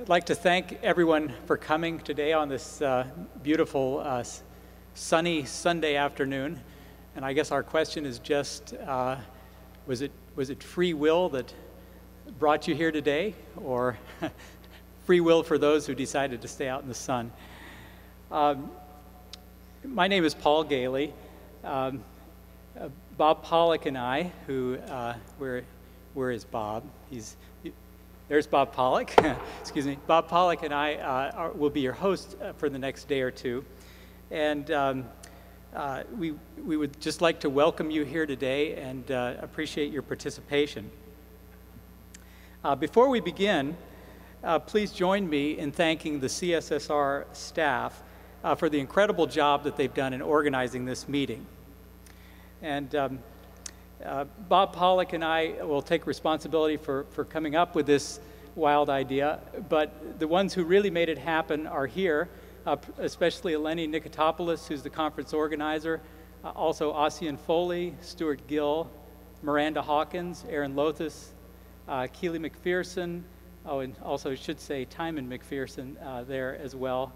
I'd like to thank everyone for coming today on this uh, beautiful, uh, sunny Sunday afternoon. And I guess our question is just uh, was, it, was it free will that brought you here today, or free will for those who decided to stay out in the sun? Um, my name is Paul Gailey. Um, uh, Bob Pollack and I, who, uh, where, where is Bob? He's there's Bob Pollack. Excuse me. Bob Pollack and I uh, are, will be your host uh, for the next day or two. And um, uh, we, we would just like to welcome you here today and uh, appreciate your participation. Uh, before we begin, uh, please join me in thanking the CSSR staff for the incredible job that they've done in organizing this meeting. And um, uh, Bob Pollack and I will take responsibility for, for coming up with this wild idea, but the ones who really made it happen are here, uh, especially Eleni Nikotopoulos, who's the conference organizer, uh, also Ossian Foley, Stuart Gill, Miranda Hawkins, Aaron Lothus, uh, Keely McPherson, oh, and also should say Timon McPherson uh, there as well,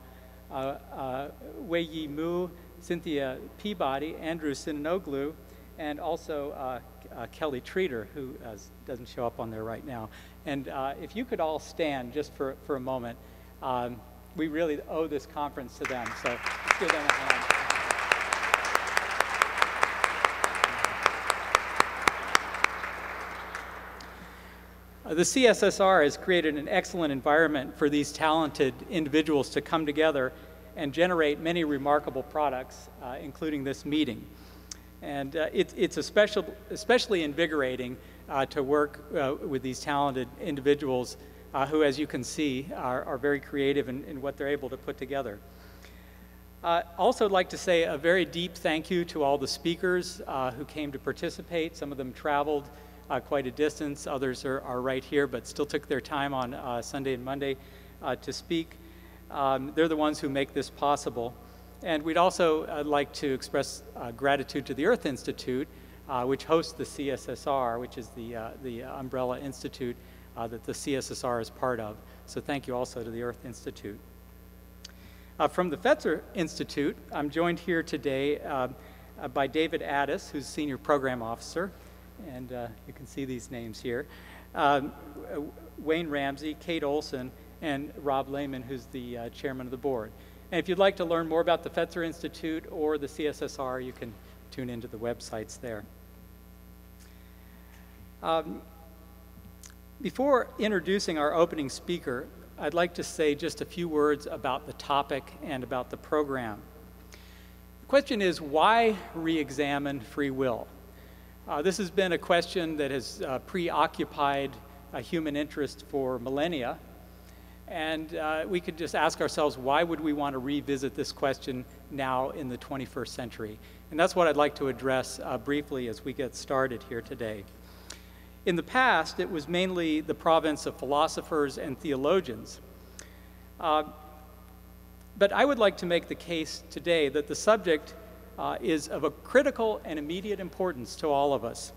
uh, uh, Wei Yi Mu, Cynthia Peabody, Andrew Sinanoglu, and also uh, uh, Kelly Treater, who uh, doesn't show up on there right now. And uh, if you could all stand just for, for a moment, um, we really owe this conference to them. So let's give them a hand. Uh, the CSSR has created an excellent environment for these talented individuals to come together and generate many remarkable products, uh, including this meeting. And uh, it, it's special, especially invigorating uh, to work uh, with these talented individuals uh, who, as you can see, are, are very creative in, in, what they're able to put together. Uh, also, like to say a very deep thank you to all the speakers uh, who came to participate. Some of them traveled quite a distance, others are, are, right here, but still took their time on Sunday and Monday to speak. Um, they're the ones who make this possible. And we'd also uh, like to express uh, gratitude to the Earth Institute, uh, which hosts the CSSR, which is the, uh, the umbrella institute uh, that the CSSR is part of. So thank you also to the Earth Institute. Uh, from the Fetzer Institute, I'm joined here today by David Addis, who's Senior Program Officer, and you can see these names here. Um, Wayne Ramsey, Kate Olson, and Rob Lehman, who's the Chairman of the Board. And if you'd like to learn more about the Fetzer Institute or the CSSR, you can tune into the websites there. Um, before introducing our opening speaker, I'd like to say just a few words about the topic and about the program. The question is why re examine free will? Uh, this has been a question that has uh, preoccupied human interest for millennia, and uh, we could just ask ourselves, why would we want to revisit this question now in the 21st century? And that's what I'd like to address uh, briefly as we get started here today. In the past, it was mainly the province of philosophers and theologians. Uh, but I would like to make the case today that the subject uh, is of a critical and immediate importance to all of us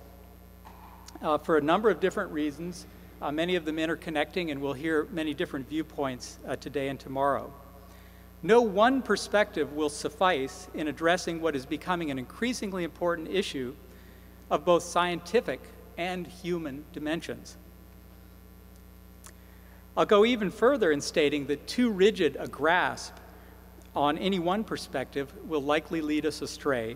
uh, for a number of different reasons uh, many of them interconnecting, and we'll hear many different viewpoints uh, today and tomorrow. No one perspective will suffice in addressing what is becoming an increasingly important issue of both scientific and human dimensions. I'll go even further in stating that too rigid a grasp on any one perspective will likely lead us astray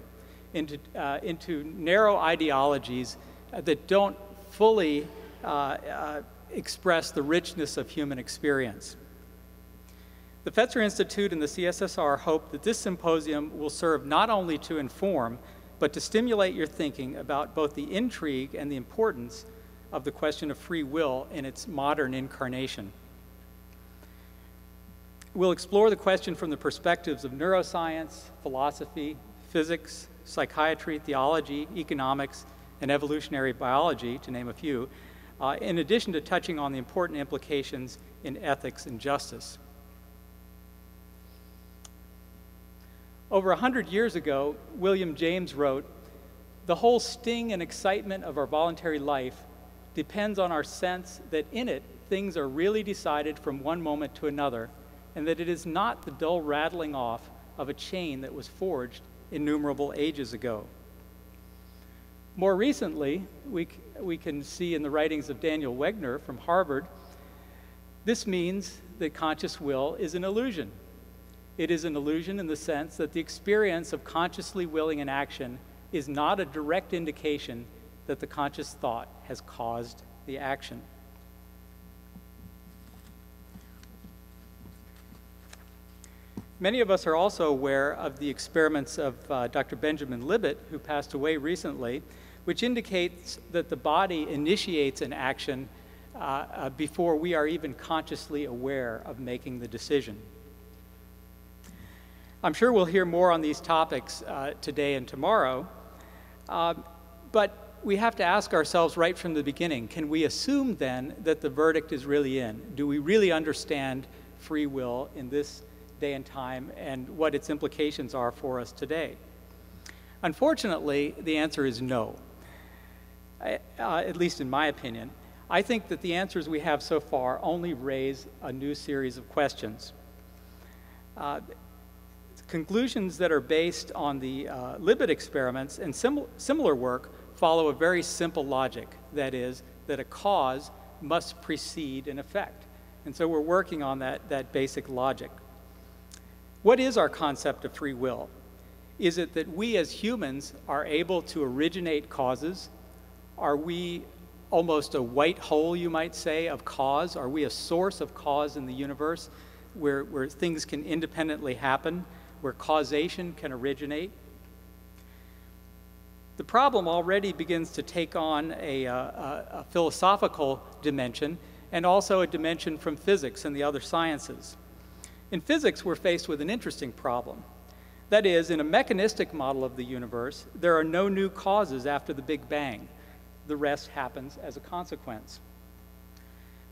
into, uh, into narrow ideologies that don't fully Uh, uh, express the richness of human experience. The Fetzer Institute and the CSSR hope that this symposium will serve not only to inform, but to stimulate your thinking about both the intrigue and the importance of the question of free will in its modern incarnation. We'll explore the question from the perspectives of neuroscience, philosophy, physics, psychiatry, theology, economics, and evolutionary biology, to name a few, uh, in addition to touching on the important implications in ethics and justice. Over a hundred years ago, William James wrote, The whole sting and excitement of our voluntary life depends on our sense that in it things are really decided from one moment to another, and that it is not the dull rattling off of a chain that was forged innumerable ages ago. More recently, we, we can see in the writings of Daniel Wegner from Harvard, this means that conscious will is an illusion. It is an illusion in the sense that the experience of consciously willing an action is not a direct indication that the conscious thought has caused the action. Many of us are also aware of the experiments of uh, Dr. Benjamin Libet, who passed away recently, which indicates that the body initiates an action uh, uh, before we are even consciously aware of making the decision. I'm sure we'll hear more on these topics uh, today and tomorrow, um, but we have to ask ourselves right from the beginning can we assume then that the verdict is really in? Do we really understand free will in this day and time and what its implications are for us today? Unfortunately, the answer is no, Uh, at least in my opinion. I think that the answers we have so far only raise a new series of questions. Uh, conclusions that are based on the uh, Libet experiments and sim similar work follow a very simple logic that is, that a cause must precede an effect. And so we're working on that, that basic logic. What is our concept of free will? Is it that we as humans are able to originate causes? Are we almost a white hole, you might say, of cause? Are we a source of cause in the universe where, where things can independently happen, where causation can originate? The problem already begins to take on a, uh, a, a philosophical dimension and also a dimension from physics and the other sciences. In physics, we're faced with an interesting problem. That is, in a mechanistic model of the universe, there are no new causes after the Big Bang. The rest happens as a consequence.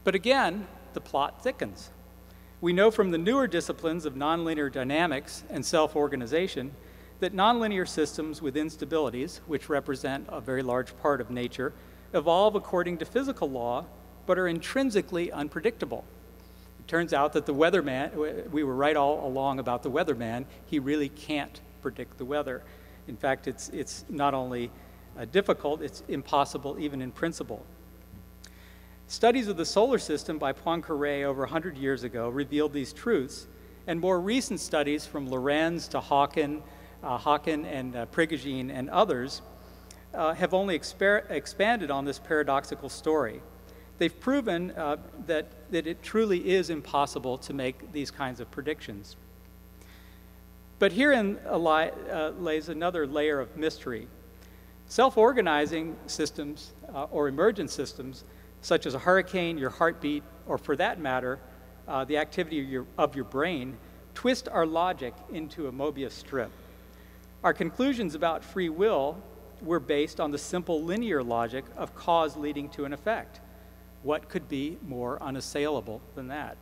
But again, the plot thickens. We know from the newer disciplines of nonlinear dynamics and self-organization that nonlinear systems with instabilities, which represent a very large part of nature, evolve according to physical law, but are intrinsically unpredictable It turns out that the weatherman, we were right all along about the weatherman, he really can't predict the weather. In fact, it's, it's not only uh, difficult, it's impossible even in principle. Studies of the solar system by Poincaré over 100 years ago revealed these truths, and more recent studies from Lorenz to Haken, uh, Haken and uh, Prigogine and others uh, have only expanded on this paradoxical story they've proven uh, that, that it truly is impossible to make these kinds of predictions. But herein uh, lays another layer of mystery. Self-organizing systems uh, or emergent systems, such as a hurricane, your heartbeat, or for that matter, uh, the activity of your, of your brain, twist our logic into a Mobius strip. Our conclusions about free will were based on the simple linear logic of cause leading to an effect. What could be more unassailable than that?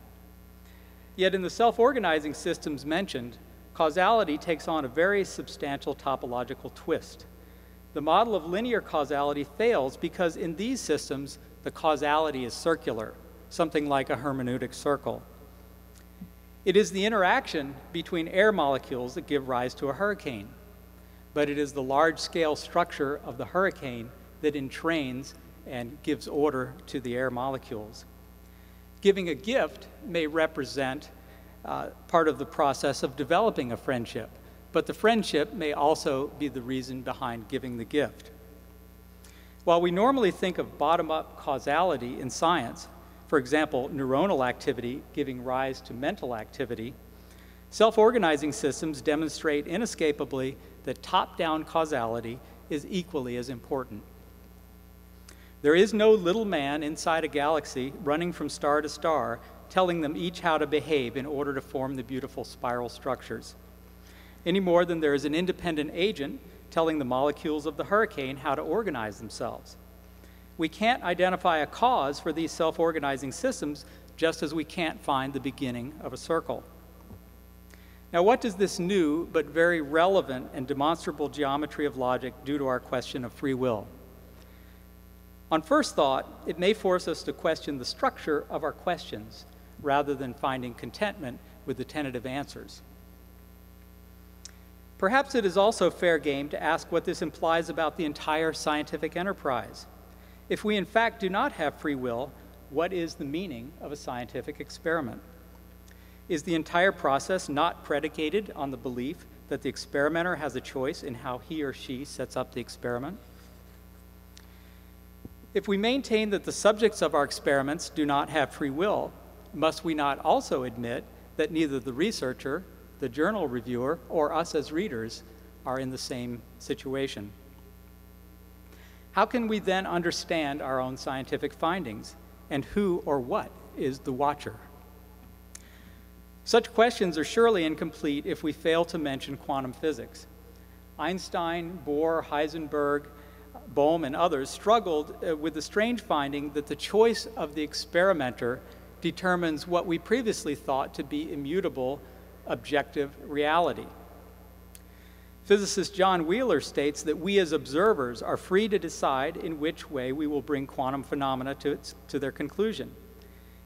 Yet in the self-organizing systems mentioned, causality takes on a very substantial topological twist. The model of linear causality fails because in these systems, the causality is circular, something like a hermeneutic circle. It is the interaction between air molecules that give rise to a hurricane, but it is the large-scale structure of the hurricane that entrains and gives order to the air molecules. Giving a gift may represent uh, part of the process of developing a friendship, but the friendship may also be the reason behind giving the gift. While we normally think of bottom-up causality in science, for example, neuronal activity giving rise to mental activity, self-organizing systems demonstrate inescapably that top-down causality is equally as important. There is no little man inside a galaxy running from star to star, telling them each how to behave in order to form the beautiful spiral structures. Any more than there is an independent agent telling the molecules of the hurricane how to organize themselves. We can't identify a cause for these self-organizing systems just as we can't find the beginning of a circle. Now, what does this new but very relevant and demonstrable geometry of logic do to our question of free will? On first thought, it may force us to question the structure of our questions rather than finding contentment with the tentative answers. Perhaps it is also fair game to ask what this implies about the entire scientific enterprise. If we in fact do not have free will, what is the meaning of a scientific experiment? Is the entire process not predicated on the belief that the experimenter has a choice in how he or she sets up the experiment? If we maintain that the subjects of our experiments do not have free will, must we not also admit that neither the researcher, the journal reviewer, or us as readers are in the same situation? How can we then understand our own scientific findings, and who or what is the watcher? Such questions are surely incomplete if we fail to mention quantum physics. Einstein, Bohr, Heisenberg, Bohm, and others struggled uh, with the strange finding that the choice of the experimenter determines what we previously thought to be immutable objective reality. Physicist John Wheeler states that we as observers are free to decide in which way we will bring quantum phenomena to, its, to their conclusion.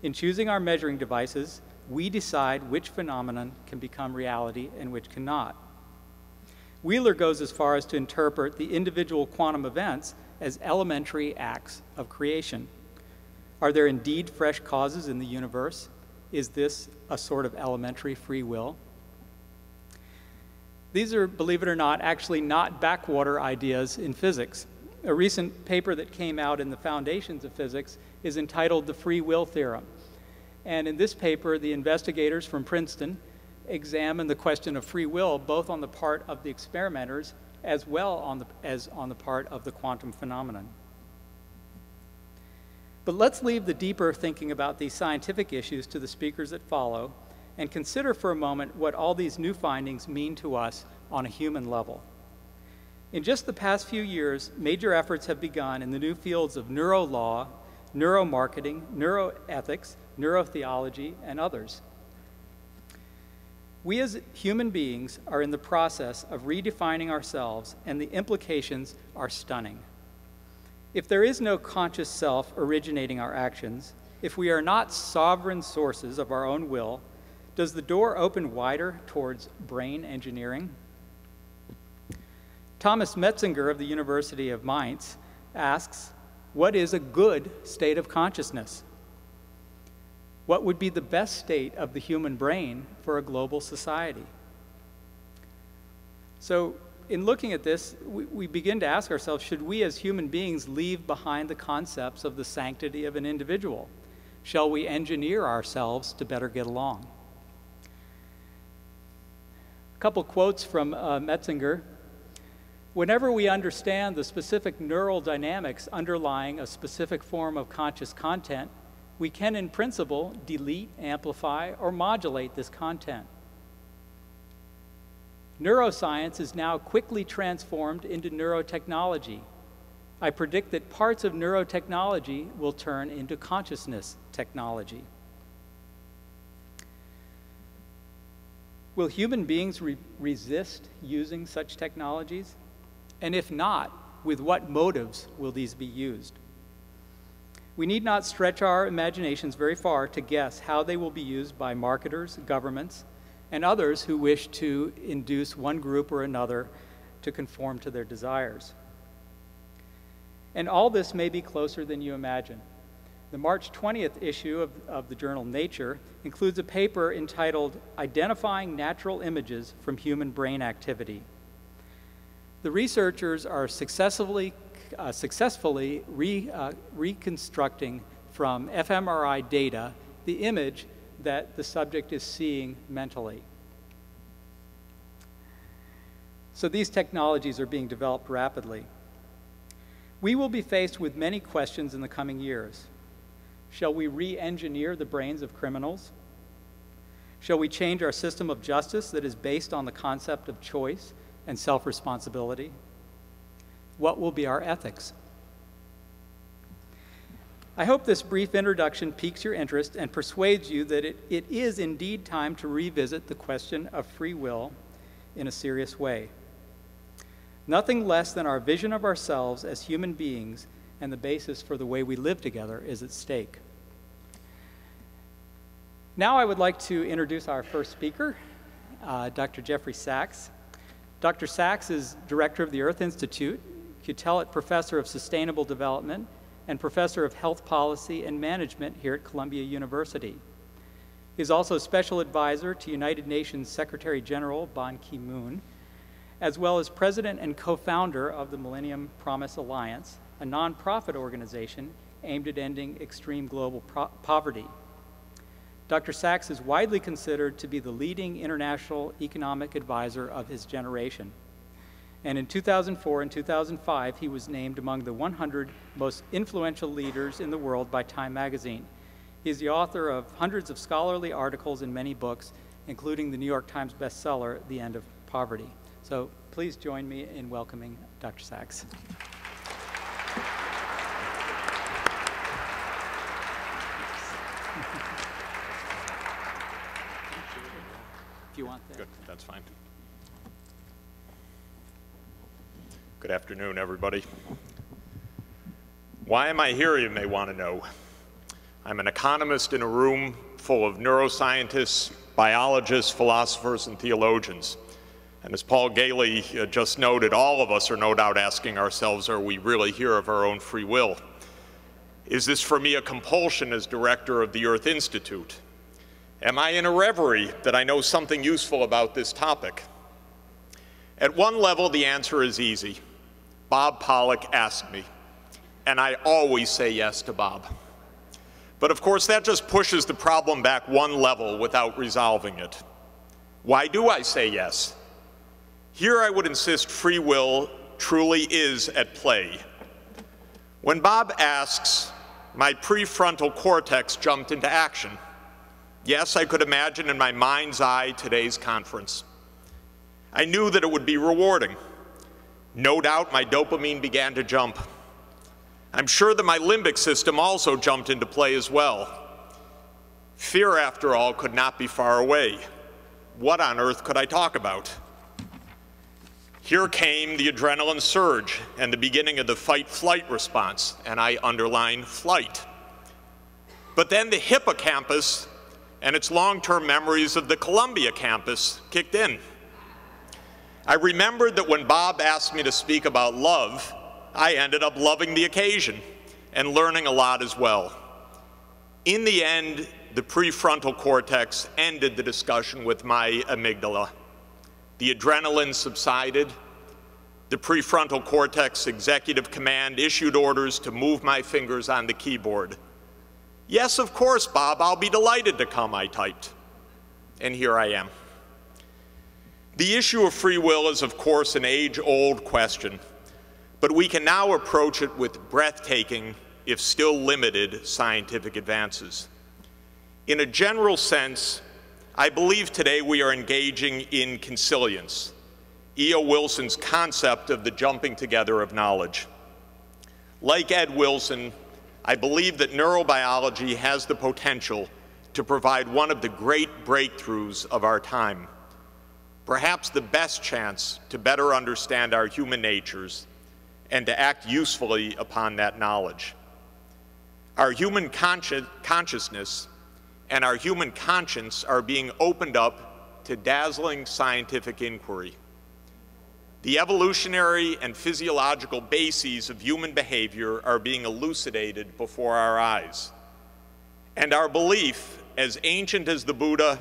In choosing our measuring devices, we decide which phenomenon can become reality and which cannot. Wheeler goes as far as to interpret the individual quantum events as elementary acts of creation. Are there indeed fresh causes in the universe? Is this a sort of elementary free will? These are, believe it or not, actually not backwater ideas in physics. A recent paper that came out in the Foundations of Physics is entitled The Free Will Theorem. And in this paper, the investigators from Princeton examine the question of free will both on the part of the experimenters as well on the, as on the part of the quantum phenomenon. But let's leave the deeper thinking about these scientific issues to the speakers that follow and consider for a moment what all these new findings mean to us on a human level. In just the past few years, major efforts have begun in the new fields of neurolaw, neuromarketing, neuroethics, neurotheology, and others. We as human beings are in the process of redefining ourselves, and the implications are stunning. If there is no conscious self originating our actions, if we are not sovereign sources of our own will, does the door open wider towards brain engineering? Thomas Metzinger of the University of Mainz asks, What is a good state of consciousness? What would be the best state of the human brain for a global society? So, in looking at this, we, we, begin to ask ourselves should we as human beings leave behind the concepts of the sanctity of an individual? Shall we engineer ourselves to better get along? A couple quotes from uh, Metzinger. Whenever we understand the specific neural dynamics underlying a specific form of conscious content, we can, in principle, delete, amplify, or modulate this content. Neuroscience is now quickly transformed into neurotechnology. I predict that parts of neurotechnology will turn into consciousness technology. Will human beings re resist using such technologies? And if not, with what motives will these be used? We need not stretch our imaginations very far to guess how they will be used by marketers, governments, and others who wish to induce one group or another to conform to their desires. And all this may be closer than you imagine. The March 20th issue of, of the journal Nature includes a paper entitled Identifying Natural Images from Human Brain Activity. The researchers are successfully uh, successfully re, uh, reconstructing from fMRI data the image that the subject is seeing mentally. So these technologies are being developed rapidly. We will be faced with many questions in the coming years. Shall we re engineer the brains of criminals? Shall we change our system of justice that is based on the concept of choice and self responsibility? what will be our ethics? I hope this brief introduction piques your interest and persuades you that it, it is indeed time to revisit the question of free will in a serious way. Nothing less than our vision of ourselves as human beings and the basis for the way we live together is at stake. Now I would like to introduce our first speaker, uh, Dr. Jeffrey Sachs. Dr. Sachs is director of the Earth Institute, Quetelet Professor of Sustainable Development, and Professor of Health Policy and Management here at Columbia University. He is also Special Advisor to United Nations Secretary General Ban Ki moon, as well as President and co founder of the Millennium Promise Alliance, a nonprofit organization aimed at ending extreme global poverty. Dr. Sachs is widely considered to be the leading international economic advisor of his generation. And in 2004 and 2005, he was named among the 100 most influential leaders in the world by Time magazine. He is the author of hundreds of scholarly articles and many books, including the New York Times bestseller, The End of Poverty. So please join me in welcoming Dr. Sachs. if you want that. Good, that's fine. Good afternoon, everybody. Why am I here, you may want to know. I'm an economist in a room full of neuroscientists, biologists, philosophers, and theologians. And as Paul Gailey uh, just noted, all of us are no doubt asking ourselves, are we really here of our own free will? Is this for me a compulsion as director of the Earth Institute? Am I in a reverie that I know something useful about this topic? At one level, the answer is easy. Bob Pollack asked me, and I always say yes to Bob. But of course, that just pushes the problem back one level without resolving it. Why do I say yes? Here I would insist free will truly is at play. When Bob asks, my prefrontal cortex jumped into action. Yes, I could imagine in my mind's eye today's conference. I knew that it would be rewarding. No doubt my dopamine began to jump. I'm sure that my limbic system also jumped into play as well. Fear, after all, could not be far away. What on earth could I talk about? Here came the adrenaline surge and the beginning of the fight flight response, and I underline flight. But then the hippocampus and its long-term memories of the Columbia campus kicked in. I remembered that when Bob asked me to speak about love, I ended up loving the occasion and learning a lot as well. In the end, the prefrontal cortex ended the discussion with my amygdala. The adrenaline subsided. The prefrontal cortex executive command issued orders to move my fingers on the keyboard. Yes, of course, Bob, I'll be delighted to come, I typed. And here I am. The issue of free will is, of course, an age old question, but we can now approach it with breathtaking, if still limited, scientific advances. In a general sense, I believe today we are engaging in consilience, E.O. Wilson's concept of the jumping together of knowledge. Like Ed Wilson, I believe that neurobiology has the potential to provide one of the great breakthroughs of our time, perhaps the best chance to better understand our human natures and to act usefully upon that knowledge. Our human consci consciousness and our human conscience are being opened up to dazzling scientific inquiry. The evolutionary and physiological bases of human behavior are being elucidated before our eyes. And our belief, as ancient as the Buddha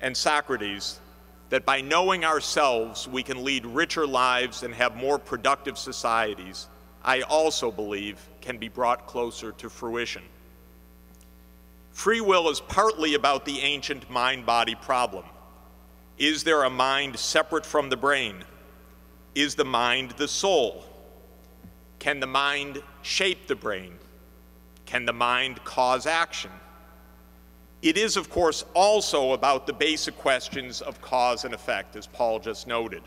and Socrates, that by knowing ourselves we can lead richer lives and have more productive societies, I also believe can be brought closer to fruition. Free will is partly about the ancient mind body problem. Is there a mind separate from the brain? Is the mind the soul? Can the mind shape the brain? Can the mind cause action? It is, of course, also about the basic questions of cause and effect, as Paul just noted.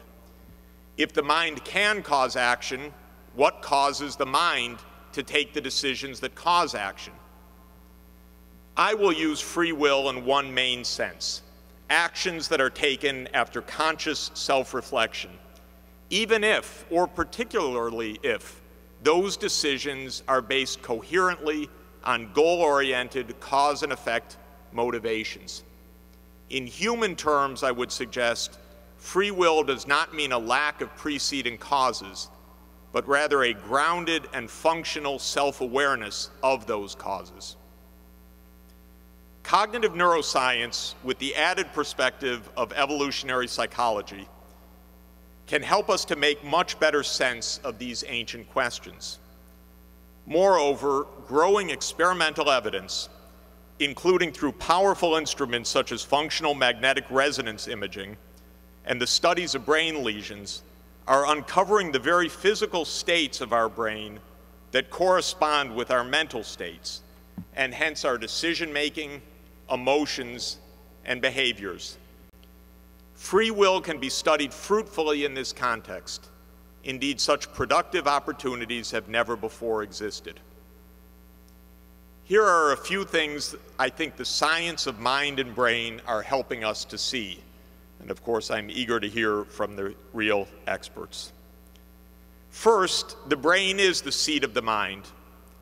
If the mind can cause action, what causes the mind to take the decisions that cause action? I will use free will in one main sense actions that are taken after conscious self reflection even if, or particularly if, those decisions are based coherently on goal-oriented cause and effect motivations. In human terms, I would suggest free will does not mean a lack of preceding causes, but rather a grounded and functional self-awareness of those causes. Cognitive neuroscience, with the added perspective of evolutionary psychology, can help us to make much better sense of these ancient questions. Moreover, growing experimental evidence, including through powerful instruments such as functional magnetic resonance imaging and the studies of brain lesions, are uncovering the very physical states of our brain that correspond with our mental states, and hence our decision making, emotions, and behaviors. Free will can be studied fruitfully in this context. Indeed, such productive opportunities have never before existed. Here are a few things I think the science of mind and brain are helping us to see. And of course, I'm eager to hear from the real experts. First, the brain is the seat of the mind,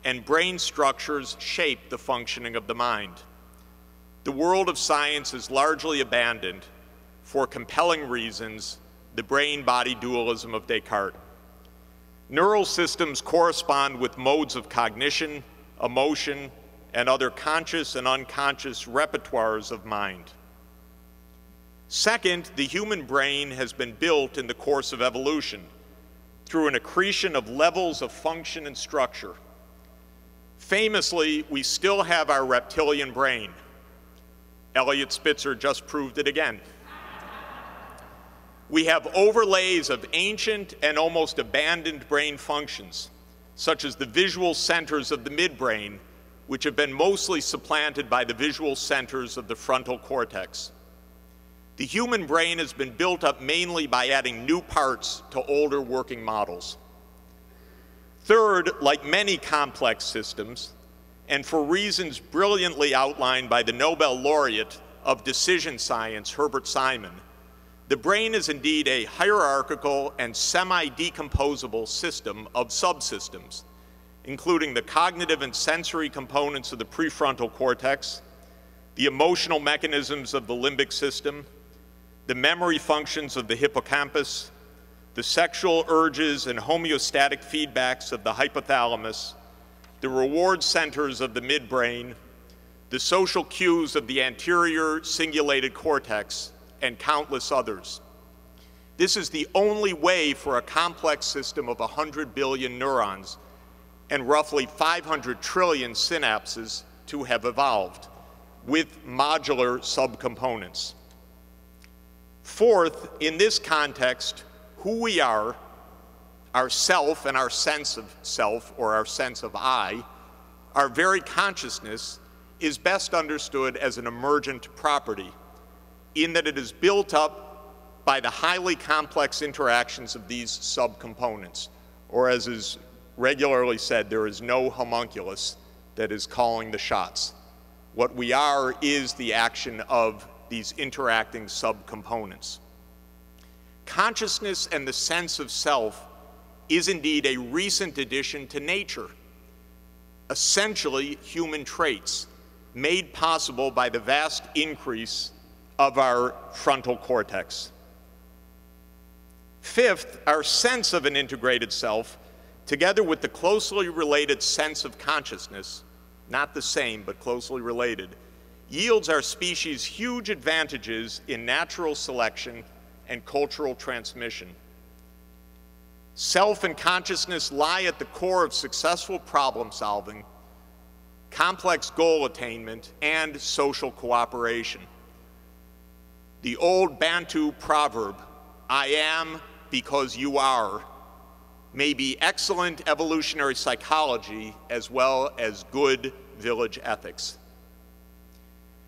and brain structures shape the functioning of the mind. The world of science is largely abandoned for compelling reasons, the brain-body dualism of Descartes. Neural systems correspond with modes of cognition, emotion, and other conscious and unconscious repertoires of mind. Second, the human brain has been built in the course of evolution through an accretion of levels of function and structure. Famously, we still have our reptilian brain. Eliot Spitzer just proved it again we have overlays of ancient and almost abandoned brain functions, such as the visual centers of the midbrain, which have been mostly supplanted by the visual centers of the frontal cortex. The human brain has been built up mainly by adding new parts to older working models. Third, like many complex systems, and for reasons brilliantly outlined by the Nobel laureate of decision science, Herbert Simon, the brain is indeed a hierarchical and semi-decomposable system of subsystems, including the cognitive and sensory components of the prefrontal cortex, the emotional mechanisms of the limbic system, the memory functions of the hippocampus, the sexual urges and homeostatic feedbacks of the hypothalamus, the reward centers of the midbrain, the social cues of the anterior cingulated cortex, and countless others. This is the only way for a complex system of 100 billion neurons and roughly 500 trillion synapses to have evolved with modular subcomponents. Fourth, in this context, who we are, our self and our sense of self or our sense of I, our very consciousness is best understood as an emergent property in that it is built up by the highly complex interactions of these subcomponents. Or as is regularly said, there is no homunculus that is calling the shots. What we are is the action of these interacting subcomponents. Consciousness and the sense of self is indeed a recent addition to nature, essentially human traits made possible by the vast increase of our frontal cortex. Fifth, our sense of an integrated self, together with the closely related sense of consciousness, not the same, but closely related, yields our species huge advantages in natural selection and cultural transmission. Self and consciousness lie at the core of successful problem solving, complex goal attainment, and social cooperation. The old Bantu proverb, I am because you are, may be excellent evolutionary psychology as well as good village ethics.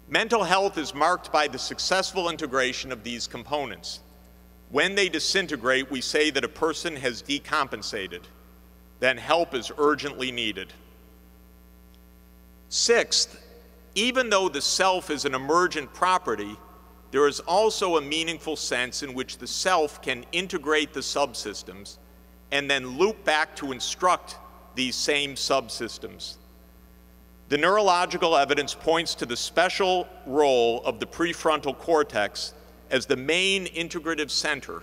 Mental health is marked by the successful integration of these components. When they disintegrate, we say that a person has decompensated. Then help is urgently needed. Sixth, even though the self is an emergent property, there is also a meaningful sense in which the self can integrate the subsystems and then loop back to instruct these same subsystems. The neurological evidence points to the special role of the prefrontal cortex as the main integrative center,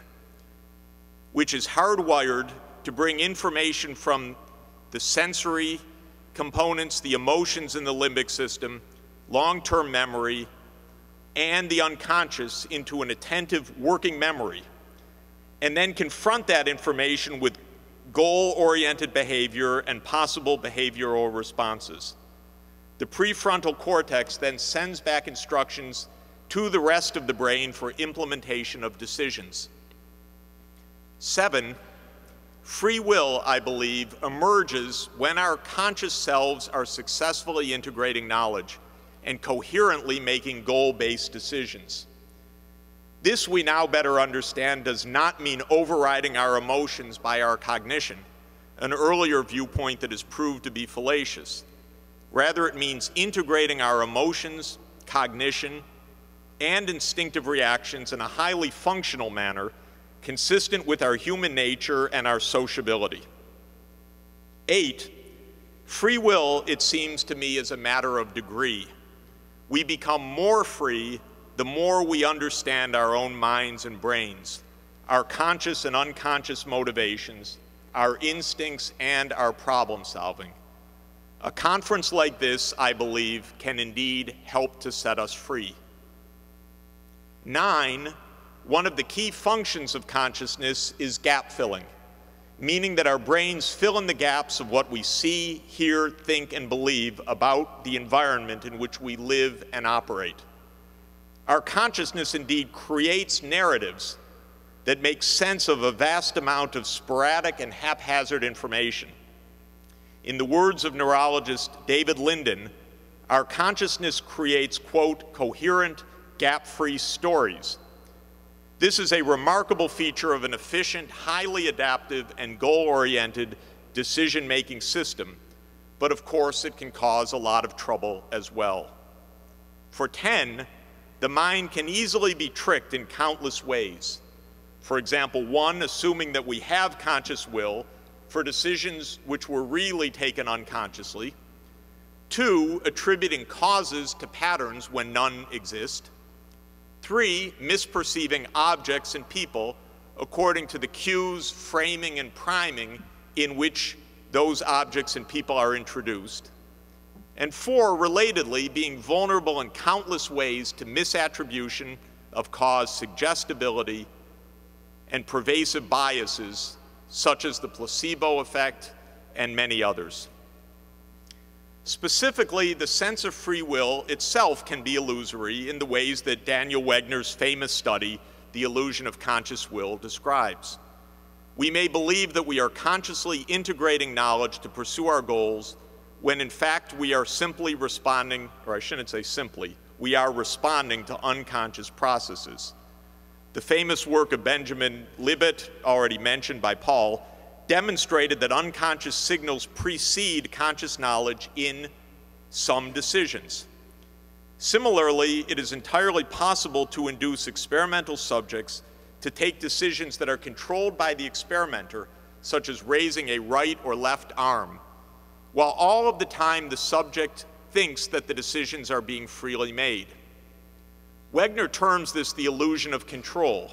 which is hardwired to bring information from the sensory components, the emotions in the limbic system, long-term memory, and the unconscious into an attentive working memory, and then confront that information with goal-oriented behavior and possible behavioral responses. The prefrontal cortex then sends back instructions to the rest of the brain for implementation of decisions. Seven, free will, I believe, emerges when our conscious selves are successfully integrating knowledge and coherently making goal-based decisions. This we now better understand does not mean overriding our emotions by our cognition, an earlier viewpoint that has proved to be fallacious. Rather, it means integrating our emotions, cognition, and instinctive reactions in a highly functional manner consistent with our human nature and our sociability. Eight, free will, it seems to me, is a matter of degree. We become more free the more we understand our own minds and brains, our conscious and unconscious motivations, our instincts, and our problem solving. A conference like this, I believe, can indeed help to set us free. Nine, one of the key functions of consciousness is gap filling, meaning that our brains fill in the gaps of what we see, hear, think, and believe about the environment in which we live and operate. Our consciousness indeed creates narratives that make sense of a vast amount of sporadic and haphazard information. In the words of neurologist David Linden, our consciousness creates, quote, coherent, gap-free stories. This is a remarkable feature of an efficient, highly adaptive, and goal-oriented decision-making system, but of course it can cause a lot of trouble as well. For 10, the mind can easily be tricked in countless ways. For example, one, assuming that we have conscious will for decisions which were really taken unconsciously. Two, attributing causes to patterns when none exist. Three, misperceiving objects and people according to the cues, framing, and priming in which those objects and people are introduced. And four, relatedly, being vulnerable in countless ways to misattribution of cause suggestibility and pervasive biases such as the placebo effect and many others. Specifically, the sense of free will itself can be illusory in the ways that Daniel Wegner's famous study, The Illusion of Conscious Will, describes. We may believe that we are consciously integrating knowledge to pursue our goals when in fact we are simply responding, or I shouldn't say simply, we are responding to unconscious processes. The famous work of Benjamin Libet, already mentioned by Paul, demonstrated that unconscious signals precede conscious knowledge in some decisions. Similarly, it is entirely possible to induce experimental subjects to take decisions that are controlled by the experimenter, such as raising a right or left arm, while all of the time the subject thinks that the decisions are being freely made. Wegner terms this the illusion of control.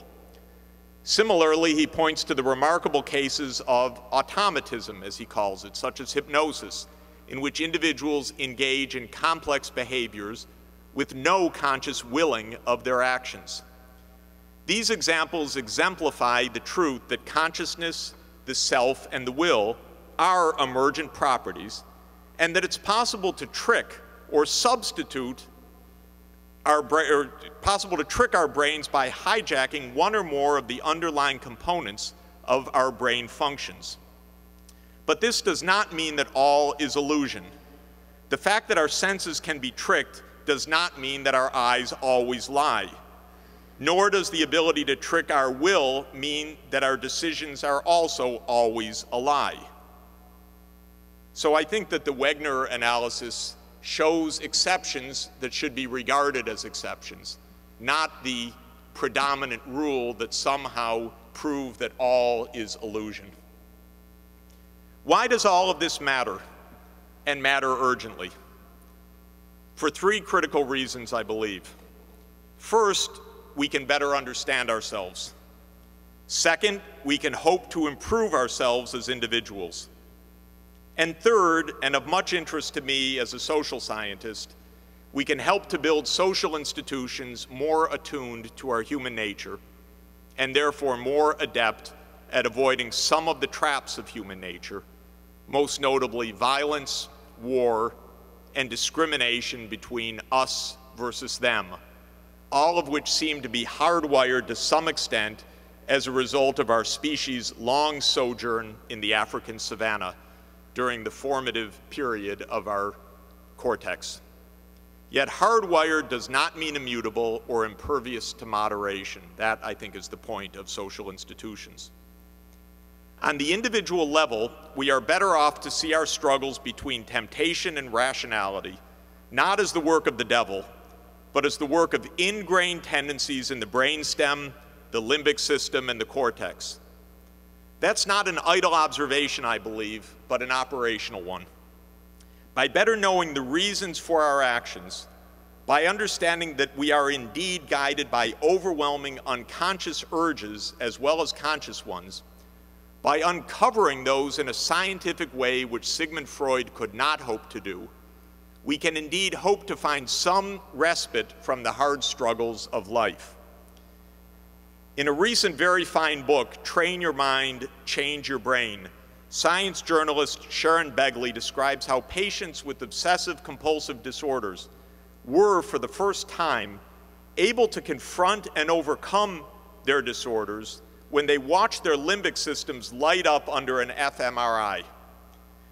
Similarly, he points to the remarkable cases of automatism, as he calls it, such as hypnosis, in which individuals engage in complex behaviors with no conscious willing of their actions. These examples exemplify the truth that consciousness, the self, and the will are emergent properties, and that it's possible to trick or substitute our or possible to trick our brains by hijacking one or more of the underlying components of our brain functions. But this does not mean that all is illusion. The fact that our senses can be tricked does not mean that our eyes always lie. Nor does the ability to trick our will mean that our decisions are also always a lie. So I think that the Wegner analysis shows exceptions that should be regarded as exceptions, not the predominant rule that somehow prove that all is illusion. Why does all of this matter, and matter urgently? For three critical reasons, I believe. First, we can better understand ourselves. Second, we can hope to improve ourselves as individuals. And third, and of much interest to me as a social scientist, we can help to build social institutions more attuned to our human nature and therefore more adept at avoiding some of the traps of human nature, most notably violence, war, and discrimination between us versus them, all of which seem to be hardwired to some extent as a result of our species' long sojourn in the African savanna during the formative period of our cortex. Yet hardwired does not mean immutable or impervious to moderation. That, I think, is the point of social institutions. On the individual level, we are better off to see our struggles between temptation and rationality not as the work of the devil, but as the work of ingrained tendencies in the brainstem, the limbic system, and the cortex. That's not an idle observation, I believe, but an operational one. By better knowing the reasons for our actions, by understanding that we are indeed guided by overwhelming unconscious urges as well as conscious ones, by uncovering those in a scientific way which Sigmund Freud could not hope to do, we can indeed hope to find some respite from the hard struggles of life. In a recent very fine book, Train Your Mind, Change Your Brain, science journalist Sharon Begley describes how patients with obsessive compulsive disorders were, for the first time, able to confront and overcome their disorders when they watched their limbic systems light up under an fMRI.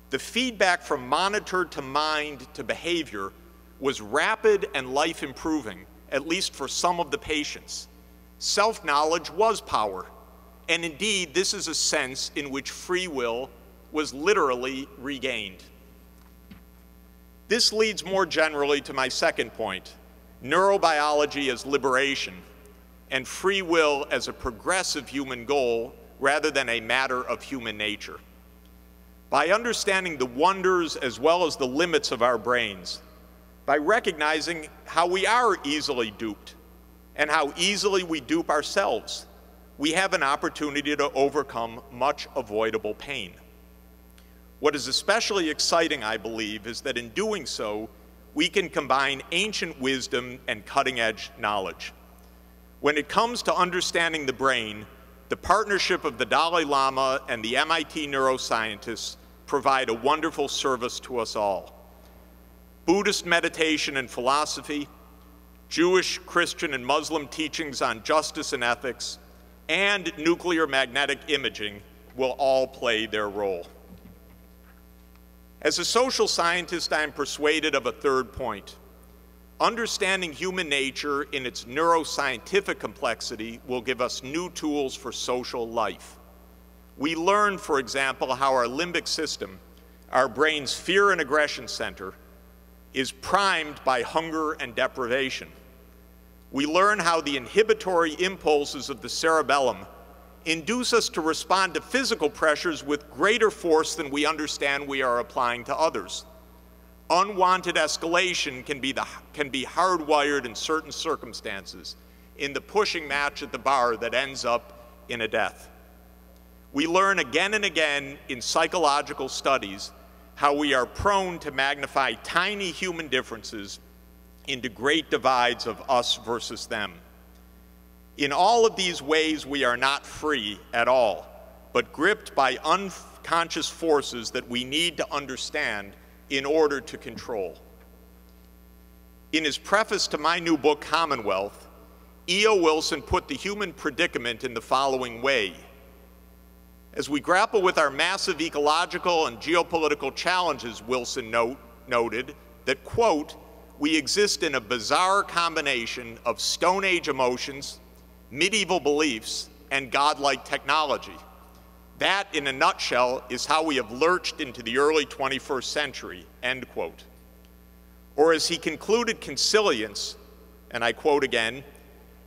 The feedback from monitor to mind to behavior was rapid and life improving, at least for some of the patients. Self knowledge was power, and indeed, this is a sense in which free will was literally regained. This leads more generally to my second point neurobiology as liberation and free will as a progressive human goal rather than a matter of human nature. By understanding the wonders as well as the limits of our brains, by recognizing how we are easily duped and how easily we dupe ourselves, we have an opportunity to overcome much avoidable pain. What is especially exciting, I believe, is that in doing so, we can combine ancient wisdom and cutting edge knowledge. When it comes to understanding the brain, the partnership of the Dalai Lama and the MIT neuroscientists provide a wonderful service to us all. Buddhist meditation and philosophy, Jewish, Christian, and Muslim teachings on justice and ethics, and nuclear magnetic imaging will all play their role. As a social scientist, I am persuaded of a third point. Understanding human nature in its neuroscientific complexity will give us new tools for social life. We learn, for example, how our limbic system, our brain's fear and aggression center, is primed by hunger and deprivation. We learn how the inhibitory impulses of the cerebellum induce us to respond to physical pressures with greater force than we understand we are applying to others unwanted escalation can be, the, can be hardwired in certain circumstances in the pushing match at the bar that ends up in a death. We learn again and again in psychological studies how we are prone to magnify tiny human differences into great divides of us versus them. In all of these ways, we are not free at all, but gripped by unconscious forces that we need to understand in order to control. In his preface to my new book, Commonwealth, E.O. Wilson put the human predicament in the following way. As we grapple with our massive ecological and geopolitical challenges, Wilson note, noted that, quote, we exist in a bizarre combination of Stone Age emotions, medieval beliefs, and godlike technology. That, in a nutshell, is how we have lurched into the early 21st century, end quote. Or as he concluded Consilience, and I quote again,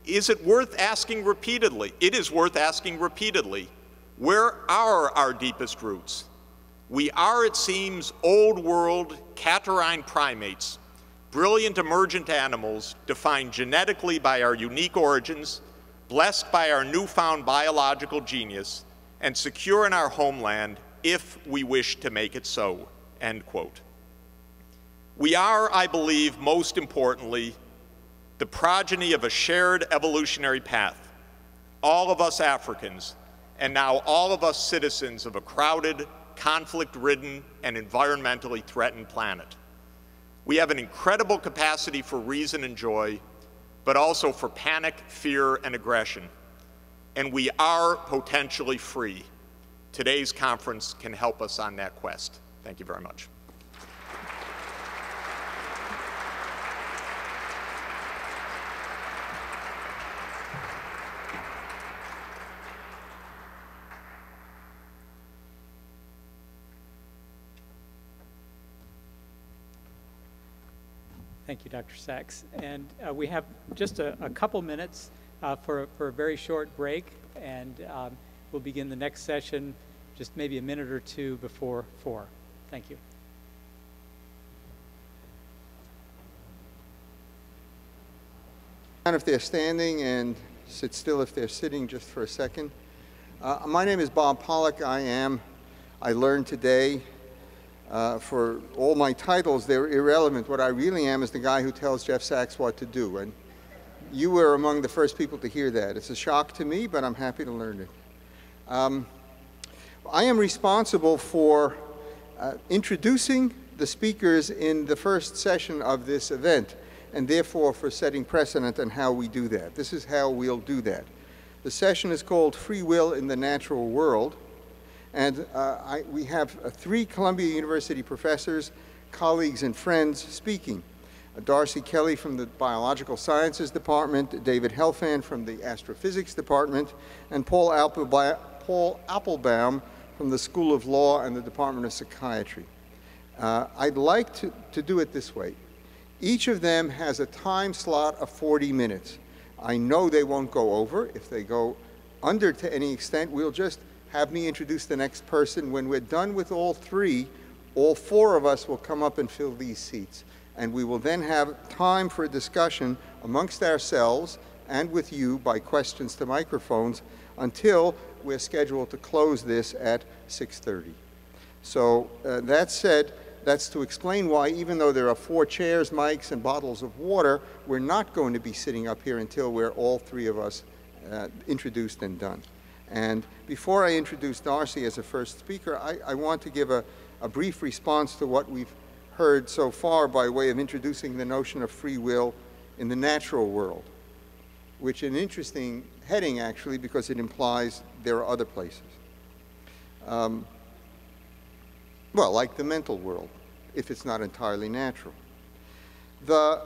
is it worth asking repeatedly? It is worth asking repeatedly, where are our deepest roots? We are, it seems, old world catarrhine primates, brilliant emergent animals defined genetically by our unique origins, blessed by our newfound biological genius, and secure in our homeland if we wish to make it so, end quote. We are, I believe, most importantly, the progeny of a shared evolutionary path. All of us Africans, and now all of us citizens of a crowded, conflict-ridden, and environmentally threatened planet. We have an incredible capacity for reason and joy, but also for panic, fear, and aggression. And we are potentially free. Today's conference can help us on that quest. Thank you very much. Thank you, Dr. Sachs. And uh, we have just a, a couple minutes uh, for, for a very short break, and um, we'll begin the next session just maybe a minute or two before 4. Thank you. if they're standing and sit still if they're sitting just for a second. Uh, my name is Bob Pollack. I am, I learned today, uh, for all my titles, they're irrelevant. What I really am is the guy who tells Jeff Sachs what to do. And you were among the first people to hear that. It's a shock to me, but I'm happy to learn it. Um, I am responsible for uh, introducing the speakers in the first session of this event, and therefore for setting precedent on how we do that. This is how we'll do that. The session is called Free Will in the Natural World, and uh, I, we have uh, three Columbia University professors, colleagues, and friends speaking. Uh, Darcy Kelly from the Biological Sciences Department, David Helfand from the Astrophysics Department, and Paul, Appelbaum, Paul Appelbaum from the School of Law and the Department of Psychiatry. Uh, I'd like to, to do it this way. Each of them has a time slot of 40 minutes. I know they won't go over. If they go under to any extent, we'll just have me introduce the next person. When we're done with all three, all four of us will come up and fill these seats. And we will then have time for a discussion amongst ourselves and with you by questions to microphones until we're scheduled to close this at 6.30. So uh, that said, that's to explain why, even though there are four chairs, mics, and bottles of water, we're not going to be sitting up here until we're all three of us uh, introduced and done. And before I introduce Darcy as a first speaker, I, I want to give a, a brief response to what we've heard so far by way of introducing the notion of free will in the natural world, which is an interesting heading actually because it implies there are other places. Um, well, like the mental world, if it's not entirely natural. The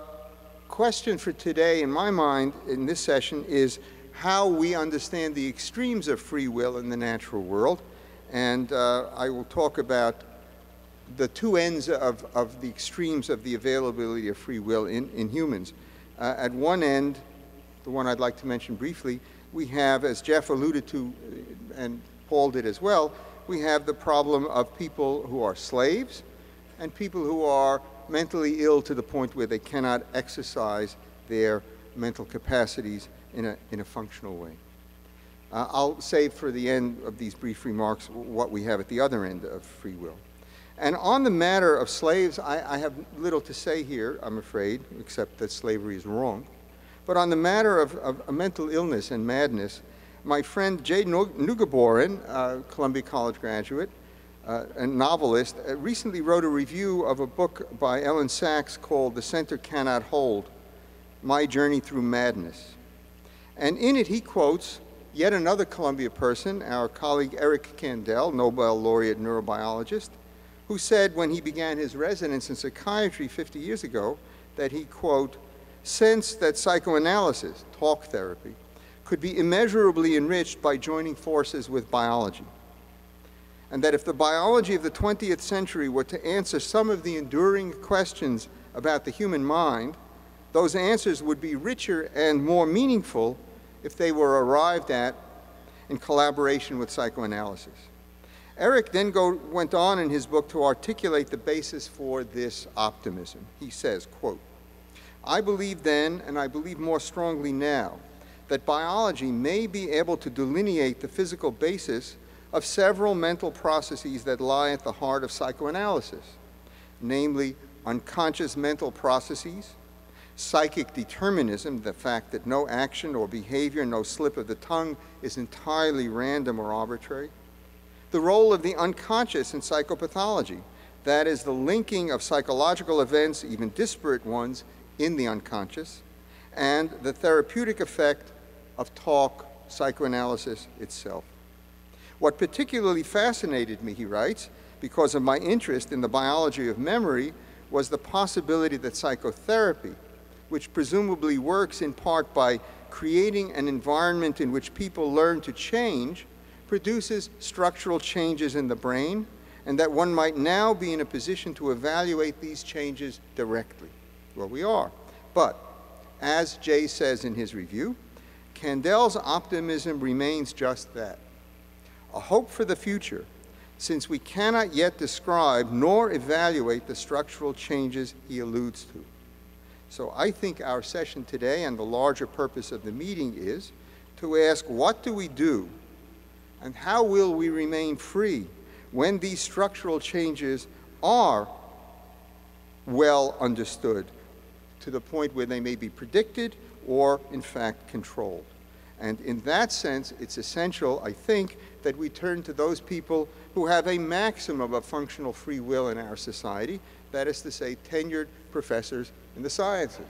question for today, in my mind, in this session, is how we understand the extremes of free will in the natural world. And uh, I will talk about the two ends of, of the extremes of the availability of free will in, in humans. Uh, at one end, the one I'd like to mention briefly, we have, as Jeff alluded to, uh, and Paul did as well, we have the problem of people who are slaves and people who are mentally ill to the point where they cannot exercise their mental capacities in a, in a functional way. Uh, I'll save for the end of these brief remarks what we have at the other end of free will. And on the matter of slaves, I, I have little to say here, I'm afraid, except that slavery is wrong. But on the matter of, of mental illness and madness, my friend Jay Neugeboren, a Columbia College graduate, uh, a novelist, uh, recently wrote a review of a book by Elyn Saks called The Center Cannot Hold, My Journey Through Madness. And in it, he quotes yet another Columbia person, our colleague Eric Kandel, Nobel laureate neurobiologist, who said when he began his residence in psychiatry 50 years ago that he, quote, sensed that psychoanalysis, talk therapy, could be immeasurably enriched by joining forces with biology. And that if the biology of the 20th century were to answer some of the enduring questions about the human mind, those answers would be richer and more meaningful if they were arrived at in collaboration with psychoanalysis. Eric then go, went on in his book to articulate the basis for this optimism. He says, quote, I believe then, and I believe more strongly now, that biology may be able to delineate the physical basis of several mental processes that lie at the heart of psychoanalysis, namely unconscious mental processes, psychic determinism, the fact that no action or behavior, no slip of the tongue is entirely random or arbitrary, the role of the unconscious in psychopathology, that is, the linking of psychological events, even disparate ones, in the unconscious, and the therapeutic effect of talk psychoanalysis itself. What particularly fascinated me, he writes, because of my interest in the biology of memory, was the possibility that psychotherapy, which presumably works in part by creating an environment in which people learn to change, produces structural changes in the brain, and that one might now be in a position to evaluate these changes directly. Well, we are. But, as Jay says in his review, Kandel's optimism remains just that a hope for the future, since we cannot yet describe nor evaluate the structural changes he alludes to. So I think our session today and the larger purpose of the meeting is to ask what do we do and how will we remain free when these structural changes are well understood to the point where they may be predicted or, in fact, controlled. And in that sense, it's essential, I think, that we turn to those people who have a maximum of functional free will in our society, that is to say, tenured professors in the sciences.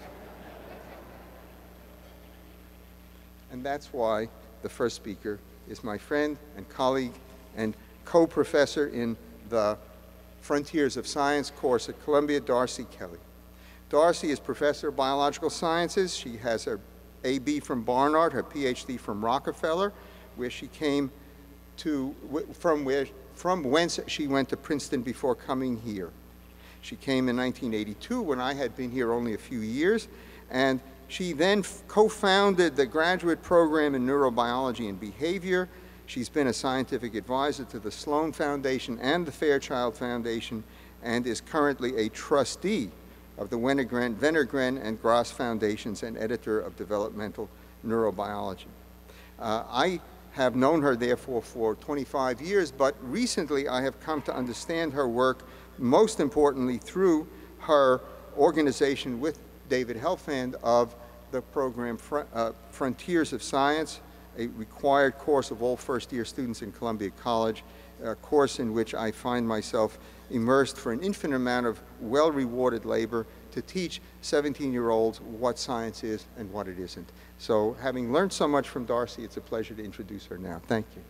And that's why the first speaker is my friend and colleague and co-professor in the Frontiers of Science course at Columbia, Darcy Kelly. Darcy is professor of biological sciences. She has her AB from Barnard, her PhD from Rockefeller, where she came to, from, where, from whence she went to Princeton before coming here. She came in 1982 when I had been here only a few years, and she then co-founded the graduate program in neurobiology and behavior. She's been a scientific advisor to the Sloan Foundation and the Fairchild Foundation, and is currently a trustee of the Wenner-Gren, Wenner-Gren and Gross Foundations and editor of Developmental Neurobiology. Uh, I have known her, therefore, for 25 years, but recently I have come to understand her work, most importantly through her organization with David Helfand of the program Fr uh, Frontiers of Science, a required course of all first-year students in Columbia College, a course in which I find myself immersed for an infinite amount of well-rewarded labor to teach 17-year-olds what science is and what it isn't. So having learned so much from Darcy, it's a pleasure to introduce her now. Thank you.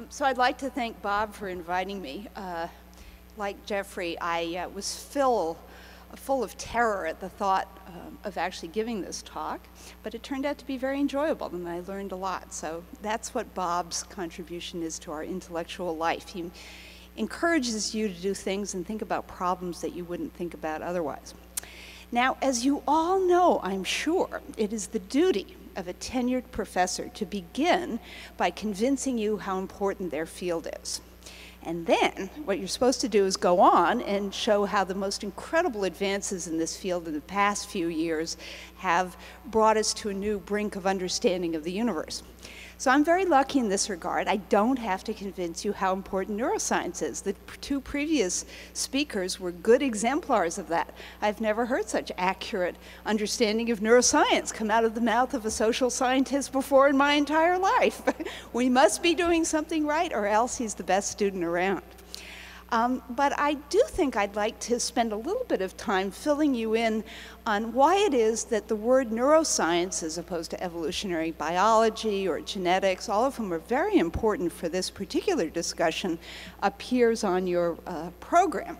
Um, so I'd like to thank Bob for inviting me. Uh, like Jeffrey, I uh, was full, full of terror at the thought um, of actually giving this talk, but it turned out to be very enjoyable and I learned a lot. So that's what Bob's contribution is to our intellectual life. He encourages you to do things and think about problems that you wouldn't think about otherwise. Now, as you all know, I'm sure, it is the duty of a tenured professor to begin by convincing you how important their field is. And then what you're supposed to do is go on and show how the most incredible advances in this field in the past few years have brought us to a new brink of understanding of the universe. So I'm very lucky in this regard. I don't have to convince you how important neuroscience is. The two previous speakers were good exemplars of that. I've never heard such accurate understanding of neuroscience come out of the mouth of a social scientist before in my entire life. we must be doing something right or else he's the best student around. Um, but I do think I'd like to spend a little bit of time filling you in on why it is that the word neuroscience, as opposed to evolutionary biology or genetics, all of whom are very important for this particular discussion, appears on your uh, program.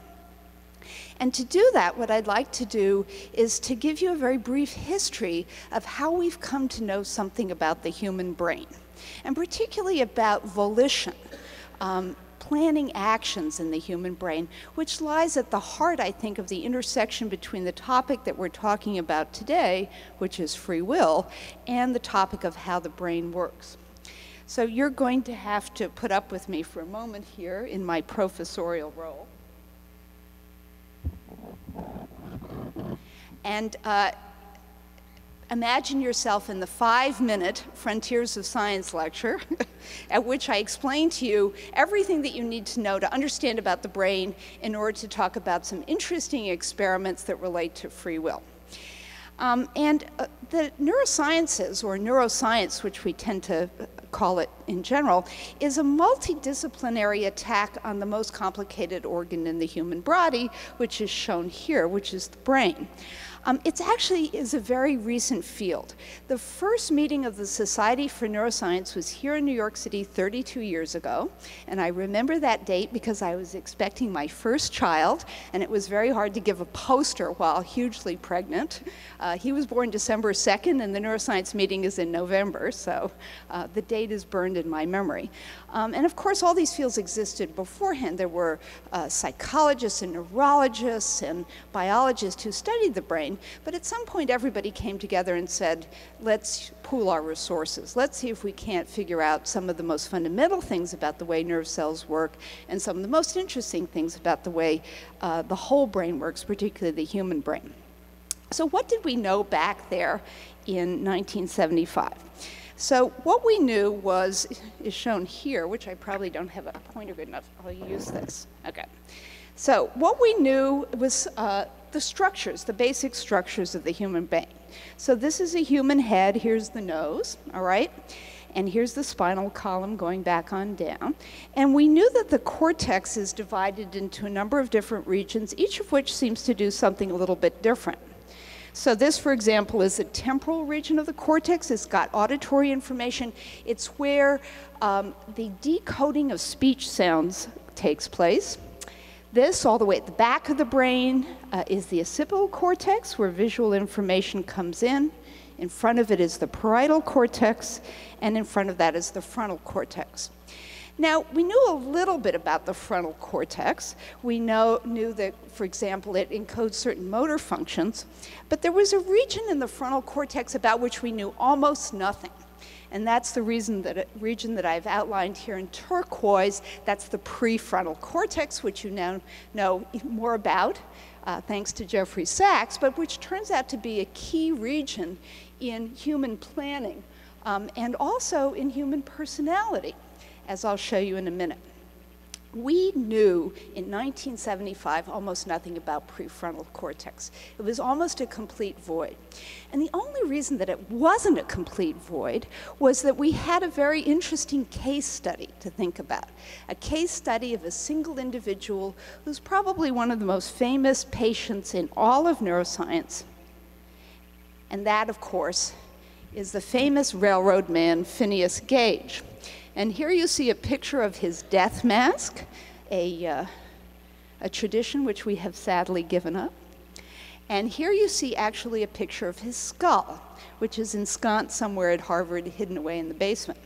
And to do that, what I'd like to do is to give you a very brief history of how we've come to know something about the human brain, and particularly about volition. Um, planning actions in the human brain, which lies at the heart, I think, of the intersection between the topic that we're talking about today, which is free will, and the topic of how the brain works. So you're going to have to put up with me for a moment here in my professorial role. And uh, imagine yourself in the five minute Frontiers of Science lecture, at which I explain to you everything that you need to know to understand about the brain in order to talk about some interesting experiments that relate to free will. Um, and uh, the neurosciences, or neuroscience, which we tend to call it in general, is a multidisciplinary attack on the most complicated organ in the human body, which is shown here, which is the brain. Um, it actually is a very recent field. The first meeting of the Society for Neuroscience was here in New York City 32 years ago, and I remember that date because I was expecting my first child, and it was very hard to give a poster while hugely pregnant. Uh, he was born December 2nd, and the neuroscience meeting is in November, so uh, the date is burned in my memory. Um, and of course, all these fields existed beforehand. There were uh, psychologists and neurologists and biologists who studied the brain, but at some point, everybody came together and said, let's pool our resources. Let's see if we can't figure out some of the most fundamental things about the way nerve cells work and some of the most interesting things about the way uh, the whole brain works, particularly the human brain. So, what did we know back there in 1975? So what we knew was, is shown here, which I probably don't have a pointer good enough. I'll use this. Okay. So what we knew was uh, the structures, the basic structures of the human brain. So this is a human head. Here's the nose, all right? And here's the spinal column going back on down. And we knew that the cortex is divided into a number of different regions, each of which seems to do something a little bit different. So this, for example, is the temporal region of the cortex. It's got auditory information. It's where um, the decoding of speech sounds takes place. This, all the way at the back of the brain, uh, is the occipital cortex, where visual information comes in. In front of it is the parietal cortex, and in front of that is the frontal cortex. Now, we knew a little bit about the frontal cortex. We know, knew that, for example, it encodes certain motor functions, but there was a region in the frontal cortex about which we knew almost nothing. And that's the reason that region that I've outlined here in turquoise. That's the prefrontal cortex, which you now know more about, uh, thanks to Jeffrey Sachs, but which turns out to be a key region in human planning um, and also in human personality as I'll show you in a minute. We knew in 1975 almost nothing about prefrontal cortex. It was almost a complete void. And the only reason that it wasn't a complete void was that we had a very interesting case study to think about. A case study of a single individual who's probably one of the most famous patients in all of neuroscience. And that, of course, is the famous railroad man Phineas Gage. And here you see a picture of his death mask, a, uh, a tradition which we have sadly given up. And here you see actually a picture of his skull, which is ensconced somewhere at Harvard, hidden away in the basement.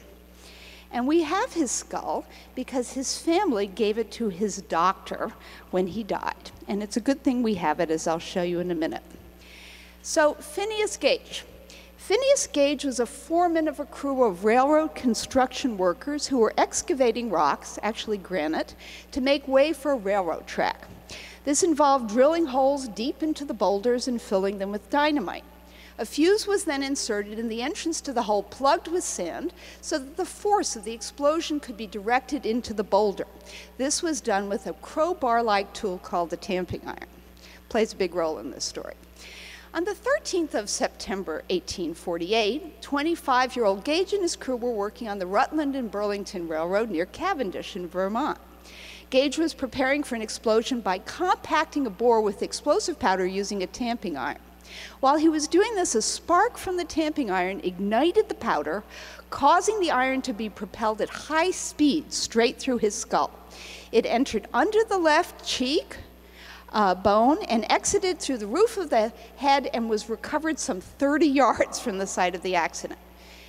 And we have his skull because his family gave it to his doctor when he died. And it's a good thing we have it, as I'll show you in a minute. So, Phineas Gage Phineas Gage was a foreman of a crew of railroad construction workers who were excavating rocks, actually granite, to make way for a railroad track. This involved drilling holes deep into the boulders and filling them with dynamite. A fuse was then inserted in the entrance to the hole plugged with sand so that the force of the explosion could be directed into the boulder. This was done with a crowbar-like tool called the tamping iron. Plays a big role in this story. On the 13th of September 1848, 25 year old Gage and his crew were working on the Rutland and Burlington Railroad near Cavendish in Vermont. Gage was preparing for an explosion by compacting a bore with explosive powder using a tamping iron. While he was doing this, a spark from the tamping iron ignited the powder, causing the iron to be propelled at high speed straight through his skull. It entered under the left cheek, uh, bone and exited through the roof of the head and was recovered some 30 yards from the site of the accident.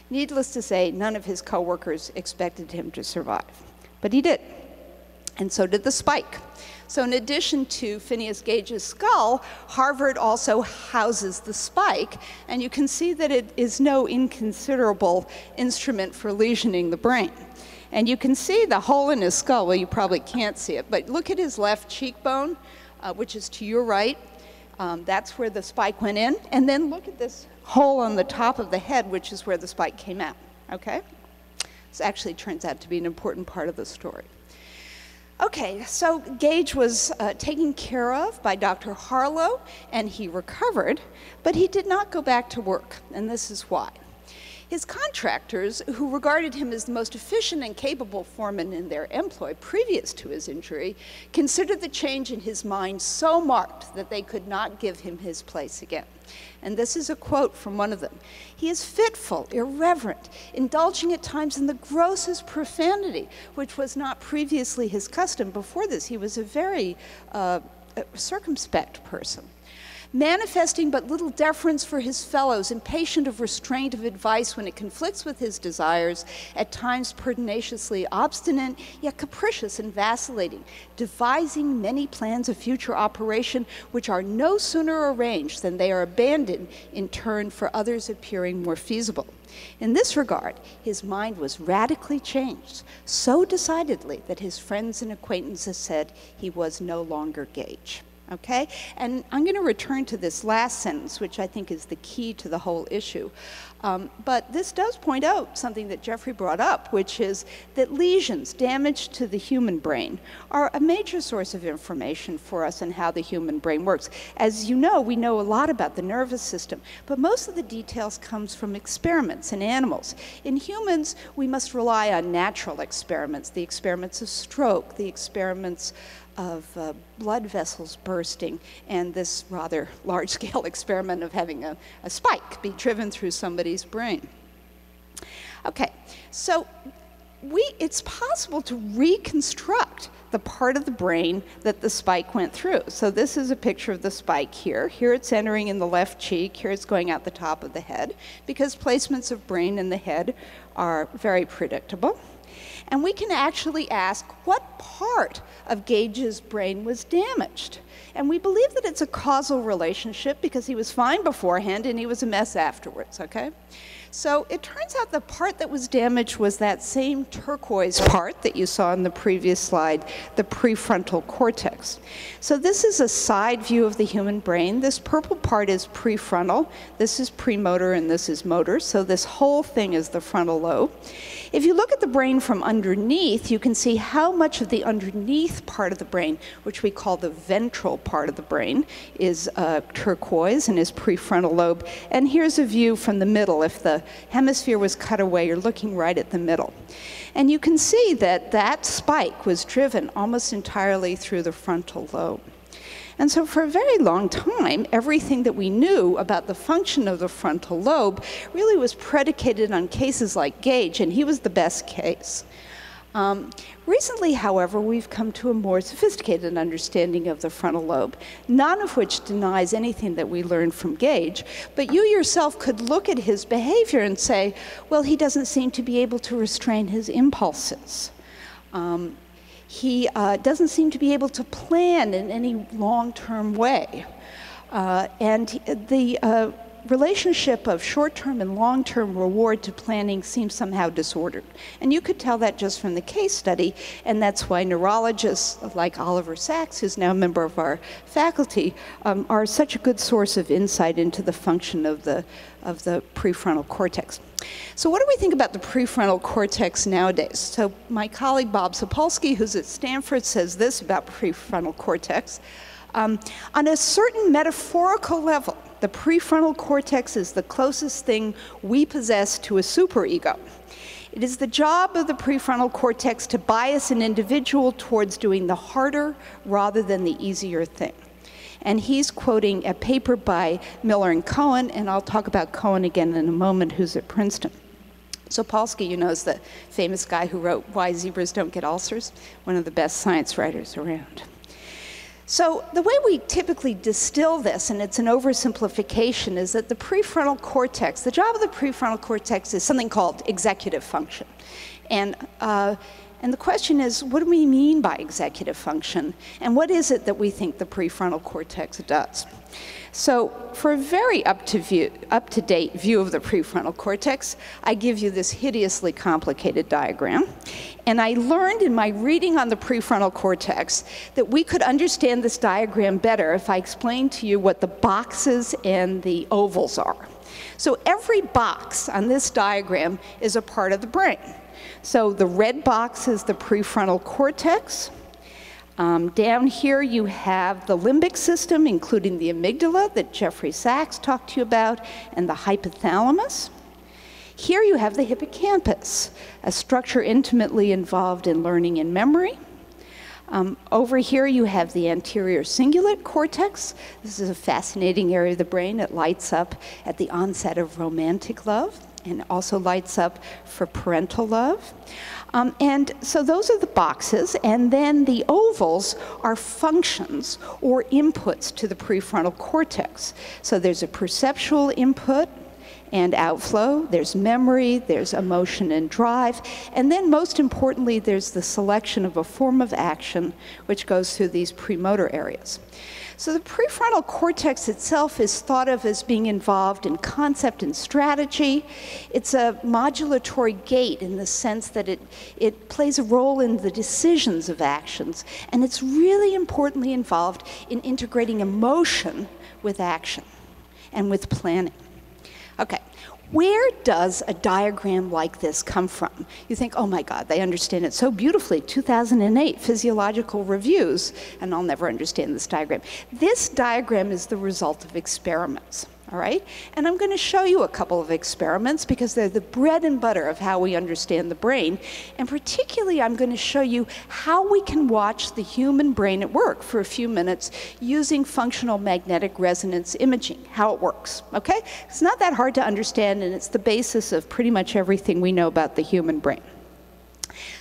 Needless to say, none of his coworkers expected him to survive, but he did. And so did the spike. So, in addition to Phineas Gage's skull, Harvard also houses the spike, and you can see that it is no inconsiderable instrument for lesioning the brain. And you can see the hole in his skull. Well, you probably can't see it, but look at his left cheekbone, uh, which is to your right. Um, that's where the spike went in. And then look at this hole on the top of the head, which is where the spike came out. Okay? This actually turns out to be an important part of the story. Okay, so Gage was uh, taken care of by Dr. Harlow and he recovered, but he did not go back to work, and this is why. His contractors, who regarded him as the most efficient and capable foreman in their employ previous to his injury, considered the change in his mind so marked that they could not give him his place again. And this is a quote from one of them He is fitful, irreverent, indulging at times in the grossest profanity, which was not previously his custom. Before this, he was a very uh, circumspect person manifesting but little deference for his fellows, impatient of restraint of advice when it conflicts with his desires, at times pertinaciously obstinate, yet capricious and vacillating, devising many plans of future operation which are no sooner arranged than they are abandoned in turn for others appearing more feasible. In this regard, his mind was radically changed, so decidedly that his friends and acquaintances said he was no longer Gage okay? And I'm going to return to this last sentence, which I think is the key to the whole issue. Um, but this does point out something that Jeffrey brought up, which is that lesions, damage to the human brain, are a major source of information for us on how the human brain works. As you know, we know a lot about the nervous system, but most of the details comes from experiments in animals. In humans, we must rely on natural experiments, the experiments of stroke, the experiments of uh, blood vessels bursting and this rather large scale experiment of having a, a spike be driven through somebody's brain. Okay, so we, it's possible to reconstruct the part of the brain that the spike went through. So this is a picture of the spike here. Here it's entering in the left cheek, here it's going out the top of the head, because placements of brain in the head are very predictable. And we can actually ask what part of Gage's brain was damaged. And we believe that it's a causal relationship because he was fine beforehand and he was a mess afterwards, okay? So it turns out the part that was damaged was that same turquoise part that you saw in the previous slide, the prefrontal cortex. So this is a side view of the human brain. This purple part is prefrontal, this is premotor, and this is motor. So this whole thing is the frontal lobe. If you look at the brain from underneath, you can see how much of the underneath part of the brain, which we call the ventral part of the brain, is uh, turquoise and is prefrontal lobe. And here's a view from the middle. If the hemisphere was cut away, you're looking right at the middle. And you can see that that spike was driven almost entirely through the frontal lobe. And so, for a very long time, everything that we knew about the function of the frontal lobe really was predicated on cases like Gage, and he was the best case. Um, recently, however, we've come to a more sophisticated understanding of the frontal lobe, none of which denies anything that we learned from Gage. But you yourself could look at his behavior and say, well, he doesn't seem to be able to restrain his impulses. Um, he uh, doesn't seem to be able to plan in any long term way. Uh, and the uh, relationship of short term and long term reward to planning seems somehow disordered. And you could tell that just from the case study, and that's why neurologists like Oliver Sacks, who's now a member of our faculty, um, are such a good source of insight into the function of the, of the prefrontal cortex. So, what do we think about the prefrontal cortex nowadays? So, my colleague Bob Sapolsky, who's at Stanford, says this about prefrontal cortex. Um, on a certain metaphorical level, the prefrontal cortex is the closest thing we possess to a superego. It is the job of the prefrontal cortex to bias an individual towards doing the harder rather than the easier thing. And he's quoting a paper by Miller and Cohen, and I'll talk about Cohen again in a moment, who's at Princeton. Sapolsky, you know, is the famous guy who wrote Why Zebras Don't Get Ulcers, one of the best science writers around. So, the way we typically distill this, and it's an oversimplification, is that the prefrontal cortex, the job of the prefrontal cortex is something called executive function. And, uh, and the question is, what do we mean by executive function? And what is it that we think the prefrontal cortex does? So for a very up-to-date up view of the prefrontal cortex, I give you this hideously complicated diagram. And I learned in my reading on the prefrontal cortex that we could understand this diagram better if I explained to you what the boxes and the ovals are. So every box on this diagram is a part of the brain. So the red box is the prefrontal cortex. Um, down here you have the limbic system, including the amygdala that Jeffrey Sachs talked to you about, and the hypothalamus. Here you have the hippocampus, a structure intimately involved in learning and memory. Um, over here you have the anterior cingulate cortex. This is a fascinating area of the brain. It lights up at the onset of romantic love and also lights up for parental love. Um, and so those are the boxes, and then the ovals are functions or inputs to the prefrontal cortex. So there's a perceptual input, and outflow, there's memory, there's emotion and drive, and then most importantly, there's the selection of a form of action which goes through these premotor areas. So the prefrontal cortex itself is thought of as being involved in concept and strategy. It's a modulatory gate in the sense that it, it plays a role in the decisions of actions, and it's really importantly involved in integrating emotion with action and with planning. Okay, where does a diagram like this come from? You think, oh my God, they understand it so beautifully. 2008 Physiological Reviews, and I'll never understand this diagram. This diagram is the result of experiments all right? And I'm going to show you a couple of experiments because they're the bread and butter of how we understand the brain. And particularly, I'm going to show you how we can watch the human brain at work for a few minutes using functional magnetic resonance imaging, how it works, okay? It's not that hard to understand, and it's the basis of pretty much everything we know about the human brain.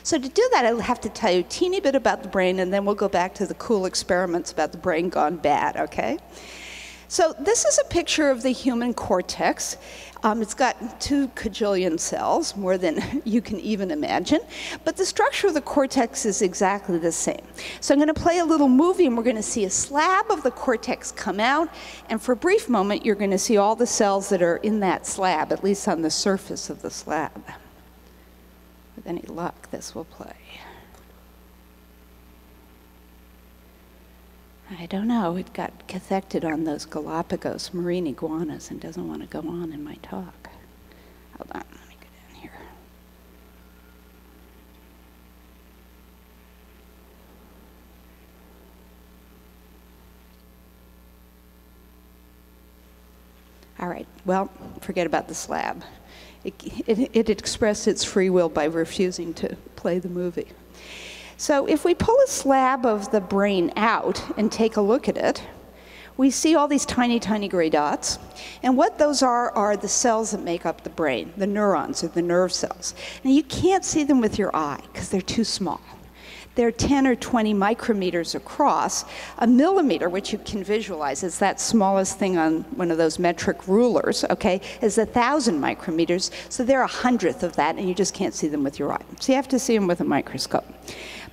So to do that, I'll have to tell you a teeny bit about the brain, and then we'll go back to the cool experiments about the brain gone bad, okay? So this is a picture of the human cortex. Um, it's got two cajillion cells, more than you can even imagine, but the structure of the cortex is exactly the same. So I'm going to play a little movie and we're going to see a slab of the cortex come out, and for a brief moment you're going to see all the cells that are in that slab, at least on the surface of the slab. With any luck, this will play. I don't know. It got cathected on those Galapagos marine iguanas and doesn't want to go on in my talk. Hold on, let me here. All right, well, forget about the slab. It, it, it expressed its free will by refusing to play the movie. So if we pull a slab of the brain out and take a look at it, we see all these tiny, tiny gray dots. And what those are are the cells that make up the brain, the neurons or the nerve cells. Now you can't see them with your eye because they're too small. They're 10 or 20 micrometers across. A millimeter, which you can visualize, is that smallest thing on one of those metric rulers, okay, is a thousand micrometers. So they're a hundredth of that, and you just can't see them with your eye. So you have to see them with a microscope.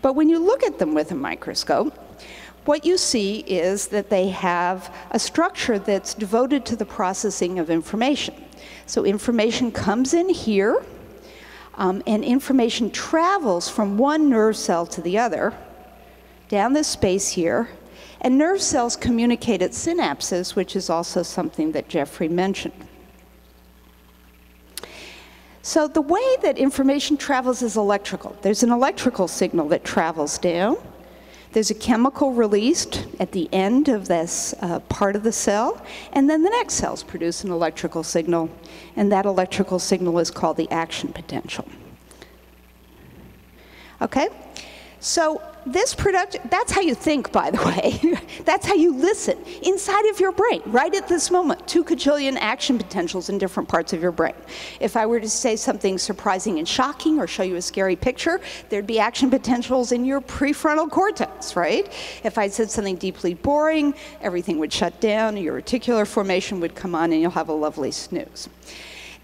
But when you look at them with a microscope, what you see is that they have a structure that's devoted to the processing of information. So information comes in here, um, and information travels from one nerve cell to the other, down this space here, and nerve cells communicate at synapses, which is also something that Jeffrey mentioned. So the way that information travels is electrical. There's an electrical signal that travels down. There's a chemical released at the end of this uh, part of the cell, and then the next cells produce an electrical signal, and that electrical signal is called the action potential. Okay? So this production, that's how you think, by the way. that's how you listen inside of your brain, right at this moment. Two cajillion action potentials in different parts of your brain. If I were to say something surprising and shocking or show you a scary picture, there'd be action potentials in your prefrontal cortex, right? If I said something deeply boring, everything would shut down, your reticular formation would come on, and you'll have a lovely snooze.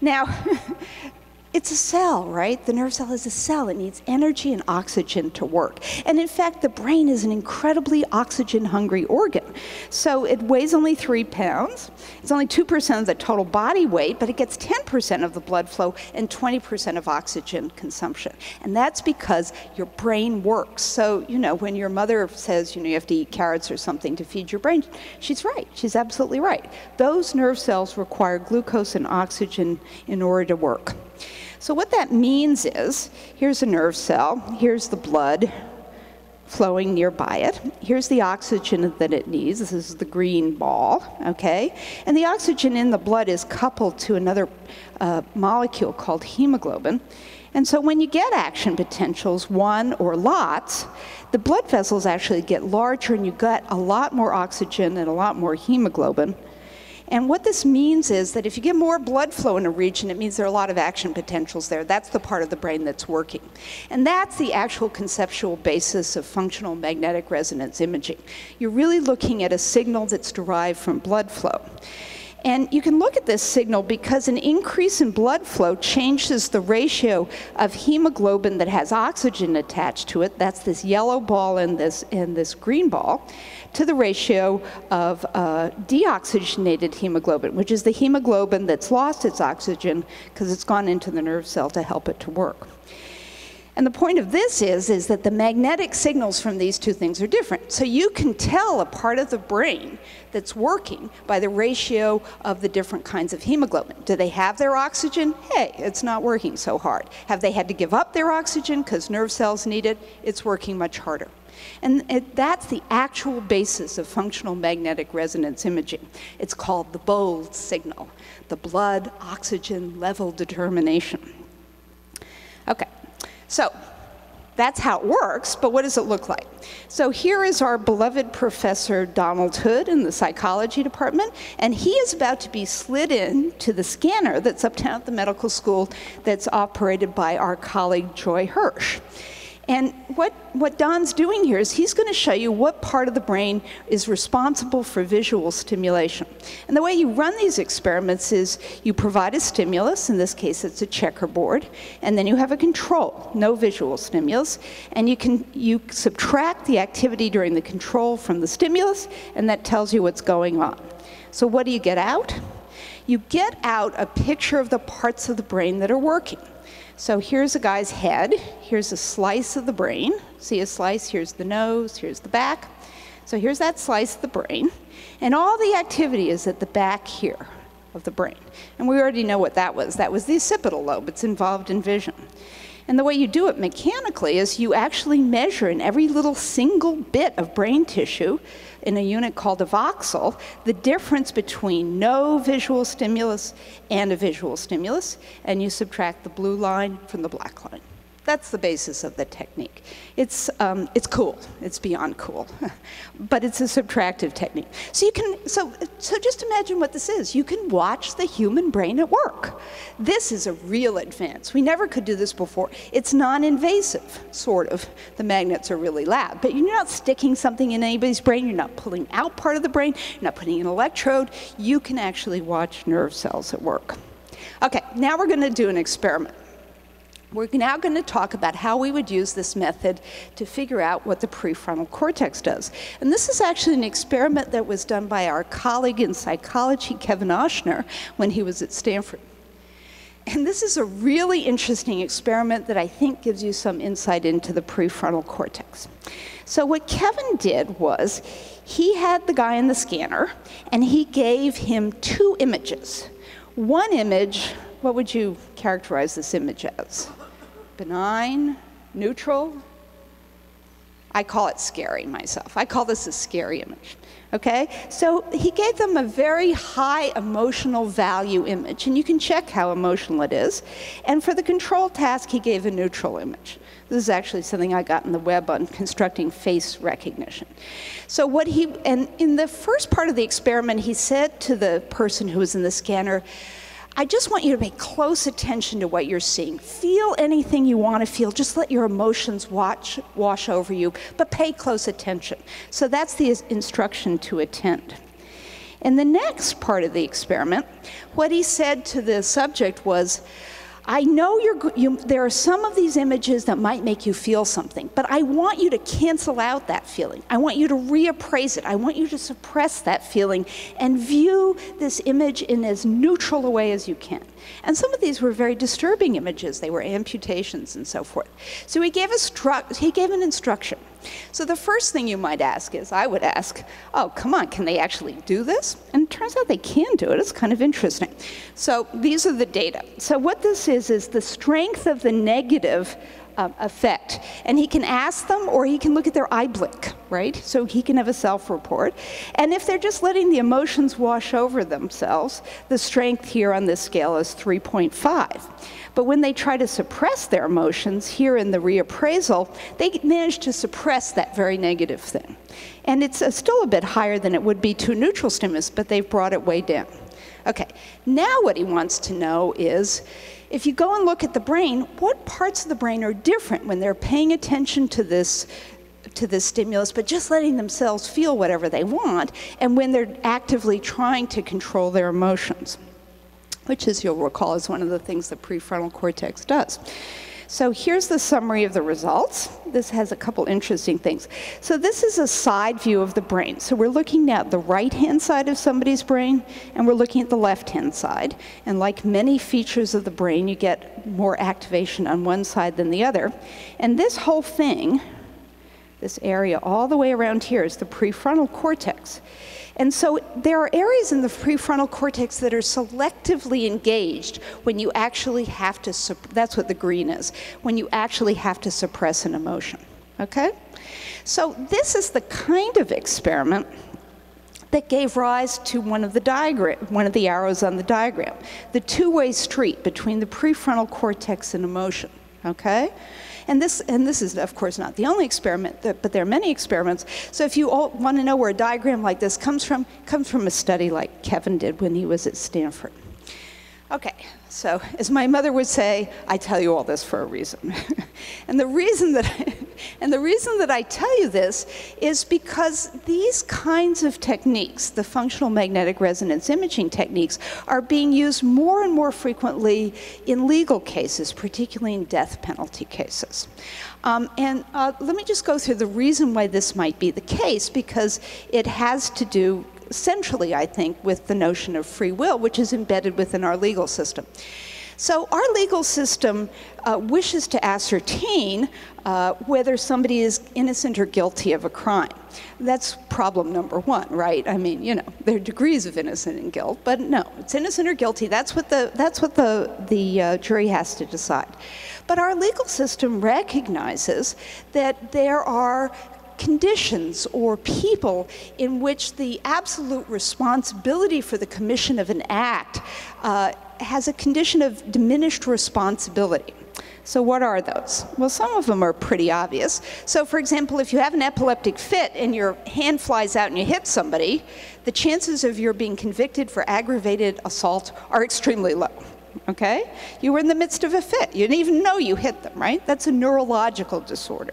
Now, It's a cell, right? The nerve cell is a cell. It needs energy and oxygen to work. And in fact, the brain is an incredibly oxygen hungry organ. So it weighs only three pounds. It's only 2% of the total body weight, but it gets 10% of the blood flow and 20% of oxygen consumption. And that's because your brain works. So, you know, when your mother says, you know, you have to eat carrots or something to feed your brain, she's right. She's absolutely right. Those nerve cells require glucose and oxygen in order to work. So what that means is, here's a nerve cell, here's the blood flowing nearby it. Here's the oxygen that it needs. This is the green ball, okay? And the oxygen in the blood is coupled to another uh, molecule called hemoglobin. And so when you get action potentials, one or lots, the blood vessels actually get larger and you get a lot more oxygen and a lot more hemoglobin. And what this means is that if you get more blood flow in a region, it means there are a lot of action potentials there. That's the part of the brain that's working. And that's the actual conceptual basis of functional magnetic resonance imaging. You're really looking at a signal that's derived from blood flow. And you can look at this signal because an increase in blood flow changes the ratio of hemoglobin that has oxygen attached to it. That's this yellow ball and this, and this green ball to the ratio of uh, deoxygenated hemoglobin, which is the hemoglobin that's lost its oxygen because it's gone into the nerve cell to help it to work. And the point of this is, is that the magnetic signals from these two things are different. So you can tell a part of the brain that's working by the ratio of the different kinds of hemoglobin. Do they have their oxygen? Hey, it's not working so hard. Have they had to give up their oxygen because nerve cells need it? It's working much harder. And it, that's the actual basis of functional magnetic resonance imaging. It's called the BOLD signal, the blood oxygen level determination. Okay, so that's how it works, but what does it look like? So here is our beloved professor Donald Hood in the psychology department, and he is about to be slid in to the scanner that's uptown at the medical school that's operated by our colleague Joy Hirsch. And what, what Don's doing here is he's going to show you what part of the brain is responsible for visual stimulation. And the way you run these experiments is you provide a stimulus, in this case it's a checkerboard, and then you have a control, no visual stimulus, and you can you subtract the activity during the control from the stimulus, and that tells you what's going on. So what do you get out? You get out a picture of the parts of the brain that are working. So here's a guy's head. Here's a slice of the brain. See a slice? Here's the nose. Here's the back. So here's that slice of the brain. And all the activity is at the back here of the brain. And we already know what that was. That was the occipital lobe. It's involved in vision. And the way you do it mechanically is you actually measure in every little single bit of brain tissue in a unit called a voxel, the difference between no visual stimulus and a visual stimulus, and you subtract the blue line from the black line. That's the basis of the technique. It's, um, it's cool. It's beyond cool. but it's a subtractive technique. So you can, so, so just imagine what this is. You can watch the human brain at work. This is a real advance. We never could do this before. It's non-invasive, sort of. The magnets are really loud. But you're not sticking something in anybody's brain. You're not pulling out part of the brain. You're not putting an electrode. You can actually watch nerve cells at work. Okay, now we're going to do an experiment. We're now going to talk about how we would use this method to figure out what the prefrontal cortex does. And this is actually an experiment that was done by our colleague in psychology, Kevin Ochsner, when he was at Stanford. And this is a really interesting experiment that I think gives you some insight into the prefrontal cortex. So what Kevin did was he had the guy in the scanner and he gave him two images. One image, what would you characterize this image as? Benign, neutral. I call it scary myself. I call this a scary image. Okay? So he gave them a very high emotional value image, and you can check how emotional it is. And for the control task, he gave a neutral image. This is actually something I got in the web on constructing face recognition. So what he, and in the first part of the experiment, he said to the person who was in the scanner, I just want you to pay close attention to what you're seeing. Feel anything you want to feel. Just let your emotions watch, wash over you, but pay close attention. So that's the instruction to attend. In the next part of the experiment, what he said to the subject was, I know you're, you, there are some of these images that might make you feel something, but I want you to cancel out that feeling. I want you to reappraise it. I want you to suppress that feeling and view this image in as neutral a way as you can. And some of these were very disturbing images. They were amputations and so forth. So he gave, a he gave an instruction. So the first thing you might ask is, I would ask, oh, come on, can they actually do this? And it turns out they can do it. It's kind of interesting. So these are the data. So what this is, is the strength of the negative um, effect. And he can ask them or he can look at their eye blink, right? So he can have a self report. And if they're just letting the emotions wash over themselves, the strength here on this scale is 3.5. But when they try to suppress their emotions here in the reappraisal, they manage to suppress that very negative thing. And it's uh, still a bit higher than it would be to neutral stimulus, but they've brought it way down. Okay, now what he wants to know is if you go and look at the brain, what parts of the brain are different when they're paying attention to this to this stimulus, but just letting themselves feel whatever they want, and when they're actively trying to control their emotions, which, as you'll recall, is one of the things the prefrontal cortex does. So here's the summary of the results. This has a couple interesting things. So this is a side view of the brain. So we're looking at the right-hand side of somebody's brain, and we're looking at the left-hand side. And like many features of the brain, you get more activation on one side than the other. And this whole thing, this area all the way around here is the prefrontal cortex. And so there are areas in the prefrontal cortex that are selectively engaged when you actually have to, that's what the green is, when you actually have to suppress an emotion, okay? So this is the kind of experiment that gave rise to one of the diagram, one of the arrows on the diagram, the two-way street between the prefrontal cortex and emotion, okay? And this, and this is, of course, not the only experiment, that, but there are many experiments. So if you want to know where a diagram like this comes from, comes from a study like Kevin did when he was at Stanford. Okay, so as my mother would say, I tell you all this for a reason. and the reason that I, and the reason that I tell you this is because these kinds of techniques, the functional magnetic resonance imaging techniques, are being used more and more frequently in legal cases, particularly in death penalty cases. Um, and uh, let me just go through the reason why this might be the case, because it has to do centrally, I think, with the notion of free will, which is embedded within our legal system. So our legal system uh, wishes to ascertain uh, whether somebody is innocent or guilty of a crime. That's problem number one, right? I mean, you know, there are degrees of innocent and guilt, but no, it's innocent or guilty. That's what the, that's what the, the uh, jury has to decide. But our legal system recognizes that there are conditions or people in which the absolute responsibility for the commission of an act uh, has a condition of diminished responsibility. So what are those? Well, some of them are pretty obvious. So for example, if you have an epileptic fit and your hand flies out and you hit somebody, the chances of your being convicted for aggravated assault are extremely low. Okay? You were in the midst of a fit. You didn't even know you hit them, right? That's a neurological disorder.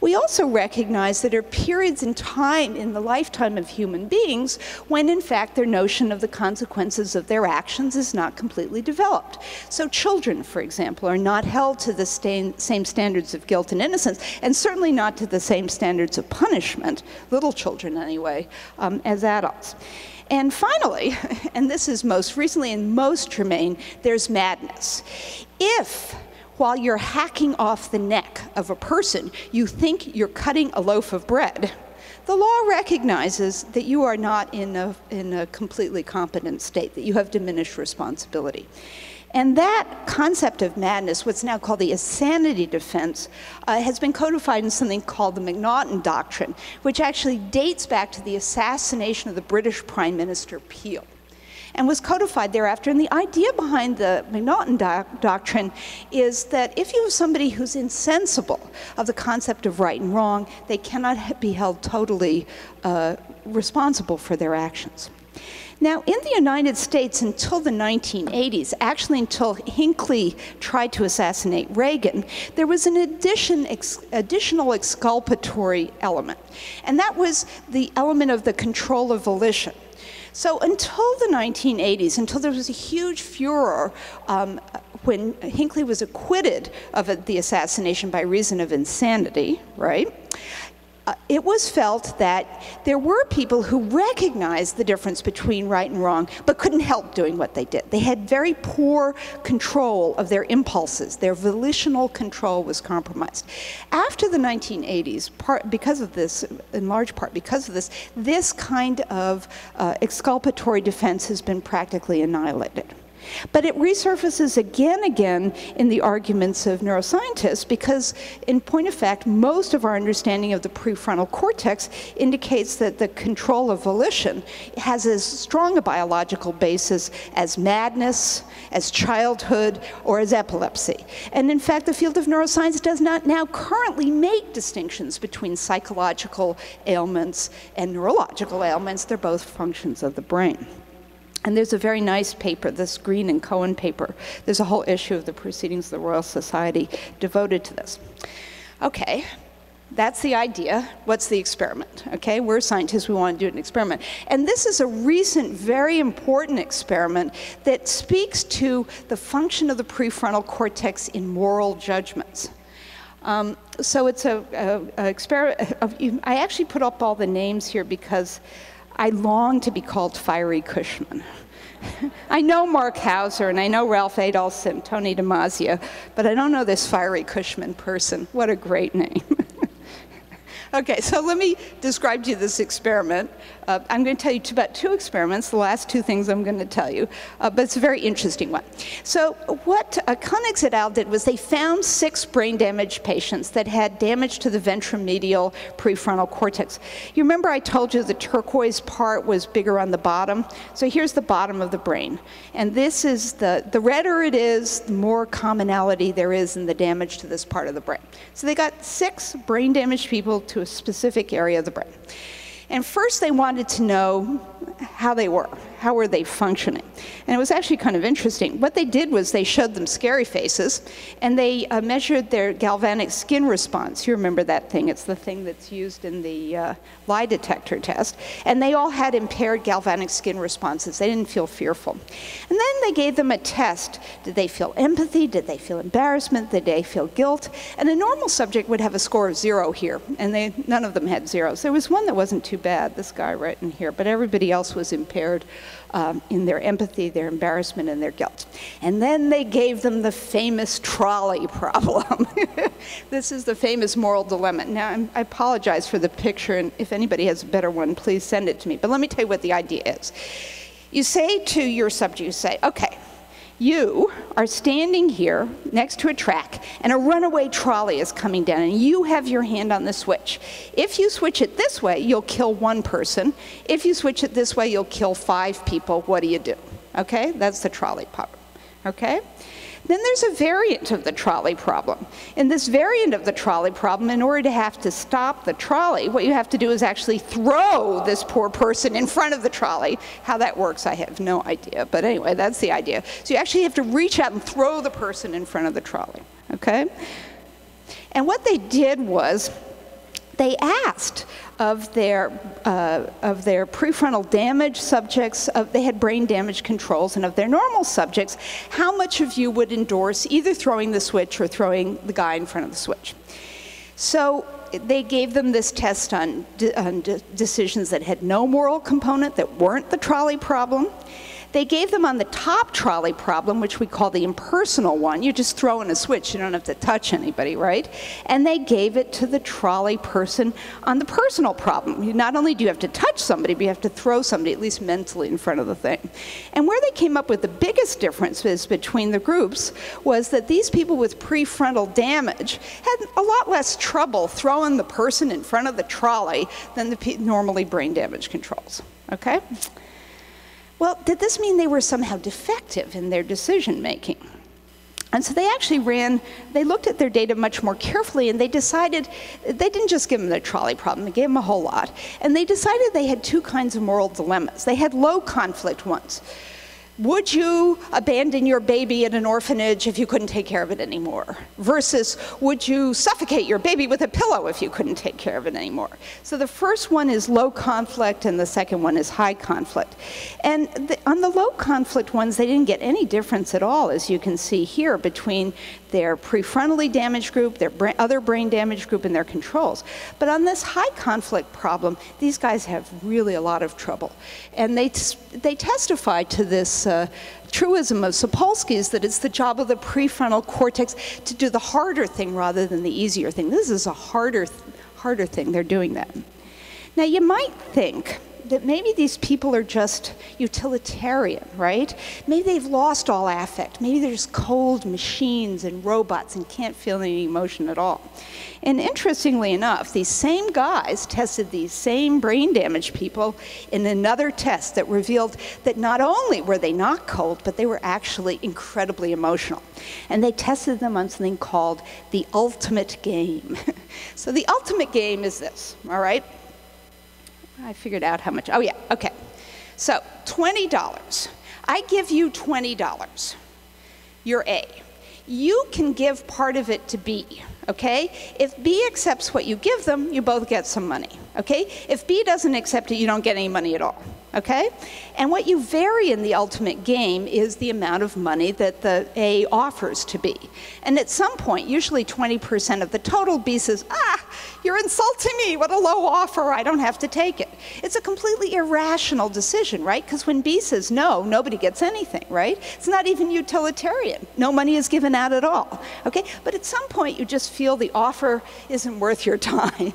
We also recognize that there are periods in time in the lifetime of human beings when, in fact, their notion of the consequences of their actions is not completely developed. So, children, for example, are not held to the same standards of guilt and innocence, and certainly not to the same standards of punishment, little children anyway, um, as adults. And finally, and this is most recently and most germane, there's madness. If while you're hacking off the neck of a person, you think you're cutting a loaf of bread. The law recognizes that you are not in a, in a completely competent state, that you have diminished responsibility. And that concept of madness, what's now called the insanity defense, uh, has been codified in something called the Macnaghten Doctrine, which actually dates back to the assassination of the British Prime Minister Peel and was codified thereafter. And the idea behind the Macnaghten doc doctrine is that if you have somebody who's insensible of the concept of right and wrong, they cannot be held totally uh, responsible for their actions. Now, in the United States until the 1980s, actually until Hinckley tried to assassinate Reagan, there was an addition, ex, additional exculpatory element, and that was the element of the control of volition. So until the 1980s, until there was a huge furor um, when Hinckley was acquitted of the assassination by reason of insanity, right? Uh, it was felt that there were people who recognized the difference between right and wrong, but couldn't help doing what they did. They had very poor control of their impulses. Their volitional control was compromised. After the 1980s, part, because of this, in large part because of this, this kind of uh, exculpatory defense has been practically annihilated. But it resurfaces again again in the arguments of neuroscientists because, in point of fact, most of our understanding of the prefrontal cortex indicates that the control of volition has as strong a biological basis as madness, as childhood, or as epilepsy. And in fact, the field of neuroscience does not now currently make distinctions between psychological ailments and neurological ailments. They're both functions of the brain. And there's a very nice paper, this Greene and Cohen paper. There's a whole issue of the Proceedings of the Royal Society devoted to this. Okay, that's the idea. What's the experiment? Okay, we're scientists, we want to do an experiment. And this is a recent, very important experiment that speaks to the function of the prefrontal cortex in moral judgments. Um, so it's a, a, a experiment. I actually put up all the names here because I long to be called Fiery Cushman. I know Mark Hauser and I know Ralph Adolphs, Tony Damasio, but I don't know this Fiery Cushman person. What a great name. okay, so let me describe to you this experiment. Uh, I'm going to tell you about two experiments, the last two things I'm going to tell you, uh, but it's a very interesting one. So what uh, Koenigs et al. did was they found six brain damage patients that had damage to the ventromedial prefrontal cortex. You remember I told you the turquoise part was bigger on the bottom? So here's the bottom of the brain. And this is the, the redder it is, the more commonality there is in the damage to this part of the brain. So they got six brain damaged people to a specific area of the brain. And first they wanted to know how they were, how were they functioning. And it was actually kind of interesting. What they did was they showed them scary faces, and they uh, measured their galvanic skin response. You remember that thing, it's the thing that's used in the uh, lie detector test. And they all had impaired galvanic skin responses. They didn't feel fearful. And then they gave them a test. Did they feel empathy? Did they feel embarrassment? Did they feel guilt? And a normal subject would have a score of zero here, and they, none of them had zeros. There was one that wasn't too bad, this guy right in here, but everybody else was impaired um, in their empathy, their embarrassment, and their guilt. And then they gave them the famous trolley problem. this is the famous moral dilemma. Now, I'm, i apologize for the picture, and if anybody has a better one, please send it to me. But let me tell you what the idea is. You say to your subject, you say, okay, you are standing here next to a track, and a runaway trolley is coming down, and you have your hand on the switch. If you switch it this way, you'll kill one person. If you switch it this way, you'll kill five people. What do you do? Okay? That's the trolley problem. Okay? Then there's a variant of the trolley problem. In this variant of the trolley problem, in order to have to stop the trolley, what you have to do is actually throw this poor person in front of the trolley. How that works, I have no idea. But anyway, that's the idea. So you actually have to reach out and throw the person in front of the trolley. Okay? And what they did was they asked of their, uh, of their prefrontal damage subjects, of, they had brain damage controls, and of their normal subjects, how much of you would endorse either throwing the switch or throwing the guy in front of the switch. So they gave them this test on, de on de decisions that had no moral component, that weren't the trolley problem. They gave them on the top trolley problem, which we call the impersonal one. You just throw in a switch, you don't have to touch anybody, right? And they gave it to the trolley person on the personal problem. You, not only do you have to touch somebody, but you have to throw somebody, at least mentally, in front of the thing. And where they came up with the biggest differences between the groups was that these people with prefrontal damage had a lot less trouble throwing the person in front of the trolley than the normally brain damage controls. Okay? Well, did this mean they were somehow defective in their decision making? And so they actually ran, they looked at their data much more carefully and they decided, they didn't just give them the trolley problem, they gave them a whole lot. And they decided they had two kinds of moral dilemmas. They had low conflict ones. Would you abandon your baby in an orphanage if you couldn't take care of it anymore? Versus, would you suffocate your baby with a pillow if you couldn't take care of it anymore? So the first one is low conflict, and the second one is high conflict. And the, on the low conflict ones, they didn't get any difference at all, as you can see here, between their prefrontally damaged group, their bra other brain damage group, and their controls. But on this high conflict problem, these guys have really a lot of trouble. And they, they testify to this uh, truism of Sapolsky's that it's the job of the prefrontal cortex to do the harder thing rather than the easier thing. This is a harder, harder thing. They're doing that. Now, you might think that maybe these people are just utilitarian, right? Maybe they've lost all affect. Maybe they're just cold machines and robots and can't feel any emotion at all. And interestingly enough, these same guys tested these same brain damaged people in another test that revealed that not only were they not cold, but they were actually incredibly emotional. And they tested them on something called the ultimatum game. so the ultimatum game is this, all right? I figured out how much. Oh, yeah, okay. So, $20. I give you $20. You're A. You can give part of it to B, okay? If B accepts what you give them, you both get some money, okay? If B doesn't accept it, you don't get any money at all okay? And what you vary in the ultimatum game is the amount of money that the A offers to B. And at some point, usually 20% of the total, B says, ah, you're insulting me, what a low offer, I don't have to take it. It's a completely irrational decision, right? Because when B says no, nobody gets anything, right? It's not even utilitarian. No money is given out at all, okay? But at some point, you just feel the offer isn't worth your time.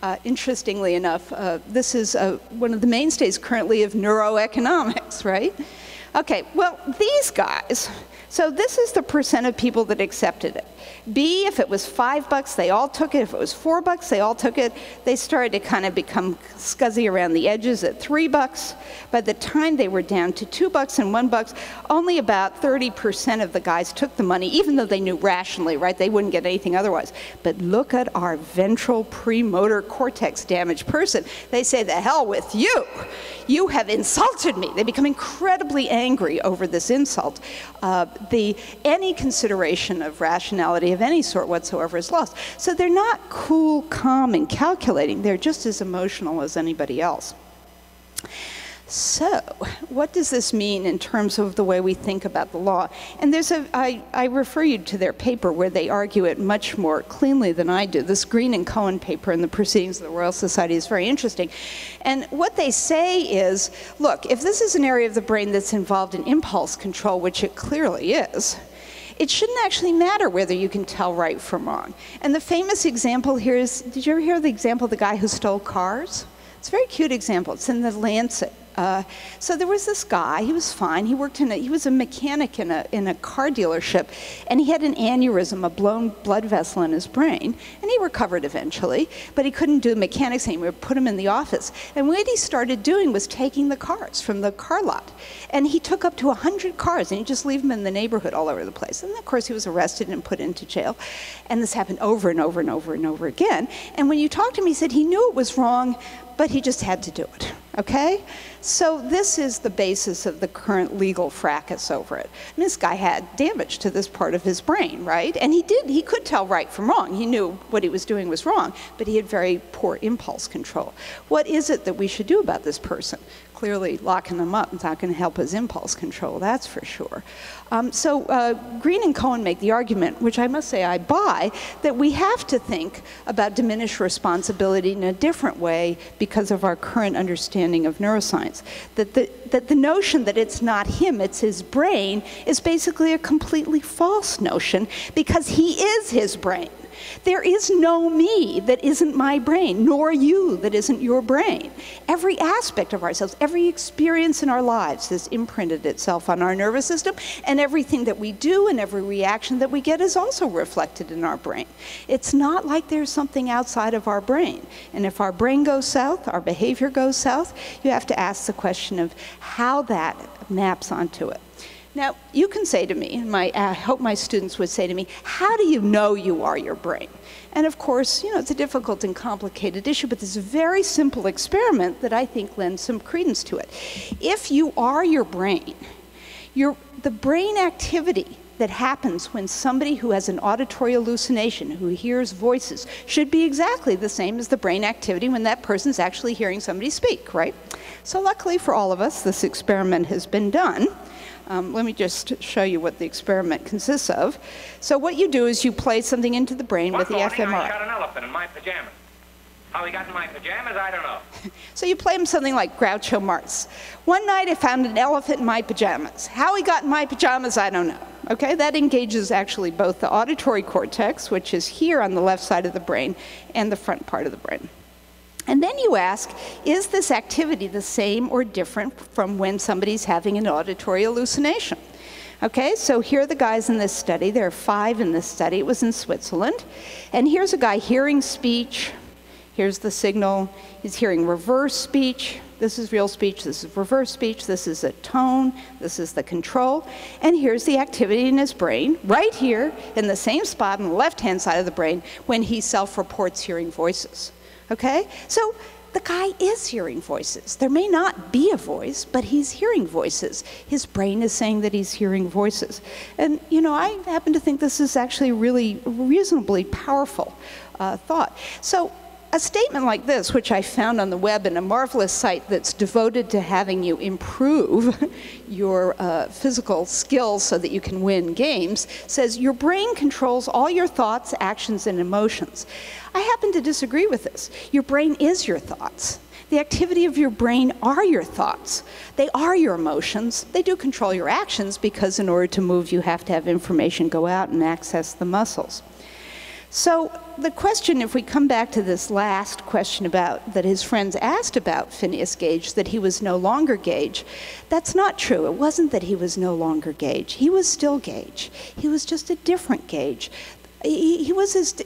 Uh, interestingly enough, uh, this is uh, one of the mainstays currently of neuroeconomics, right? Okay, well, these guys, so this is the percent of people that accepted it. B, if it was five bucks, they all took it. If it was four bucks, they all took it. They started to kind of become scuzzy around the edges at three bucks. By the time they were down to two bucks and one bucks, only about 30% of the guys took the money, even though they knew rationally, right, they wouldn't get anything otherwise. But look at our ventral premotor cortex damaged person. They say, the hell with you. You have insulted me. They become incredibly angry over this insult. Uh, the, any consideration of rationality of any sort whatsoever is lost. So they're not cool, calm, and calculating. They're just as emotional as anybody else. So, what does this mean in terms of the way we think about the law? And there's a, I, I refer you to their paper where they argue it much more cleanly than I do. This Greene and Cohen paper in the Proceedings of the Royal Society is very interesting. And what they say is look, if this is an area of the brain that's involved in impulse control, which it clearly is, it shouldn't actually matter whether you can tell right from wrong. And the famous example here is did you ever hear the example of the guy who stole cars? It's a very cute example. It's in the Lancet. Uh, so there was this guy, he was fine. He worked in a, he was a mechanic in a, in a car dealership, and he had an aneurysm, a blown blood vessel in his brain, and he recovered eventually, but he couldn't do mechanics anymore, put him in the office. And what he started doing was taking the cars from the car lot. And he took up to 100 cars, and he just leave them in the neighborhood all over the place. And of course, he was arrested and put into jail. And this happened over and over and over and over again. And when you talked to him, he said he knew it was wrong, but he just had to do it, okay? So this is the basis of the current legal fracas over it. And this guy had damage to this part of his brain, right? And he did, he could tell right from wrong. He knew what he was doing was wrong, but he had very poor impulse control. What is it that we should do about this person? Clearly, locking them up is not going to help his impulse control, that's for sure. Um, so uh, Greene and Cohen make the argument, which I must say I buy, that we have to think about diminished responsibility in a different way because of our current understanding understanding of neuroscience. That the, that the notion that it's not him, it's his brain, is basically a completely false notion because he is his brain. There is no me that isn't my brain, nor you that isn't your brain. Every aspect of ourselves, every experience in our lives has imprinted itself on our nervous system, and everything that we do and every reaction that we get is also reflected in our brain. It's not like there's something outside of our brain. And if our brain goes south, our behavior goes south, you have to ask the question of how that maps onto it. Now, you can say to me, and my, I hope my students would say to me, how do you know you are your brain? And of course, you know, it's a difficult and complicated issue, but there's a very simple experiment that I think lends some credence to it. If you are your brain, your, the brain activity that happens when somebody who has an auditory hallucination, who hears voices, should be exactly the same as the brain activity when that person's actually hearing somebody speak, right? So luckily for all of us, this experiment has been done. Um, let me just show you what the experiment consists of. So what you do is you play something into the brain One with the morning fMRI. I shot an elephant in my pajamas. How he got in my pajamas, I don't know. So you play him something like Groucho Marx. One night I found an elephant in my pajamas. How he got in my pajamas, I don't know. Okay, that engages actually both the auditory cortex, which is here on the left side of the brain, and the front part of the brain. And then you ask, is this activity the same or different from when somebody's having an auditory hallucination? Okay, so here are the guys in this study. There are five in this study. It was in Switzerland. And here's a guy hearing speech. Here's the signal. He's hearing reverse speech. This is real speech. This is reverse speech. This is a tone. This is the control. And here's the activity in his brain, right here in the same spot on the left hand side of the brain when he self reports hearing voices. Okay? So the guy is hearing voices. There may not be a voice, but he's hearing voices. His brain is saying that he's hearing voices. And, you know, I happen to think this is actually a really reasonably powerful uh, thought. So a statement like this, which I found on the web in a marvelous site that's devoted to having you improve your uh, physical skills so that you can win games, says your brain controls all your thoughts, actions, and emotions. I happen to disagree with this. Your brain is your thoughts. The activity of your brain are your thoughts. They are your emotions. They do control your actions because in order to move, you have to have information go out and access the muscles. So the question, if we come back to this last question about that his friends asked about Phineas Gage, that he was no longer Gage, that's not true. It wasn't that he was no longer Gage. He was still Gage. He was just a different Gage. He, he was as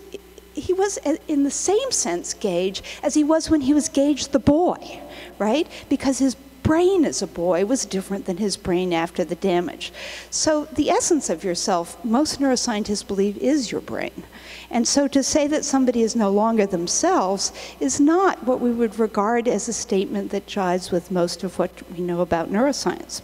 he was in the same sense Gage as he was when he was Gage the boy, right? Because his brain as a boy was different than his brain after the damage. So the essence of yourself, most neuroscientists believe, is your brain. And so to say that somebody is no longer themselves is not what we would regard as a statement that jives with most of what we know about neuroscience.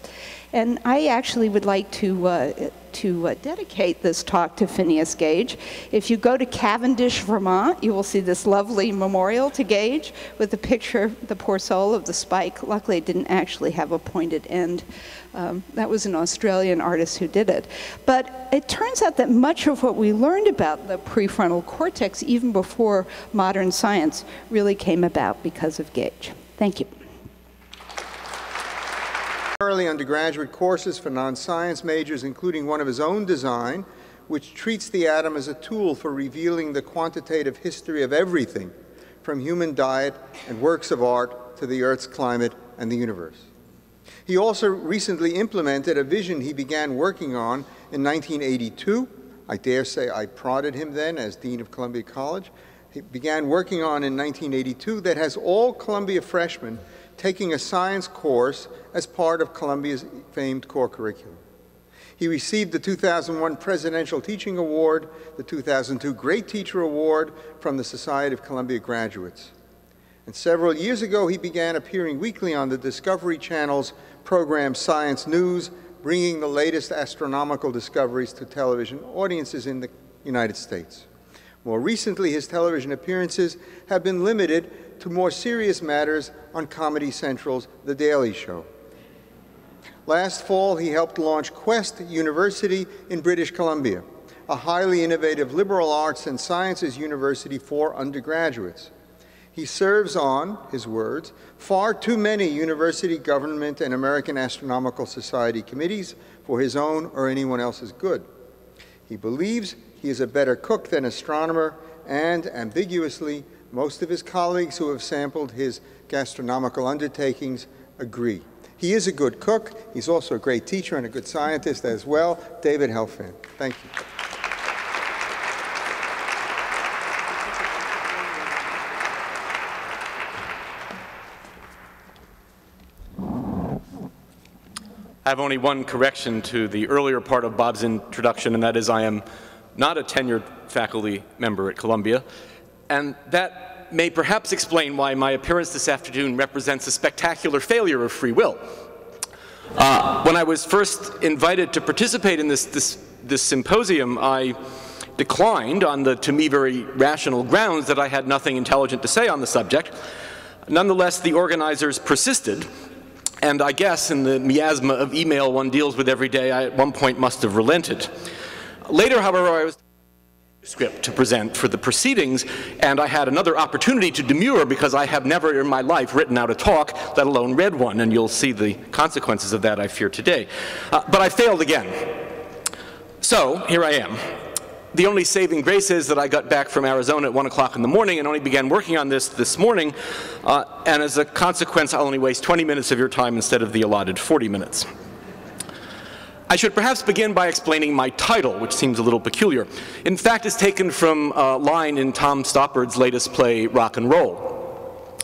And I actually would like to, uh, to uh, dedicate this talk to Phineas Gage. If you go to Cavendish, Vermont, you will see this lovely memorial to Gage with the picture, of the poor soul of the spike. Luckily, it didn't actually have a pointed end. Um, that was an Australian artist who did it. But it turns out that much of what we learned about the prefrontal cortex, even before modern science, really came about because of Gage. Thank you. Early undergraduate courses for non-science majors, including one of his own design, which treats the atom as a tool for revealing the quantitative history of everything, from human diet and works of art to the Earth's climate and the universe. He also recently implemented a vision he began working on in 1982. I dare say I prodded him then as Dean of Columbia College. He began working on in 1982 that has all Columbia freshmen taking a science course as part of Columbia's famed core curriculum. He received the 2001 Presidential Teaching Award, the 2002 Great Teacher Award from the Society of Columbia Graduates. And several years ago, he began appearing weekly on the Discovery Channel's program Science News, bringing the latest astronomical discoveries to television audiences in the United States. More recently, his television appearances have been limited to more serious matters on Comedy Central's The Daily Show. Last fall, he helped launch Quest University in British Columbia, a highly innovative liberal arts and sciences university for undergraduates. He serves on, his words, far too many university, government, and American Astronomical Society committees for his own or anyone else's good. He believes he is a better cook than astronomer, and ambiguously, most of his colleagues who have sampled his gastronomical undertakings agree. He is a good cook. He's also a great teacher and a good scientist as well. David Helfand. Thank you. I have only one correction to the earlier part of Bob's introduction, and that is I am not a tenured faculty member at Columbia, and that may perhaps explain why my appearance this afternoon represents a spectacular failure of free will. Uh, when I was first invited to participate in this, this, this symposium, I declined on the, to me, very rational grounds that I had nothing intelligent to say on the subject. Nonetheless, the organizers persisted, and I guess in the miasma of email one deals with every day, I at one point must have relented. Later, however, I was script to present for the proceedings, and I had another opportunity to demur because I have never in my life written out a talk, let alone read one, and you'll see the consequences of that, I fear, today. Uh, but I failed again. So, here I am. The only saving grace is that I got back from Arizona at 1 o'clock in the morning and only began working on this this morning, uh, and as a consequence, I'll only waste 20 minutes of your time instead of the allotted 40 minutes. I should perhaps begin by explaining my title, which seems a little peculiar. In fact, it's taken from a line in Tom Stoppard's latest play, Rock and Roll.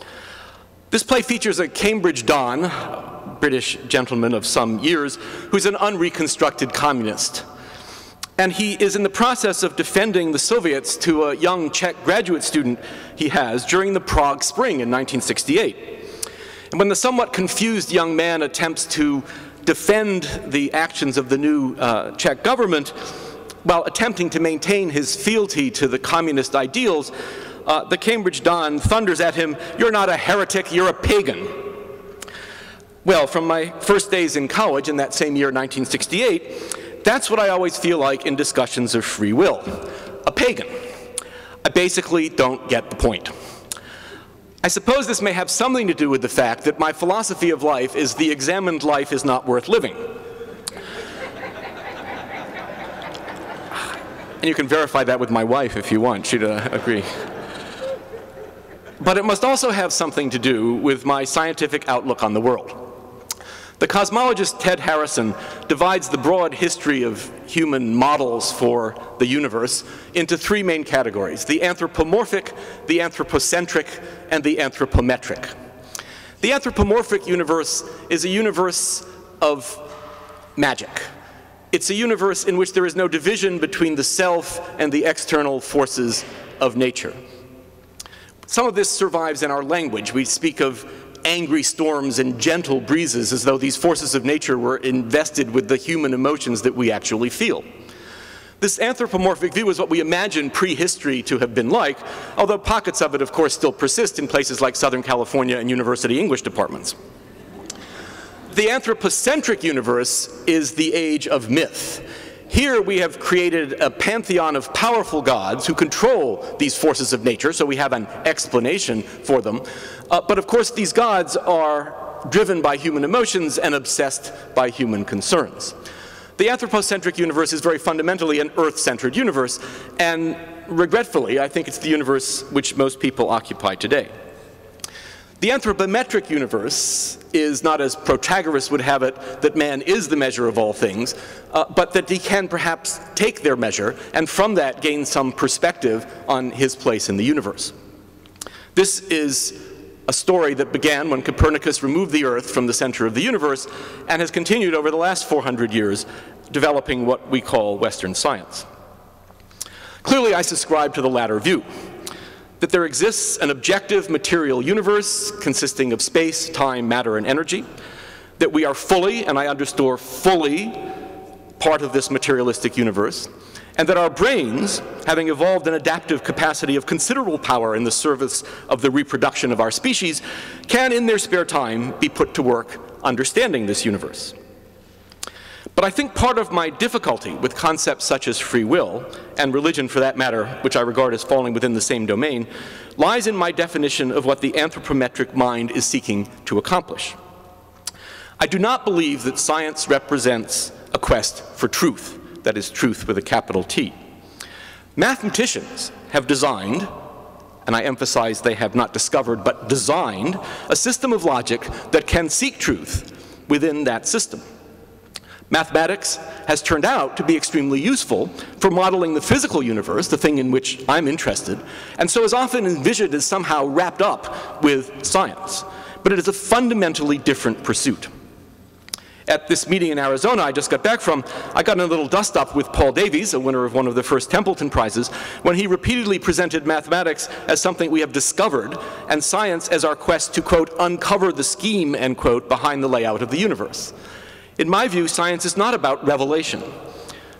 This play features a Cambridge Don, British gentleman of some years, who's an unreconstructed communist. And he is in the process of defending the Soviets to a young Czech graduate student he has during the Prague Spring in 1968. And when the somewhat confused young man attempts to defend the actions of the new uh, Czech government while attempting to maintain his fealty to the communist ideals, uh, the Cambridge Don thunders at him, You're not a heretic, you're a pagan. Well, from my first days in college in that same year, 1968, that's what I always feel like in discussions of free will a pagan. I basically don't get the point. I suppose this may have something to do with the fact that my philosophy of life is the examined life is not worth living. and you can verify that with my wife if you want, she'd uh, agree. But it must also have something to do with my scientific outlook on the world. The cosmologist Ted Harrison divides the broad history of human models for the universe into three main categories the anthropomorphic, the anthropocentric, and the anthropometric. The anthropomorphic universe is a universe of magic. It's a universe in which there is no division between the self and the external forces of nature. Some of this survives in our language. We speak of angry storms and gentle breezes as though these forces of nature were invested with the human emotions that we actually feel. This anthropomorphic view is what we imagine prehistory to have been like, although pockets of it, of course, still persist in places like Southern California and university English departments. The anthropocentric universe is the age of myth. Here we have created a pantheon of powerful gods who control these forces of nature, so we have an explanation for them. Uh, but of course, these gods are driven by human emotions and obsessed by human concerns. The anthropocentric universe is very fundamentally an Earth centered universe, and regretfully, I think it's the universe which most people occupy today. The anthropometric universe is not as Protagoras would have it that man is the measure of all things, uh, but that he can perhaps take their measure and from that gain some perspective on his place in the universe. This is a story that began when Copernicus removed the Earth from the center of the universe and has continued over the last 400 years developing what we call Western science. Clearly, I subscribe to the latter view that there exists an objective material universe consisting of space, time, matter, and energy, that we are fully, and I underscore fully, part of this materialistic universe, and that our brains, having evolved an adaptive capacity of considerable power in the service of the reproduction of our species, can in their spare time be put to work understanding this universe. But I think part of my difficulty with concepts such as free will, and religion for that matter, which I regard as falling within the same domain, lies in my definition of what the anthropometric mind is seeking to accomplish. I do not believe that science represents a quest for truth, that is, truth with a capital T. Mathematicians have designed, and I emphasize they have not discovered, but designed, a system of logic that can seek truth within that system. Mathematics has turned out to be extremely useful for modeling the physical universe, the thing in which I'm interested, and so is often envisioned as somehow wrapped up with science. But it is a fundamentally different pursuit. At this meeting in Arizona I just got back from, I got in a little dust up with Paul Davies, a winner of one of the first Templeton Prizes, when he repeatedly presented mathematics as something we have discovered and science as our quest to, quote, uncover the scheme, end quote, behind the layout of the universe. In my view, science is not about revelation.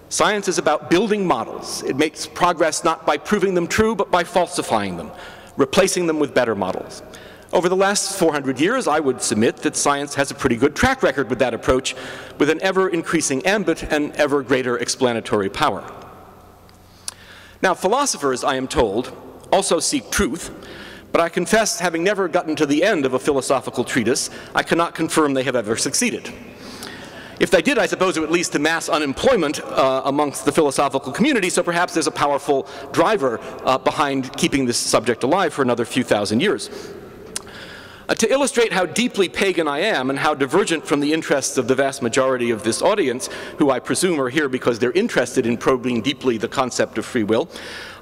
Science is about building models. It makes progress not by proving them true, but by falsifying them, replacing them with better models. Over the last 400 years, I would submit that science has a pretty good track record with that approach, with an ever increasing ambit and ever greater explanatory power. Now, philosophers, I am told, also seek truth, but I confess, having never gotten to the end of a philosophical treatise, I cannot confirm they have ever succeeded. If they did, I suppose it would lead to mass unemployment uh, amongst the philosophical community, so perhaps there's a powerful driver uh, behind keeping this subject alive for another few thousand years. Uh, to illustrate how deeply pagan I am and how divergent from the interests of the vast majority of this audience, who I presume are here because they're interested in probing deeply the concept of free will,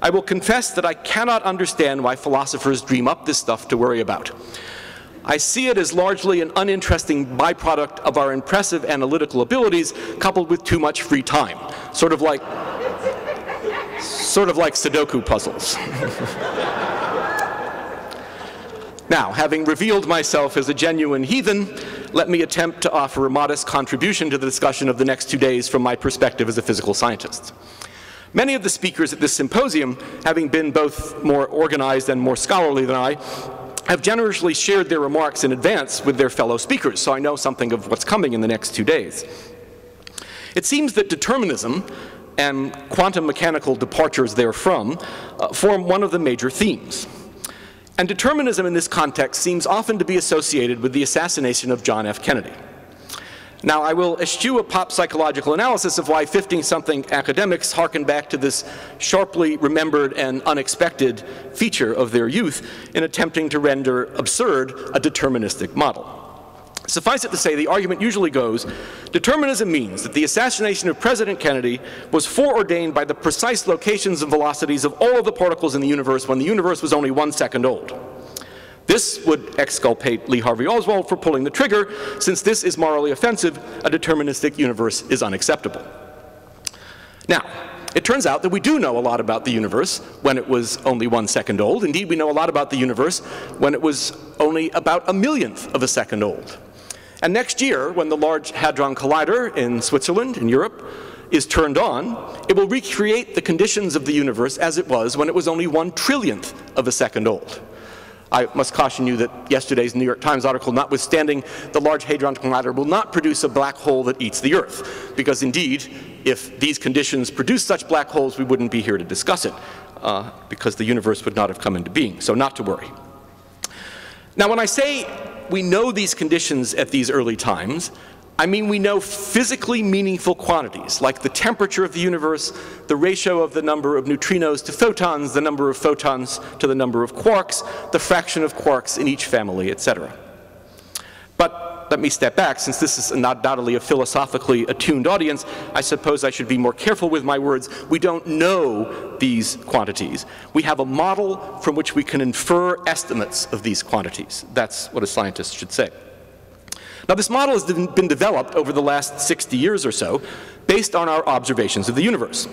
I will confess that I cannot understand why philosophers dream up this stuff to worry about. I see it as largely an uninteresting byproduct of our impressive analytical abilities coupled with too much free time, sort of like, sort of like Sudoku puzzles. Now, having revealed myself as a genuine heathen, let me attempt to offer a modest contribution to the discussion of the next two days from my perspective as a physical scientist. Many of the speakers at this symposium, having been both more organized and more scholarly than I, have generously shared their remarks in advance with their fellow speakers, so I know something of what's coming in the next two days. It seems that determinism and quantum mechanical departures therefrom uh, form one of the major themes. And determinism in this context seems often to be associated with the assassination of John F. Kennedy. Now, I will eschew a pop psychological analysis of why 50-something academics harken back to this sharply remembered and unexpected feature of their youth in attempting to render absurd a deterministic model. Suffice it to say, the argument usually goes, determinism means that the assassination of President Kennedy was foreordained by the precise locations and velocities of all of the particles in the universe when the universe was only one second old. This would exculpate Lee Harvey Oswald for pulling the trigger. Since this is morally offensive, a deterministic universe is unacceptable. Now, it turns out that we do know a lot about the universe when it was only one second old. Indeed, we know a lot about the universe when it was only about a millionth of a second old. And next year, when the Large Hadron Collider in Switzerland, in Europe, is turned on, it will recreate the conditions of the universe as it was when it was only one trillionth of a second old. I must caution you that yesterday's New York Times article, notwithstanding the Large Hadron Collider will not produce a black hole that eats the Earth, because indeed, if these conditions produce such black holes, we wouldn't be here to discuss it, uh, because the universe would not have come into being, so not to worry. Now, when I say we know these conditions at these early times, I mean we know physically meaningful quantities, like the temperature of the universe, the ratio of the number of neutrinos to photons, the number of photons to the number of quarks, the fraction of quarks in each family, etc. But let me step back. Since this is not undoubtedly a philosophically attuned audience, I suppose I should be more careful with my words. We don't know these quantities. We have a model from which we can infer estimates of these quantities. That's what a scientist should say. Now, this model has been developed over the last 60 years or so based on our observations of the universe.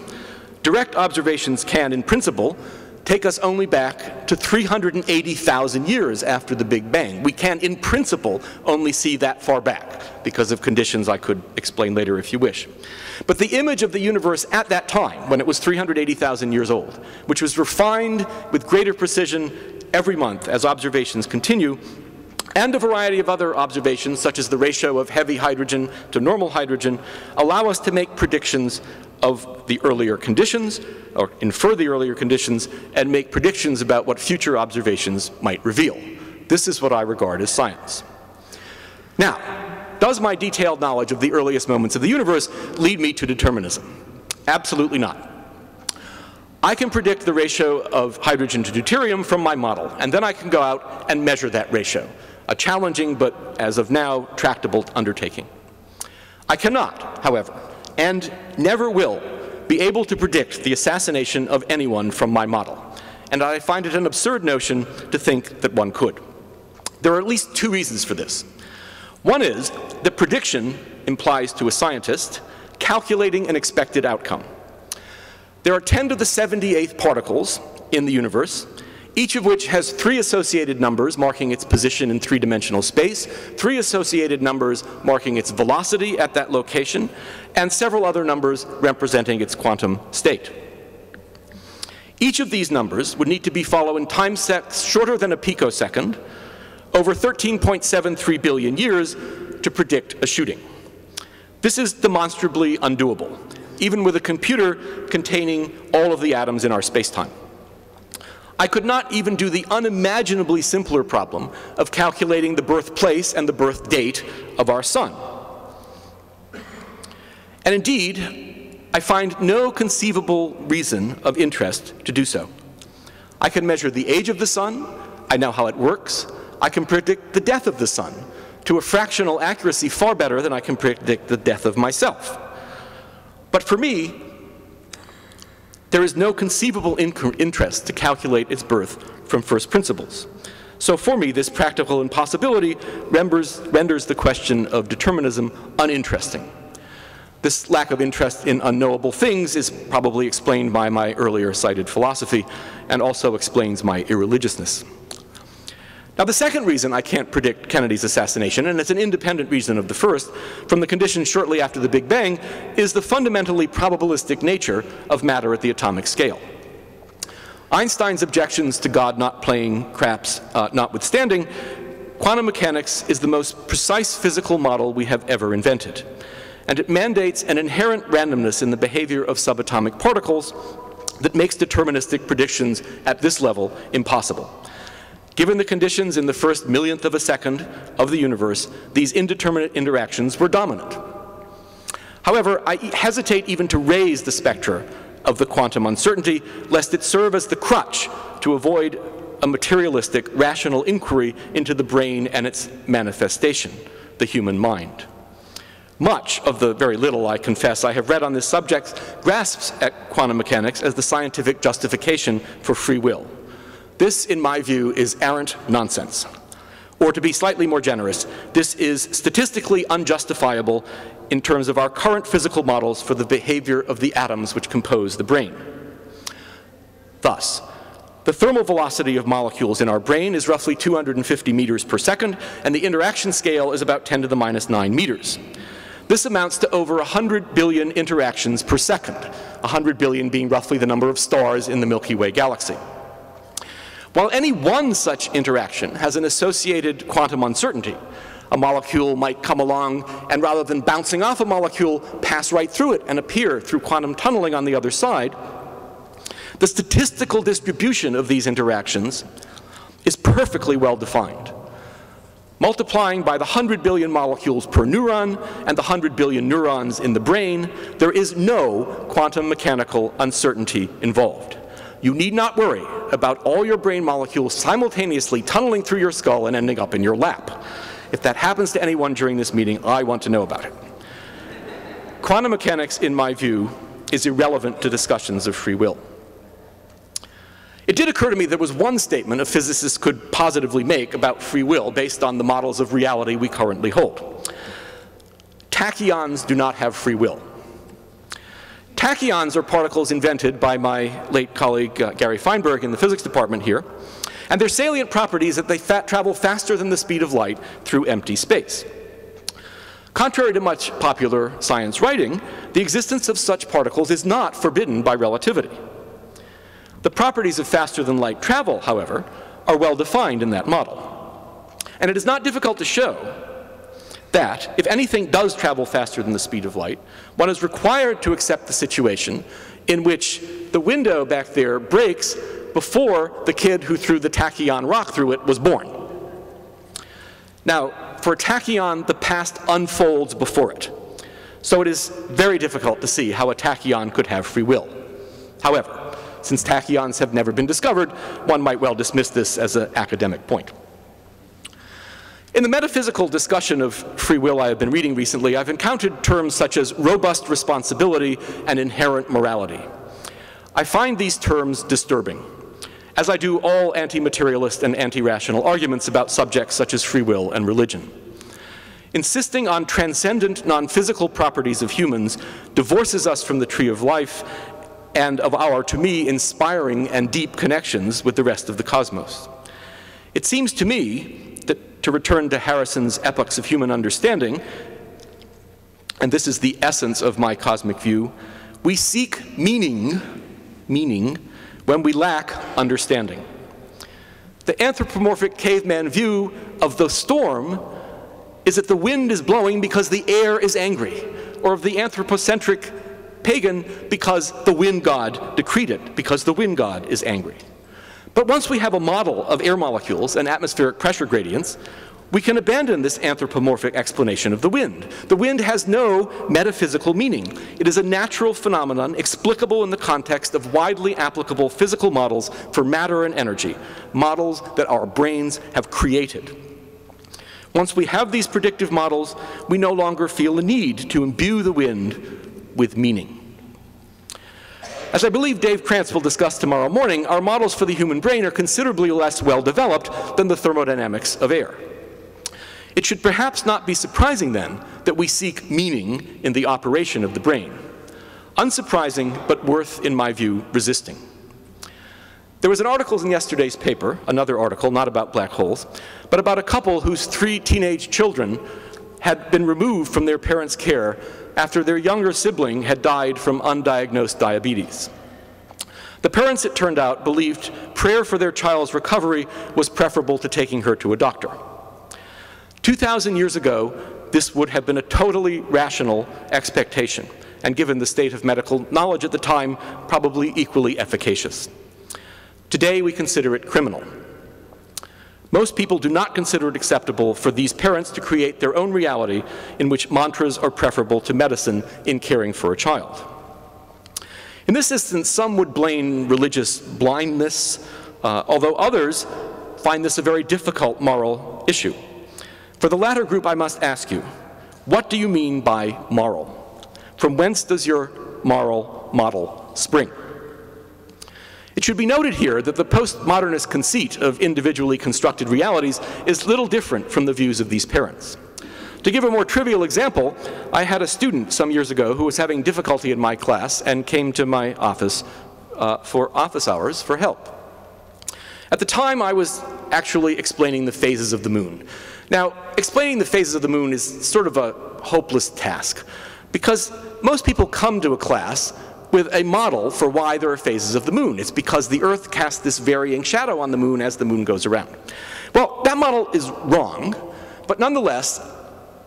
Direct observations can, in principle, take us only back to 380,000 years after the Big Bang. We can, in principle, only see that far back because of conditions I could explain later if you wish. But the image of the universe at that time, when it was 380,000 years old, which was refined with greater precision every month as observations continue, and a variety of other observations, such as the ratio of heavy hydrogen to normal hydrogen, allow us to make predictions of the earlier conditions, or infer the earlier conditions, and make predictions about what future observations might reveal. This is what I regard as science. Now, does my detailed knowledge of the earliest moments of the universe lead me to determinism? Absolutely not. I can predict the ratio of hydrogen to deuterium from my model, and then I can go out and measure that ratio, a challenging but, as of now, tractable undertaking. I cannot, however, and never will, be able to predict the assassination of anyone from my model, and I find it an absurd notion to think that one could. There are at least two reasons for this. One is that prediction implies to a scientist calculating an expected outcome. There are 10 to the 78th particles in the universe, each of which has three associated numbers marking its position in three-dimensional space, three associated numbers marking its velocity at that location, and several other numbers representing its quantum state. Each of these numbers would need to be followed in time steps shorter than a picosecond over 13.73 billion years to predict a shooting. This is demonstrably undoable even with a computer containing all of the atoms in our spacetime. I could not even do the unimaginably simpler problem of calculating the birthplace and the birth date of our sun. And indeed, I find no conceivable reason of interest to do so. I can measure the age of the sun, I know how it works, I can predict the death of the sun to a fractional accuracy far better than I can predict the death of myself. But for me, there is no conceivable interest to calculate its birth from first principles. So for me, this practical impossibility renders, renders the question of determinism uninteresting. This lack of interest in unknowable things is probably explained by my earlier cited philosophy and also explains my irreligiousness. Now, the second reason I can't predict Kennedy's assassination, and it's an independent reason of the first, from the conditions shortly after the Big Bang, is the fundamentally probabilistic nature of matter at the atomic scale. Einstein's objections to God not playing craps uh, notwithstanding, quantum mechanics is the most precise physical model we have ever invented. And it mandates an inherent randomness in the behavior of subatomic particles that makes deterministic predictions at this level impossible. Given the conditions in the first millionth of a second of the universe, these indeterminate interactions were dominant. However, I hesitate even to raise the spectra of the quantum uncertainty, lest it serve as the crutch to avoid a materialistic, rational inquiry into the brain and its manifestation, the human mind. Much of the very little, I confess, I have read on this subject grasps at quantum mechanics as the scientific justification for free will. This, in my view, is arrant nonsense. Or to be slightly more generous, this is statistically unjustifiable in terms of our current physical models for the behavior of the atoms which compose the brain. Thus, the thermal velocity of molecules in our brain is roughly 250 meters per second, and the interaction scale is about 10 to the minus 9 meters. This amounts to over 100 billion interactions per second, 100 billion being roughly the number of stars in the Milky Way galaxy. While any one such interaction has an associated quantum uncertainty, a molecule might come along and rather than bouncing off a molecule, pass right through it and appear through quantum tunneling on the other side, the statistical distribution of these interactions is perfectly well defined. Multiplying by the 100 billion molecules per neuron and the 100 billion neurons in the brain, there is no quantum mechanical uncertainty involved. You need not worry about all your brain molecules simultaneously tunneling through your skull and ending up in your lap. If that happens to anyone during this meeting, I want to know about it. Quantum mechanics, in my view, is irrelevant to discussions of free will. It did occur to me there was one statement a physicist could positively make about free will based on the models of reality we currently hold. Tachyons do not have free will. Tachyons are particles invented by my late colleague uh, Gary Feinberg in the physics department here, and their salient property is that they travel faster than the speed of light through empty space. Contrary to much popular science writing, the existence of such particles is not forbidden by relativity. The properties of faster than light travel, however, are well defined in that model. And it is not difficult to show that if anything does travel faster than the speed of light, one is required to accept the situation in which the window back there breaks before the kid who threw the tachyon rock through it was born. Now, for a tachyon, the past unfolds before it. So it is very difficult to see how a tachyon could have free will. However, since tachyons have never been discovered, one might well dismiss this as an academic point. In the metaphysical discussion of free will I have been reading recently, I've encountered terms such as robust responsibility and inherent morality. I find these terms disturbing, as I do all anti-materialist and anti-rational arguments about subjects such as free will and religion. Insisting on transcendent non-physical properties of humans divorces us from the tree of life and of our, to me, inspiring and deep connections with the rest of the cosmos. It seems to me to return to Harrison's Epochs of Human Understanding, and this is the essence of my cosmic view, we seek meaning, meaning, when we lack understanding. The anthropomorphic caveman view of the storm is that the wind is blowing because the air is angry, or of the anthropocentric pagan because the wind god decreed it, because the wind god is angry. But once we have a model of air molecules and atmospheric pressure gradients, we can abandon this anthropomorphic explanation of the wind. The wind has no metaphysical meaning. It is a natural phenomenon explicable in the context of widely applicable physical models for matter and energy, models that our brains have created. Once we have these predictive models, we no longer feel the need to imbue the wind with meaning. As I believe Dave Krantz will discuss tomorrow morning, our models for the human brain are considerably less well developed than the thermodynamics of air. It should perhaps not be surprising then that we seek meaning in the operation of the brain. Unsurprising, but worth, in my view, resisting. There was an article in yesterday's paper, another article, not about black holes, but about a couple whose three teenage children had been removed from their parents' care after their younger sibling had died from undiagnosed diabetes. The parents, it turned out, believed prayer for their child's recovery was preferable to taking her to a doctor. 2,000 years ago, this would have been a totally rational expectation, and given the state of medical knowledge at the time, probably equally efficacious. Today, we consider it criminal. Most people do not consider it acceptable for these parents to create their own reality in which mantras are preferable to medicine in caring for a child. In this instance, some would blame religious blindness, uh, although others find this a very difficult moral issue. For the latter group, I must ask you, what do you mean by moral? From whence does your moral model spring? It should be noted here that the postmodernist conceit of individually constructed realities is little different from the views of these parents. To give a more trivial example, I had a student some years ago who was having difficulty in my class and came to my office uh, for office hours for help. At the time, I was actually explaining the phases of the moon. Now, explaining the phases of the moon is sort of a hopeless task because most people come to a class with a model for why there are phases of the moon. It's because the Earth casts this varying shadow on the moon as the moon goes around. Well, that model is wrong, but nonetheless,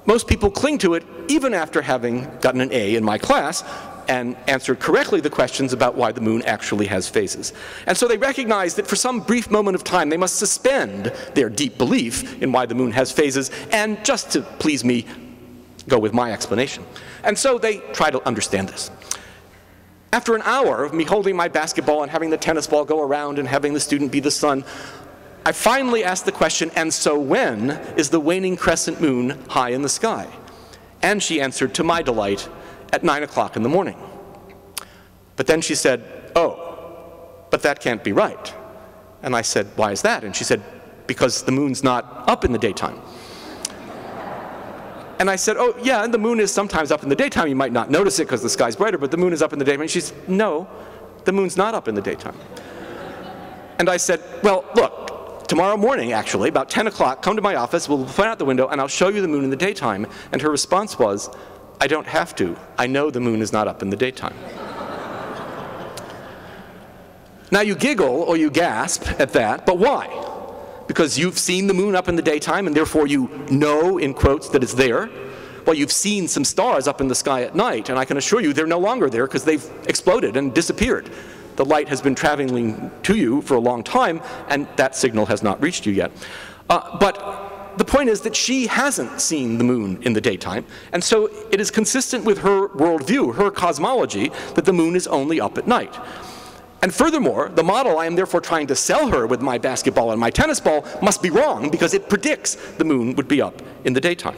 most people cling to it even after having gotten an A in my class and answered correctly the questions about why the moon actually has phases. And so they recognize that for some brief moment of time they must suspend their deep belief in why the moon has phases and just to please me, go with my explanation. And so they try to understand this. After an hour of me holding my basketball and having the tennis ball go around and having the student be the sun, I finally asked the question, and so when is the waning crescent moon high in the sky? And she answered, to my delight, at 9 o'clock in the morning. But then she said, oh, but that can't be right. And I said, why is that? And she said, because the moon's not up in the daytime. And I said, oh, yeah, and the moon is sometimes up in the daytime. You might not notice it because the sky's brighter, but the moon is up in the daytime. And she said, no, the moon's not up in the daytime. And I said, well, look, tomorrow morning, actually, about 10 o'clock, come to my office, we'll find out the window, and I'll show you the moon in the daytime. And her response was, I don't have to. I know the moon is not up in the daytime. now you giggle or you gasp at that, but why? Because you've seen the moon up in the daytime and therefore you know, in quotes, that it's there. Well, you've seen some stars up in the sky at night, and I can assure you they're no longer there because they've exploded and disappeared. The light has been traveling to you for a long time, and that signal has not reached you yet. Uh, but the point is that she hasn't seen the moon in the daytime, and so it is consistent with her worldview, her cosmology, that the moon is only up at night. And furthermore, the model I am therefore trying to sell her with my basketball and my tennis ball must be wrong because it predicts the moon would be up in the daytime.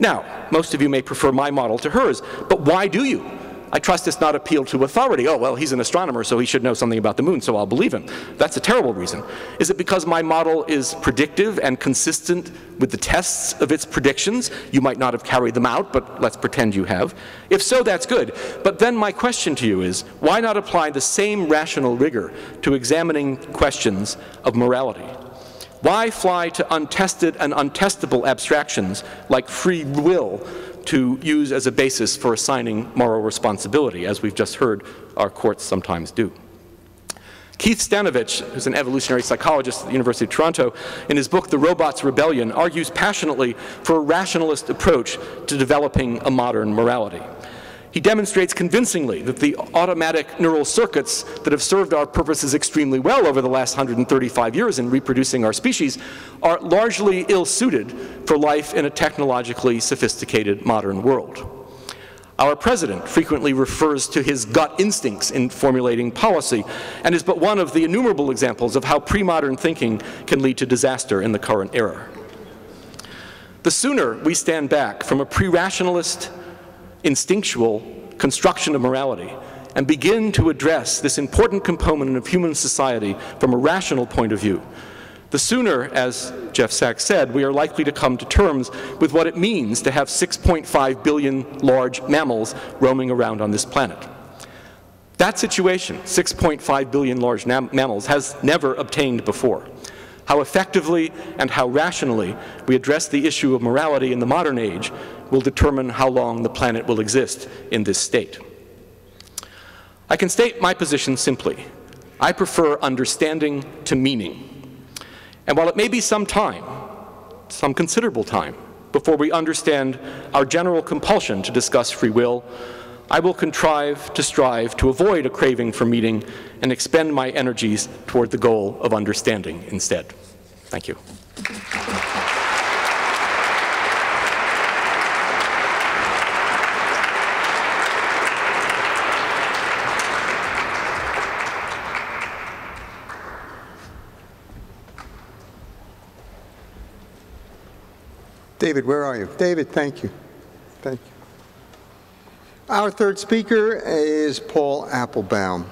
Now, most of you may prefer my model to hers, but why do you? I trust it's not appeal to authority. Oh, well, he's an astronomer, so he should know something about the moon, so I'll believe him. That's a terrible reason. Is it because my model is predictive and consistent with the tests of its predictions? You might not have carried them out, but let's pretend you have. If so, that's good. But then my question to you is why not apply the same rational rigor to examining questions of morality? Why fly to untested and untestable abstractions like free will to use as a basis for assigning moral responsibility, as we've just heard our courts sometimes do? Keith Stanovich, who's an evolutionary psychologist at the University of Toronto, in his book The Robot's Rebellion, argues passionately for a rationalist approach to developing a modern morality. He demonstrates convincingly that the automatic neural circuits that have served our purposes extremely well over the last 135 years in reproducing our species are largely ill-suited for life in a technologically sophisticated modern world. Our president frequently refers to his gut instincts in formulating policy and is but one of the innumerable examples of how pre-modern thinking can lead to disaster in the current era. The sooner we stand back from a pre-rationalist instinctual construction of morality and begin to address this important component of human society from a rational point of view, the sooner, as Jeff Sachs said, we are likely to come to terms with what it means to have 6.5 billion large mammals roaming around on this planet. That situation, 6.5 billion large mammals, has never obtained before. How effectively and how rationally we address the issue of morality in the modern age will determine how long the planet will exist in this state. I can state my position simply. I prefer understanding to meaning. And while it may be some time, some considerable time, before we understand our general compulsion to discuss free will, I will contrive to strive to avoid a craving for meaning and expend my energies toward the goal of understanding instead. Thank you. David, where are you? David, thank you. Thank you. Our third speaker is Paul Appelbaum.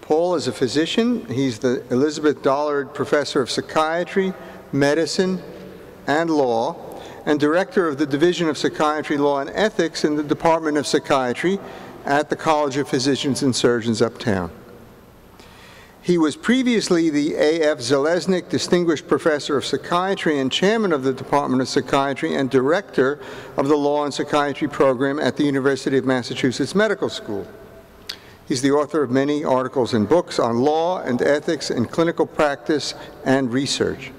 Paul is a physician. He's the Elizabeth Dollard Professor of Psychiatry, Medicine, and Law, and Director of the Division of Psychiatry, Law, and Ethics in the Department of Psychiatry at the College of Physicians and Surgeons Uptown. He was previously the A.F. Zeleznik Distinguished Professor of Psychiatry and Chairman of the Department of Psychiatry and Director of the Law and Psychiatry Program at the University of Massachusetts Medical School. He's the author of many articles and books on law and ethics in clinical practice and research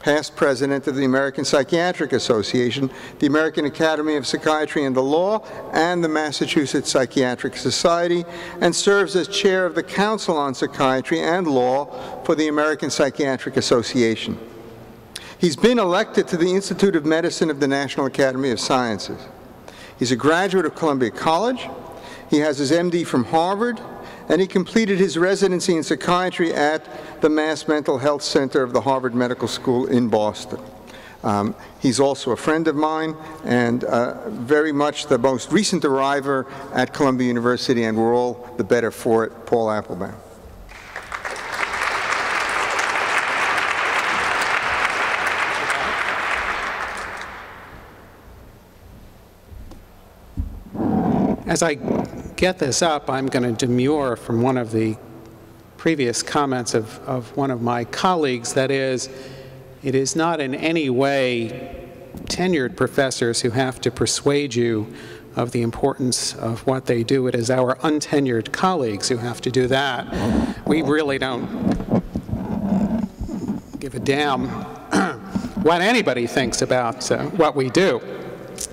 past president of the American Psychiatric Association, the American Academy of Psychiatry and the Law, and the Massachusetts Psychiatric Society, and serves as chair of the Council on Psychiatry and Law for the American Psychiatric Association. He's been elected to the Institute of Medicine of the National Academy of Sciences. He's a graduate of Columbia College. He has his MD from Harvard and he completed his residency in psychiatry at the Mass Mental Health Center of the Harvard Medical School in Boston. Um, he's also a friend of mine and uh, very much the most recent arriver at Columbia University, and we're all the better for it, Paul Appelbaum. As I get this up, I'm going to demur from one of the previous comments of, of one of my colleagues. That is, it is not in any way tenured professors who have to persuade you of the importance of what they do. It is our untenured colleagues who have to do that. We really don't give a damn what anybody thinks about uh, what we do.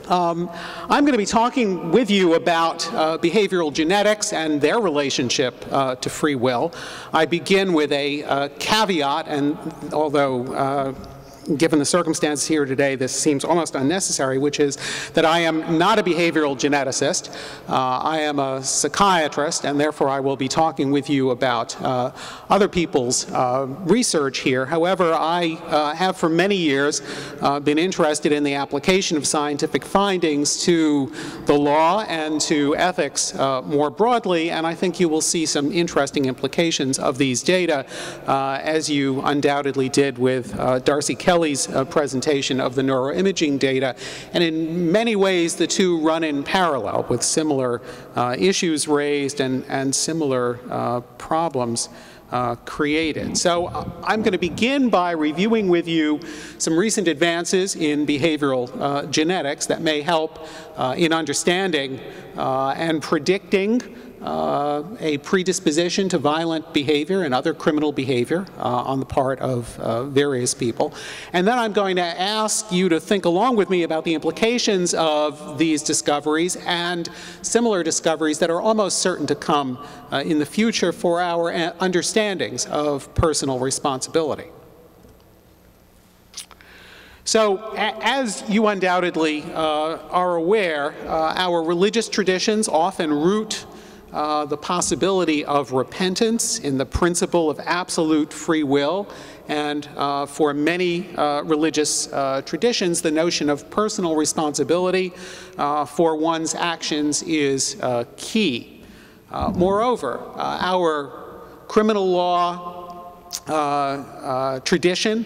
Um, I'm going to be talking with you about uh, behavioral genetics and their relationship uh, to free will. I begin with a uh, caveat, and although uh, given the circumstances here today, this seems almost unnecessary, which is that I am not a behavioral geneticist. Uh, I am a psychiatrist, and therefore I will be talking with you about uh, other people's uh, research here. However, I uh, have for many years uh, been interested in the application of scientific findings to the law and to ethics uh, more broadly, and I think you will see some interesting implications of these data, as you undoubtedly did with Darcy Kelly Kelly's uh, presentation of the neuroimaging data. And in many ways, the two run in parallel with similar uh, issues raised and, and similar uh, problems uh, created. So uh, I'm going to begin by reviewing with you some recent advances in behavioral uh, genetics that may help uh, in understanding uh, and predicting uh, a predisposition to violent behavior and other criminal behavior uh, on the part of uh, various people. And then I'm going to ask you to think along with me about the implications of these discoveries and similar discoveries that are almost certain to come uh, in the future for our uh, understandings of personal responsibility. So, as you undoubtedly uh, are aware, our religious traditions often root uh, the possibility of repentance in the principle of absolute free will. And uh, for many uh, religious uh, traditions, the notion of personal responsibility uh, for one's actions is uh, key. moreover, our criminal law tradition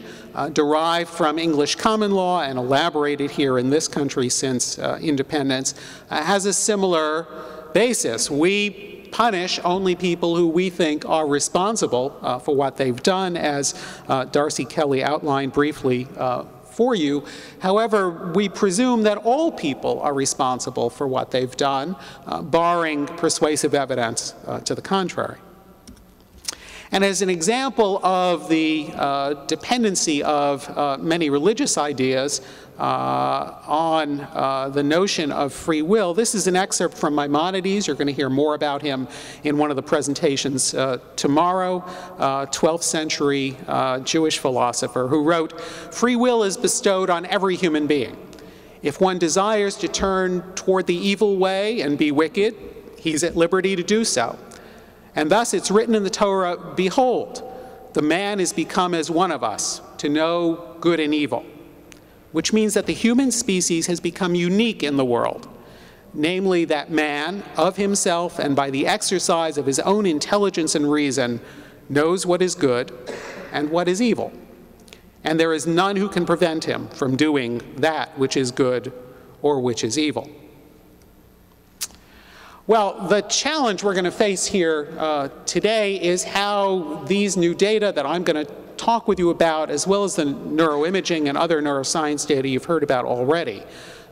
derived from English common law and elaborated here in this country since independence has a similar basis. We punish only people who we think are responsible uh, for what they've done, as uh, Darcy Kelly outlined briefly uh, for you. However, we presume that all people are responsible for what they've done, uh, barring persuasive evidence uh, to the contrary. And as an example of the uh, dependency of many religious ideas on uh, the notion of free will. This is an excerpt from Maimonides. You're going to hear more about him in one of the presentations uh, tomorrow. 12th uh, century uh, Jewish philosopher who wrote, Free will is bestowed on every human being. If one desires to turn toward the evil way and be wicked, he's at liberty to do so. And thus it's written in the Torah, Behold, the man is become as one of us, to know good and evil which means that the human species has become unique in the world, namely that man, of himself and by the exercise of his own intelligence and reason, knows what is good and what is evil. And there is none who can prevent him from doing that which is good or which is evil. Well, the challenge we're going to face here uh, today is how these new data that I'm going to talk with you about, as well as the neuroimaging and other neuroscience data you've heard about already,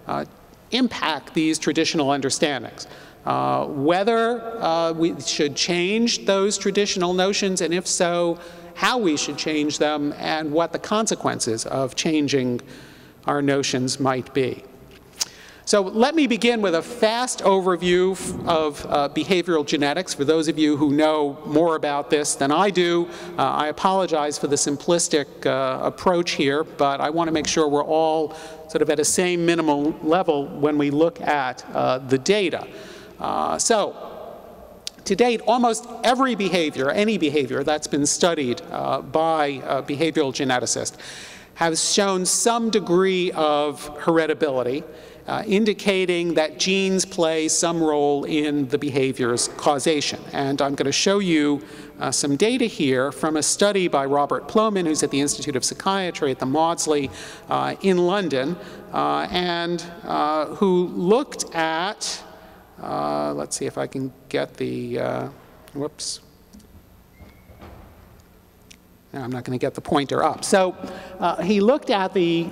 uh, impact these traditional understandings. Uh, whether uh, we should change those traditional notions, and if so, how we should change them, and what the consequences of changing our notions might be. So let me begin with a fast overview of uh, behavioral genetics. For those of you who know more about this than I do, uh, I apologize for the simplistic uh, approach here, but I want to make sure we're all sort of at a same minimal level when we look at uh, the data. Uh, so to date, almost every behavior, any behavior that's been studied uh, by a behavioral geneticist has shown some degree of heritability uh, indicating that genes play some role in the behavior's causation. And I'm going to show you uh, some data here from a study by Robert Plomin, who's at the Institute of Psychiatry at the Maudsley uh, in London, uh, and uh, who looked at, uh, let's see if I can get the, whoops. I'm not going to get the pointer up. So he looked at the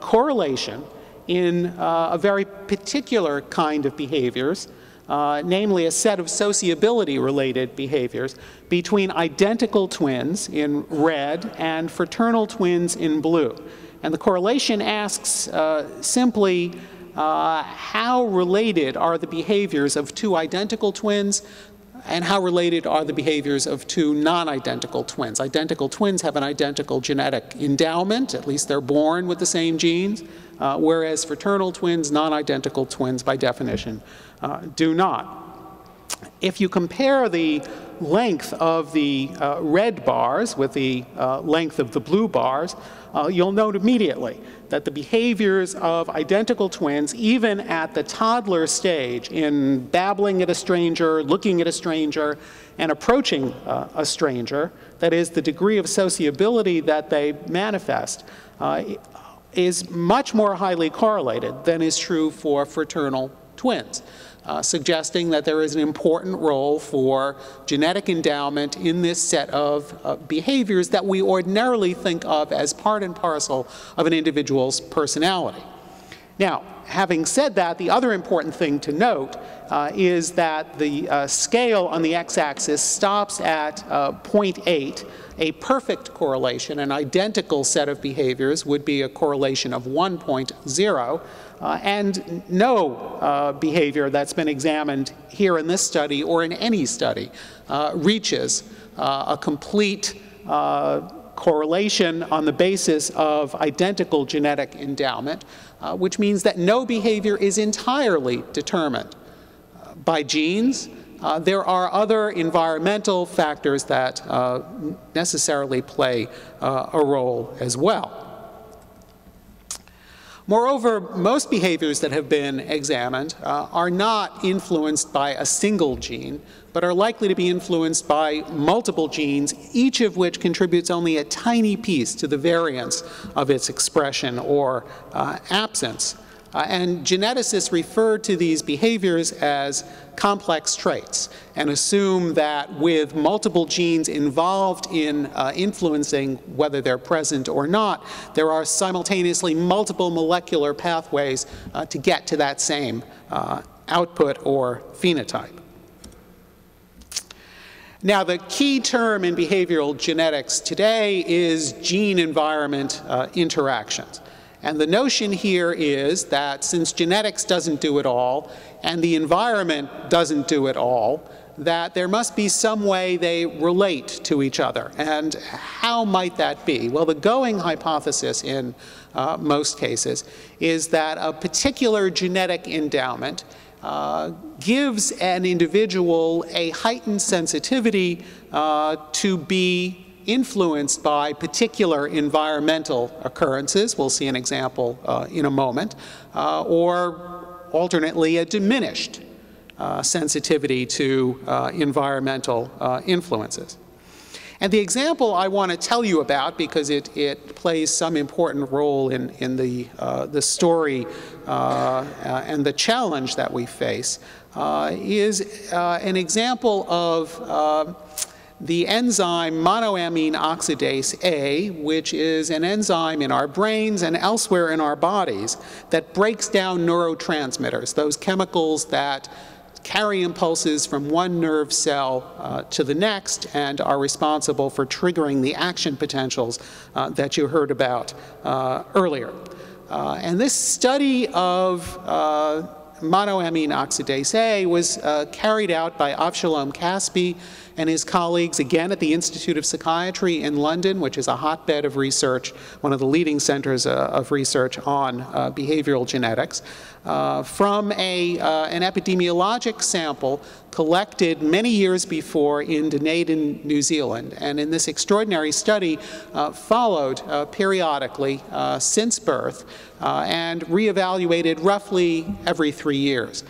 correlation in uh, a very particular kind of behaviors uh, namely a set of sociability related behaviors between identical twins in red and fraternal twins in blue. And the correlation asks uh, simply uh, how related are the behaviors of two identical twins and how related are the behaviors of two non-identical twins. Identical twins have an identical genetic endowment, at least they're born with the same genes, uh, whereas fraternal twins, non-identical twins by definition, uh, do not. If you compare the length of the uh, red bars with the uh, length of the blue bars, uh, you'll note immediately that the behaviors of identical twins, even at the toddler stage, in babbling at a stranger, looking at a stranger, and approaching uh, a stranger, that is, the degree of sociability that they manifest, uh, is much more highly correlated than is true for fraternal twins uh, suggesting that there is an important role for genetic endowment in this set of uh, behaviors that we ordinarily think of as part and parcel of an individual's personality. Now, having said that, the other important thing to note uh, is that the uh, scale on the x-axis stops at uh, 0.8. A perfect correlation, an identical set of behaviors, would be a correlation of 1.0. Uh, and no uh, behavior that's been examined here in this study or in any study uh, reaches uh, a complete uh, correlation on the basis of identical genetic endowment, uh, which means that no behavior is entirely determined by genes. there are other environmental factors that necessarily play a role as well. Moreover, most behaviors that have been examined uh, are not influenced by a single gene, but are likely to be influenced by multiple genes, each of which contributes only a tiny piece to the variance of its expression or uh, absence. Uh, and geneticists refer to these behaviors as complex traits and assume that with multiple genes involved in uh, influencing whether they're present or not, there are simultaneously multiple molecular pathways uh, to get to that same uh, output or phenotype. Now, the key term in behavioral genetics today is gene environment uh, interactions. And the notion here is that since genetics doesn't do it all, and the environment doesn't do it all, that there must be some way they relate to each other. And how might that be? Well, the going hypothesis in uh, most cases is that a particular genetic endowment uh, gives an individual a heightened sensitivity uh, to be influenced by particular environmental occurrences. We'll see an example uh, in a moment. Uh, or alternately, a diminished uh, sensitivity to uh, environmental uh, influences. And the example I want to tell you about, because it, it plays some important role in, in the, uh, the story and the challenge that we face, is an example of the enzyme monoamine oxidase A, which is an enzyme in our brains and elsewhere in our bodies that breaks down neurotransmitters, those chemicals that carry impulses from one nerve cell uh, to the next and are responsible for triggering the action potentials uh, that you heard about uh, earlier. Uh, and this study of uh, monoamine oxidase A was uh, carried out by Avshalom Caspi and his colleagues, again at the Institute of Psychiatry in London, which is a hotbed of research, one of the leading centers uh, of research on uh, behavioral genetics, uh, from a, uh, an epidemiologic sample collected many years before in Dunedin, New Zealand. And in this extraordinary study, uh, followed periodically since birth and reevaluated roughly every three years.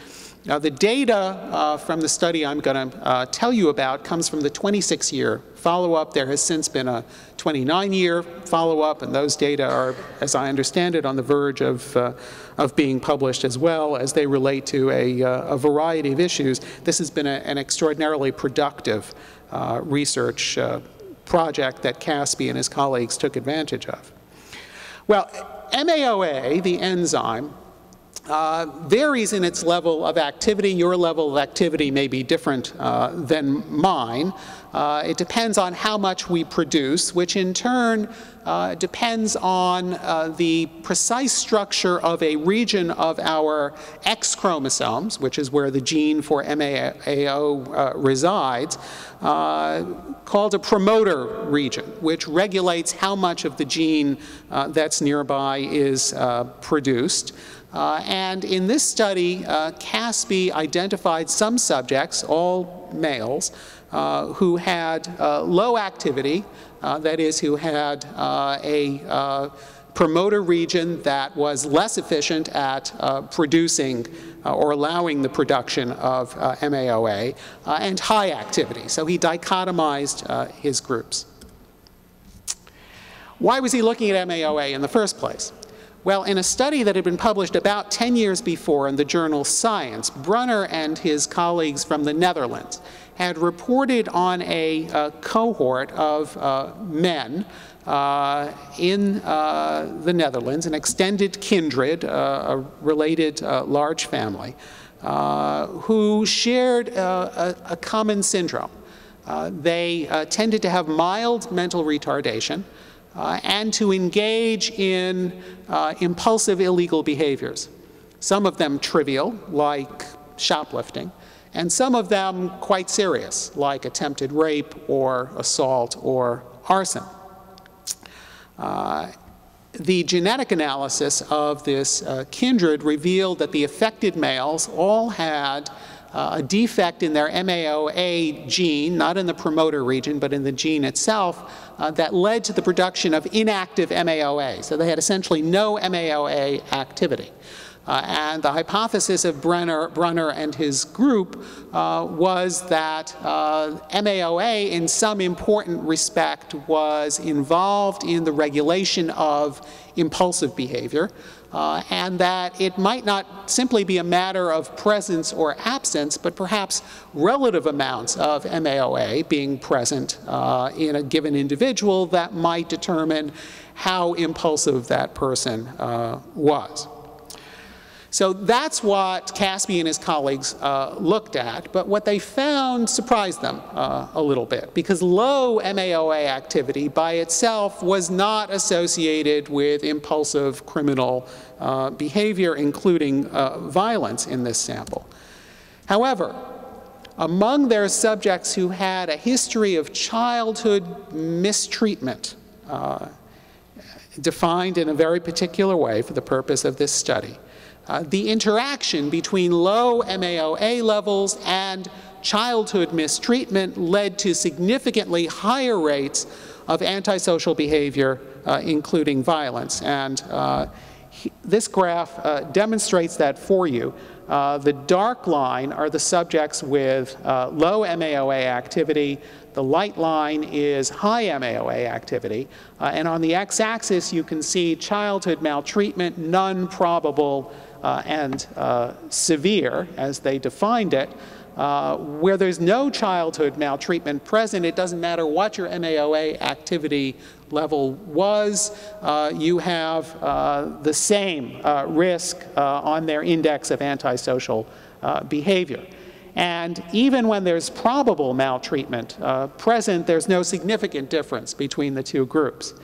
Now, the data uh, from the study I'm going to uh, tell you about comes from the 26 year follow up. There has since been a 29 year follow up, and those data are, as I understand it, on the verge of, uh, of being published as well as they relate to a, uh, a variety of issues. This has been a, an extraordinarily productive uh, research uh, project that Caspi and his colleagues took advantage of. Well, MAOA, the enzyme, uh, varies in its level of activity. Your level of activity may be different uh, than mine. Uh, it depends on how much we produce, which in turn uh, depends on uh, the precise structure of a region of our X chromosomes, which is where the gene for MAO resides, called a promoter region, which regulates how much of the gene that's nearby is produced. Uh, and in this study, uh, Caspi identified some subjects, all males, uh, who had uh, low activity, uh, that is, who had uh, a promoter region that was less efficient at producing or allowing the production of MAOA, and high activity. So he dichotomized his groups. Why was he looking at MAOA in the first place? Well, in a study that had been published about 10 years before in the journal Science, Brunner and his colleagues from the Netherlands had reported on a, a cohort of uh, men uh, in uh, the Netherlands, an extended kindred, uh, a related uh, large family, uh, who shared a, a, common syndrome. they tended to have mild mental retardation, uh, and to engage in uh, impulsive illegal behaviors. Some of them trivial, like shoplifting, and some of them quite serious, like attempted rape or assault or arson. Uh, the genetic analysis of this uh, kindred revealed that the affected males all had uh, a defect in their MAOA gene, not in the promoter region, but in the gene itself, uh, that led to the production of inactive MAOA. So they had essentially no MAOA activity. Uh, and the hypothesis of Brenner, Brunner and his group uh, was that uh, MAOA, in some important respect, was involved in the regulation of impulsive behavior uh, and that it might not simply be a matter of presence or absence, but perhaps relative amounts of MAOA being present uh, in a given individual that might determine how impulsive that person uh, was. So that's what Caspi and his colleagues uh, looked at, but what they found surprised them uh, a little bit because low MAOA activity by itself was not associated with impulsive criminal uh, behavior, including uh, violence in this sample. However, among their subjects who had a history of childhood mistreatment, uh, defined in a very particular way for the purpose of this study, uh, the interaction between low MAOA levels and childhood mistreatment led to significantly higher rates of antisocial behavior, uh, including violence. And uh, he, this graph uh, demonstrates that for you. Uh, the dark line are the subjects with low MAOA activity. The light line is high MAOA activity. and on the x-axis, you can see childhood maltreatment, none probable, and uh, severe, as they defined it, uh, where there's no childhood maltreatment present, it doesn't matter what your MAOA activity level was, uh, you have uh, the same uh, risk on their index of antisocial behavior. And even when there's probable maltreatment present, there's no significant difference between the two groups.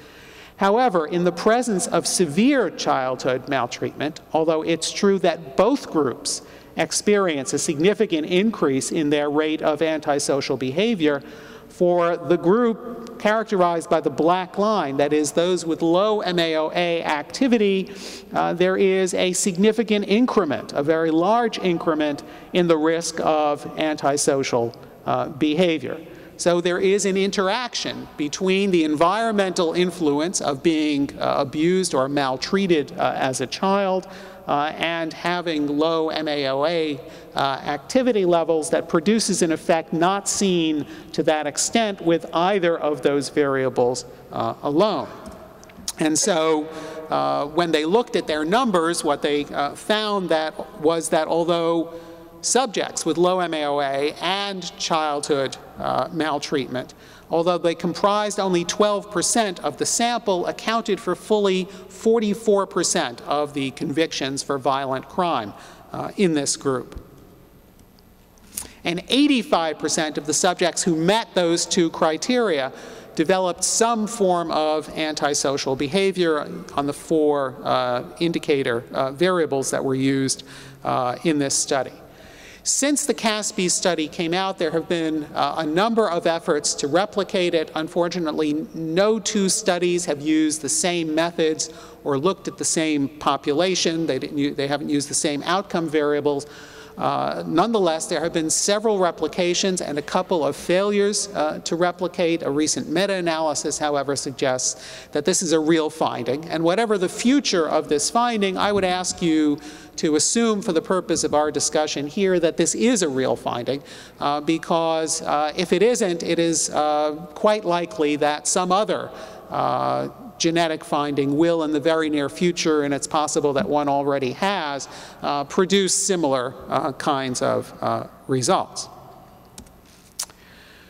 However, in the presence of severe childhood maltreatment, although it's true that both groups experience a significant increase in their rate of antisocial behavior, for the group characterized by the black line, that is, those with low MAOA activity, uh, there is a significant increment, a very large increment in the risk of antisocial uh, behavior. So there is an interaction between the environmental influence of being uh, abused or maltreated uh, as a child uh, and having low MAOA uh, activity levels that produces an effect not seen to that extent with either of those variables uh, alone. And so uh, when they looked at their numbers, what they found that was that although subjects with low MAOA and childhood uh, maltreatment. Although they comprised only 12% of the sample, accounted for fully 44% of the convictions for violent crime uh, in this group. And 85% of the subjects who met those two criteria developed some form of antisocial behavior on the four uh, indicator uh, variables that were used uh, in this study. Since the Caspi study came out, there have been uh, a number of efforts to replicate it. Unfortunately, no two studies have used the same methods or looked at the same population. They, didn't, they haven't used the same outcome variables. Uh, nonetheless, there have been several replications and a couple of failures uh, to replicate. A recent meta-analysis, however, suggests that this is a real finding. And whatever the future of this finding, I would ask you to assume for the purpose of our discussion here that this is a real finding, uh, because uh, if it isn't, it is uh, quite likely that some other genetic finding will in the very near future, and it's possible that one already has, uh, produce similar uh, kinds of uh, results.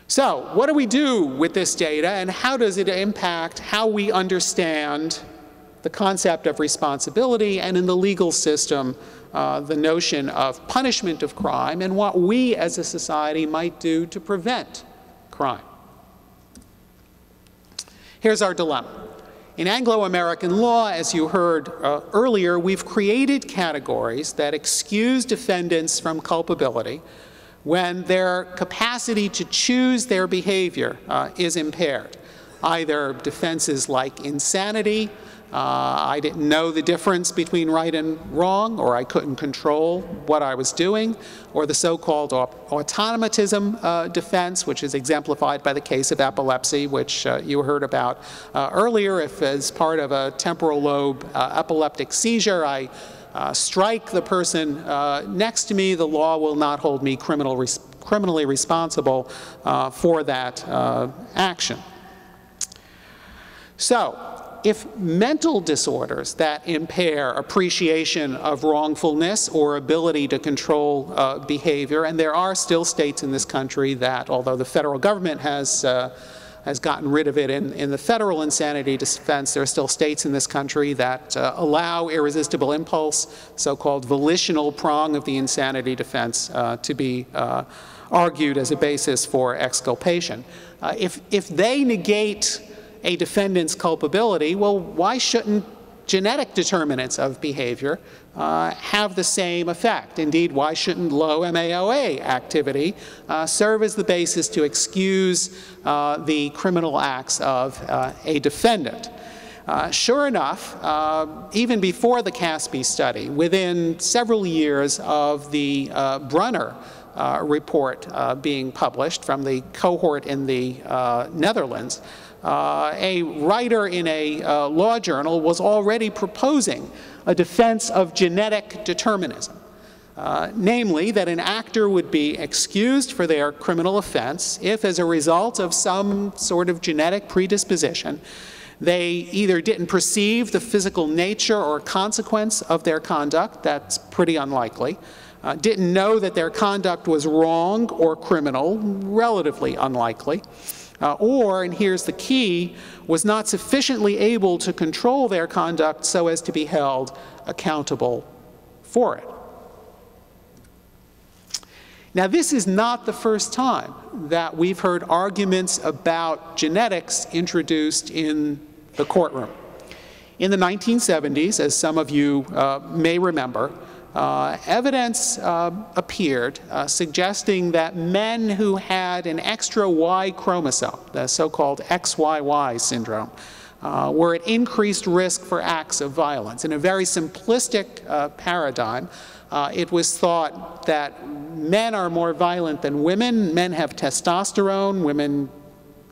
So what do we do with this data and how does it impact how we understand the concept of responsibility and in the legal system uh, the notion of punishment of crime and what we as a society might do to prevent crime. Here's our dilemma. In Anglo-American law, as you heard uh, earlier, we've created categories that excuse defendants from culpability when their capacity to choose their behavior uh, is impaired. Either defenses like insanity, uh, I didn't know the difference between right and wrong, or I couldn't control what I was doing, or the so-called automatism uh, defense, which is exemplified by the case of epilepsy, which uh, you heard about uh, earlier. If as part of a temporal lobe uh, epileptic seizure, I uh, strike the person next to me, the law will not hold me criminal res criminally responsible for that action. So, if mental disorders that impair appreciation of wrongfulness or ability to control uh, behavior, and there are still states in this country that, although the federal government has uh, has gotten rid of it in, in the federal insanity defense. There are still states in this country that uh, allow irresistible impulse, so-called volitional prong of the insanity defense, uh, to be uh, argued as a basis for exculpation. Uh, if, if they negate a defendant's culpability, well, why shouldn't genetic determinants of behavior uh, have the same effect? Indeed, why shouldn't low MAOA activity uh, serve as the basis to excuse uh, the criminal acts of uh, a defendant? Uh, sure enough, uh, even before the Caspi study, within several years of the Brunner report being published from the cohort in the Netherlands, a writer in a uh, law journal was already proposing a defense of genetic determinism. Uh, namely, that an actor would be excused for their criminal offense if, as a result of some sort of genetic predisposition, they either didn't perceive the physical nature or consequence of their conduct, that's pretty unlikely, uh, didn't know that their conduct was wrong or criminal, relatively unlikely, uh, or, and here's the key, was not sufficiently able to control their conduct so as to be held accountable for it. Now, this is not the first time that we've heard arguments about genetics introduced in the courtroom. In the 1970s, as some of you uh, may remember, uh, evidence uh, appeared uh, suggesting that men who had an extra Y chromosome, the so-called XYY syndrome, uh, were at increased risk for acts of violence. In a very simplistic paradigm, it was thought that men are more violent than women. Men have testosterone, women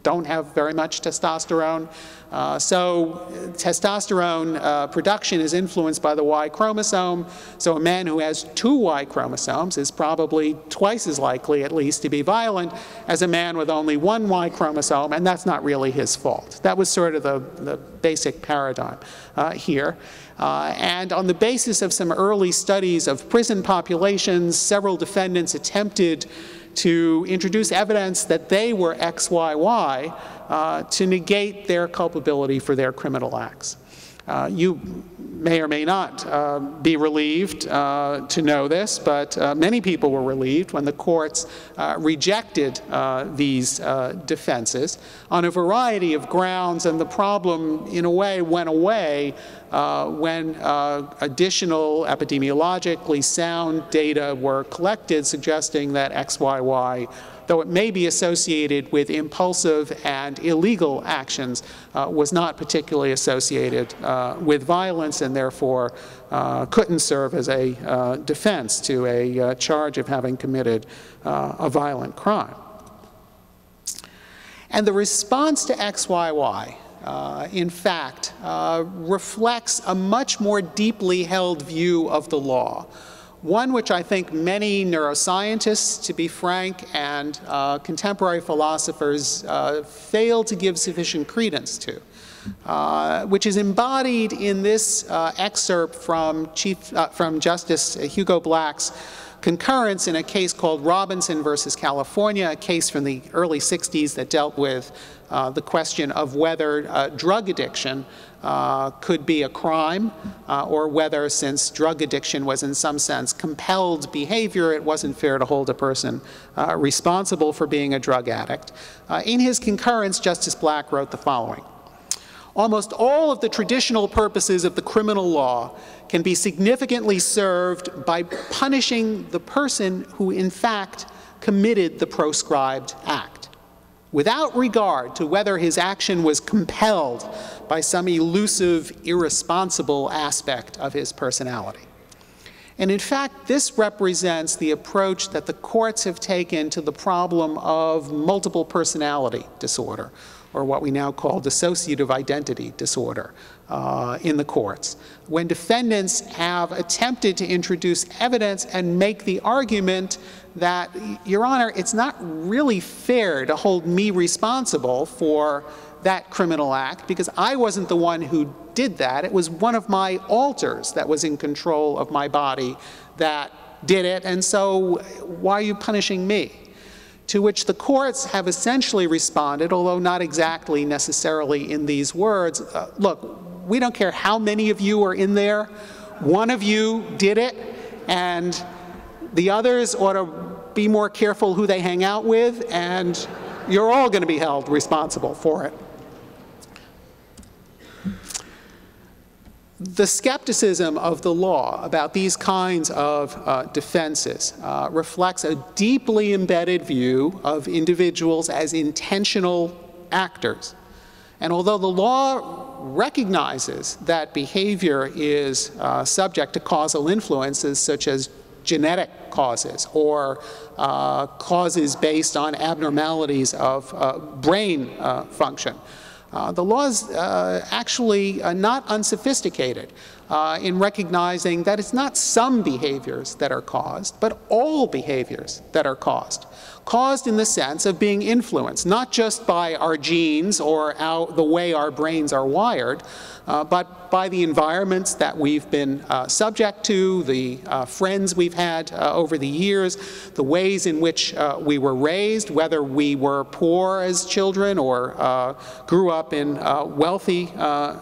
don't have very much testosterone. Uh, so testosterone uh, production is influenced by the Y chromosome. So a man who has two Y chromosomes is probably twice as likely, at least, to be violent as a man with only one Y chromosome, and that's not really his fault. That was sort of the, the basic paradigm uh, here. Uh, and on the basis of some early studies of prison populations, several defendants attempted to introduce evidence that they were XYY uh, to negate their culpability for their criminal acts. Uh, you may or may not uh, be relieved uh, to know this, but uh, many people were relieved when the courts uh, rejected uh, these defenses on a variety of grounds, and the problem, in a way, went away when additional epidemiologically sound data were collected suggesting that XYY though it may be associated with impulsive and illegal actions, uh, was not particularly associated uh, with violence and therefore uh, couldn't serve as a defense to a charge of having committed a violent crime. And the response to XYY, uh, in fact, uh, reflects a much more deeply held view of the law one which I think many neuroscientists, to be frank, and uh, contemporary philosophers uh, fail to give sufficient credence to, uh, which is embodied in this uh, excerpt from, Chief, uh, from Justice Hugo Black's concurrence in a case called Robinson versus California, a case from the early 60s that dealt with uh, the question of whether uh, drug addiction uh, could be a crime, uh, or whether, since drug addiction was in some sense compelled behavior, it wasn't fair to hold a person uh, responsible for being a drug addict. Uh, in his concurrence, Justice Black wrote the following. Almost all of the traditional purposes of the criminal law can be significantly served by punishing the person who in fact committed the proscribed act without regard to whether his action was compelled by some elusive, irresponsible aspect of his personality. And in fact, this represents the approach that the courts have taken to the problem of multiple personality disorder, or what we now call dissociative identity disorder uh, in the courts. When defendants have attempted to introduce evidence and make the argument that, Your Honor, it's not really fair to hold me responsible for that criminal act because I wasn't the one who did that. It was one of my alters that was in control of my body that did it, and so why are you punishing me? To which the courts have essentially responded, although not exactly necessarily in these words uh, look, we don't care how many of you are in there, one of you did it, and the others ought to be more careful who they hang out with, and you're all going to be held responsible for it. The skepticism of the law about these kinds of uh, defenses uh, reflects a deeply embedded view of individuals as intentional actors. And although the law recognizes that behavior is uh, subject to causal influences such as genetic causes or uh, causes based on abnormalities of uh, brain uh, function. Uh, the law is uh, actually not unsophisticated in recognizing that it's not some behaviors that are caused, but all behaviors that are caused caused in the sense of being influenced, not just by our genes or our, the way our brains are wired, uh, but by the environments that we've been uh, subject to, the uh, friends we've had uh, over the years, the ways in which uh, we were raised, whether we were poor as children or uh, grew up in wealthy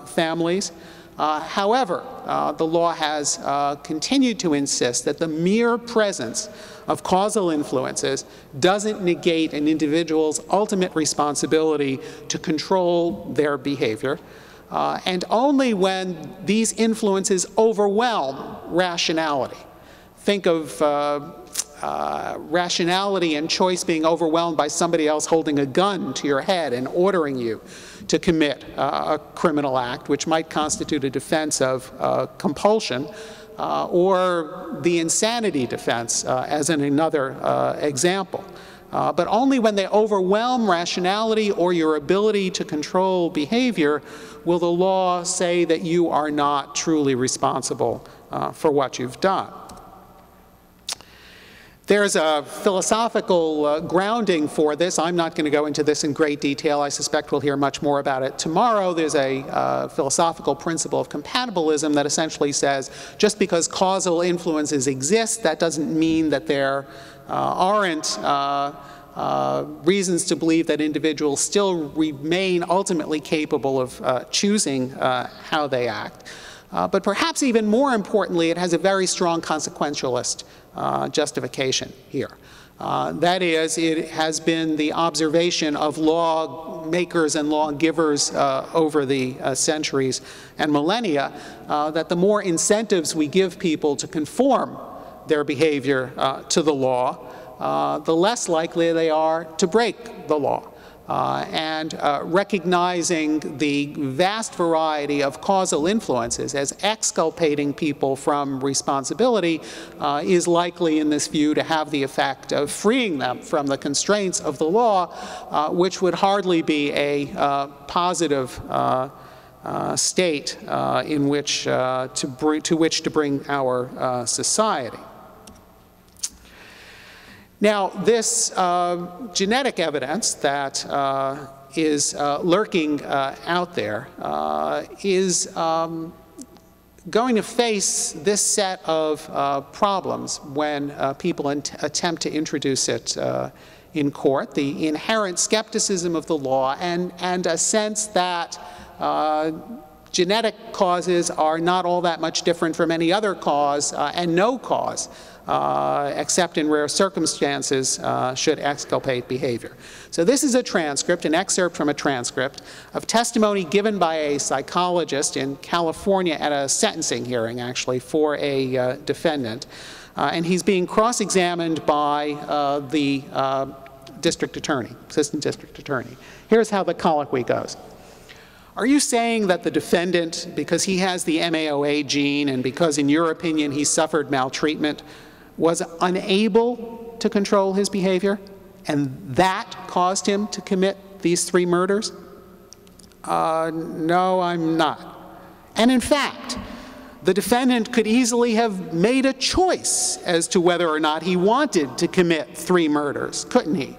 families. Uh, however, uh, the law has uh, continued to insist that the mere presence of causal influences doesn't negate an individual's ultimate responsibility to control their behavior. Uh, and only when these influences overwhelm rationality. Think of uh, uh, rationality and choice being overwhelmed by somebody else holding a gun to your head and ordering you to commit uh, a criminal act, which might constitute a defense of uh, compulsion, uh, or the insanity defense, uh, as in another uh, example. Uh, but only when they overwhelm rationality or your ability to control behavior will the law say that you are not truly responsible uh, for what you've done. There's a philosophical uh, grounding for this. I'm not going to go into this in great detail. I suspect we'll hear much more about it tomorrow. There's a uh, philosophical principle of compatibilism that essentially says just because causal influences exist, that doesn't mean that there uh, aren't uh, uh, reasons to believe that individuals still remain ultimately capable of uh, choosing how they act. But perhaps even more importantly, it has a very strong consequentialist uh, justification here. Uh, that is, it has been the observation of lawmakers and lawgivers uh, over the uh, centuries and millennia uh, that the more incentives we give people to conform their behavior uh, to the law, the less likely they are to break the law. Uh, and uh, recognizing the vast variety of causal influences as exculpating people from responsibility uh, is likely in this view to have the effect of freeing them from the constraints of the law, uh, which would hardly be a uh, positive uh, state in which to, to, which to bring our society. Now, this uh, genetic evidence that uh, is uh, lurking uh, out there uh, is um, going to face this set of uh, problems when people attempt to introduce it in court. The inherent skepticism of the law and, and a sense that genetic causes are not all that much different from any other cause and no cause uh, except in rare circumstances, uh, should exculpate behavior. So this is a transcript, an excerpt from a transcript of testimony given by a psychologist in California at a sentencing hearing, actually, for a uh, defendant. Uh, and he's being cross-examined by uh, the uh, district attorney, assistant district attorney. Here's how the colloquy goes. Are you saying that the defendant, because he has the MAOA gene and because in your opinion he suffered maltreatment, was unable to control his behavior, and that caused him to commit these three murders? Uh, no, I'm not. And in fact, the defendant could easily have made a choice as to whether or not he wanted to commit three murders, couldn't he?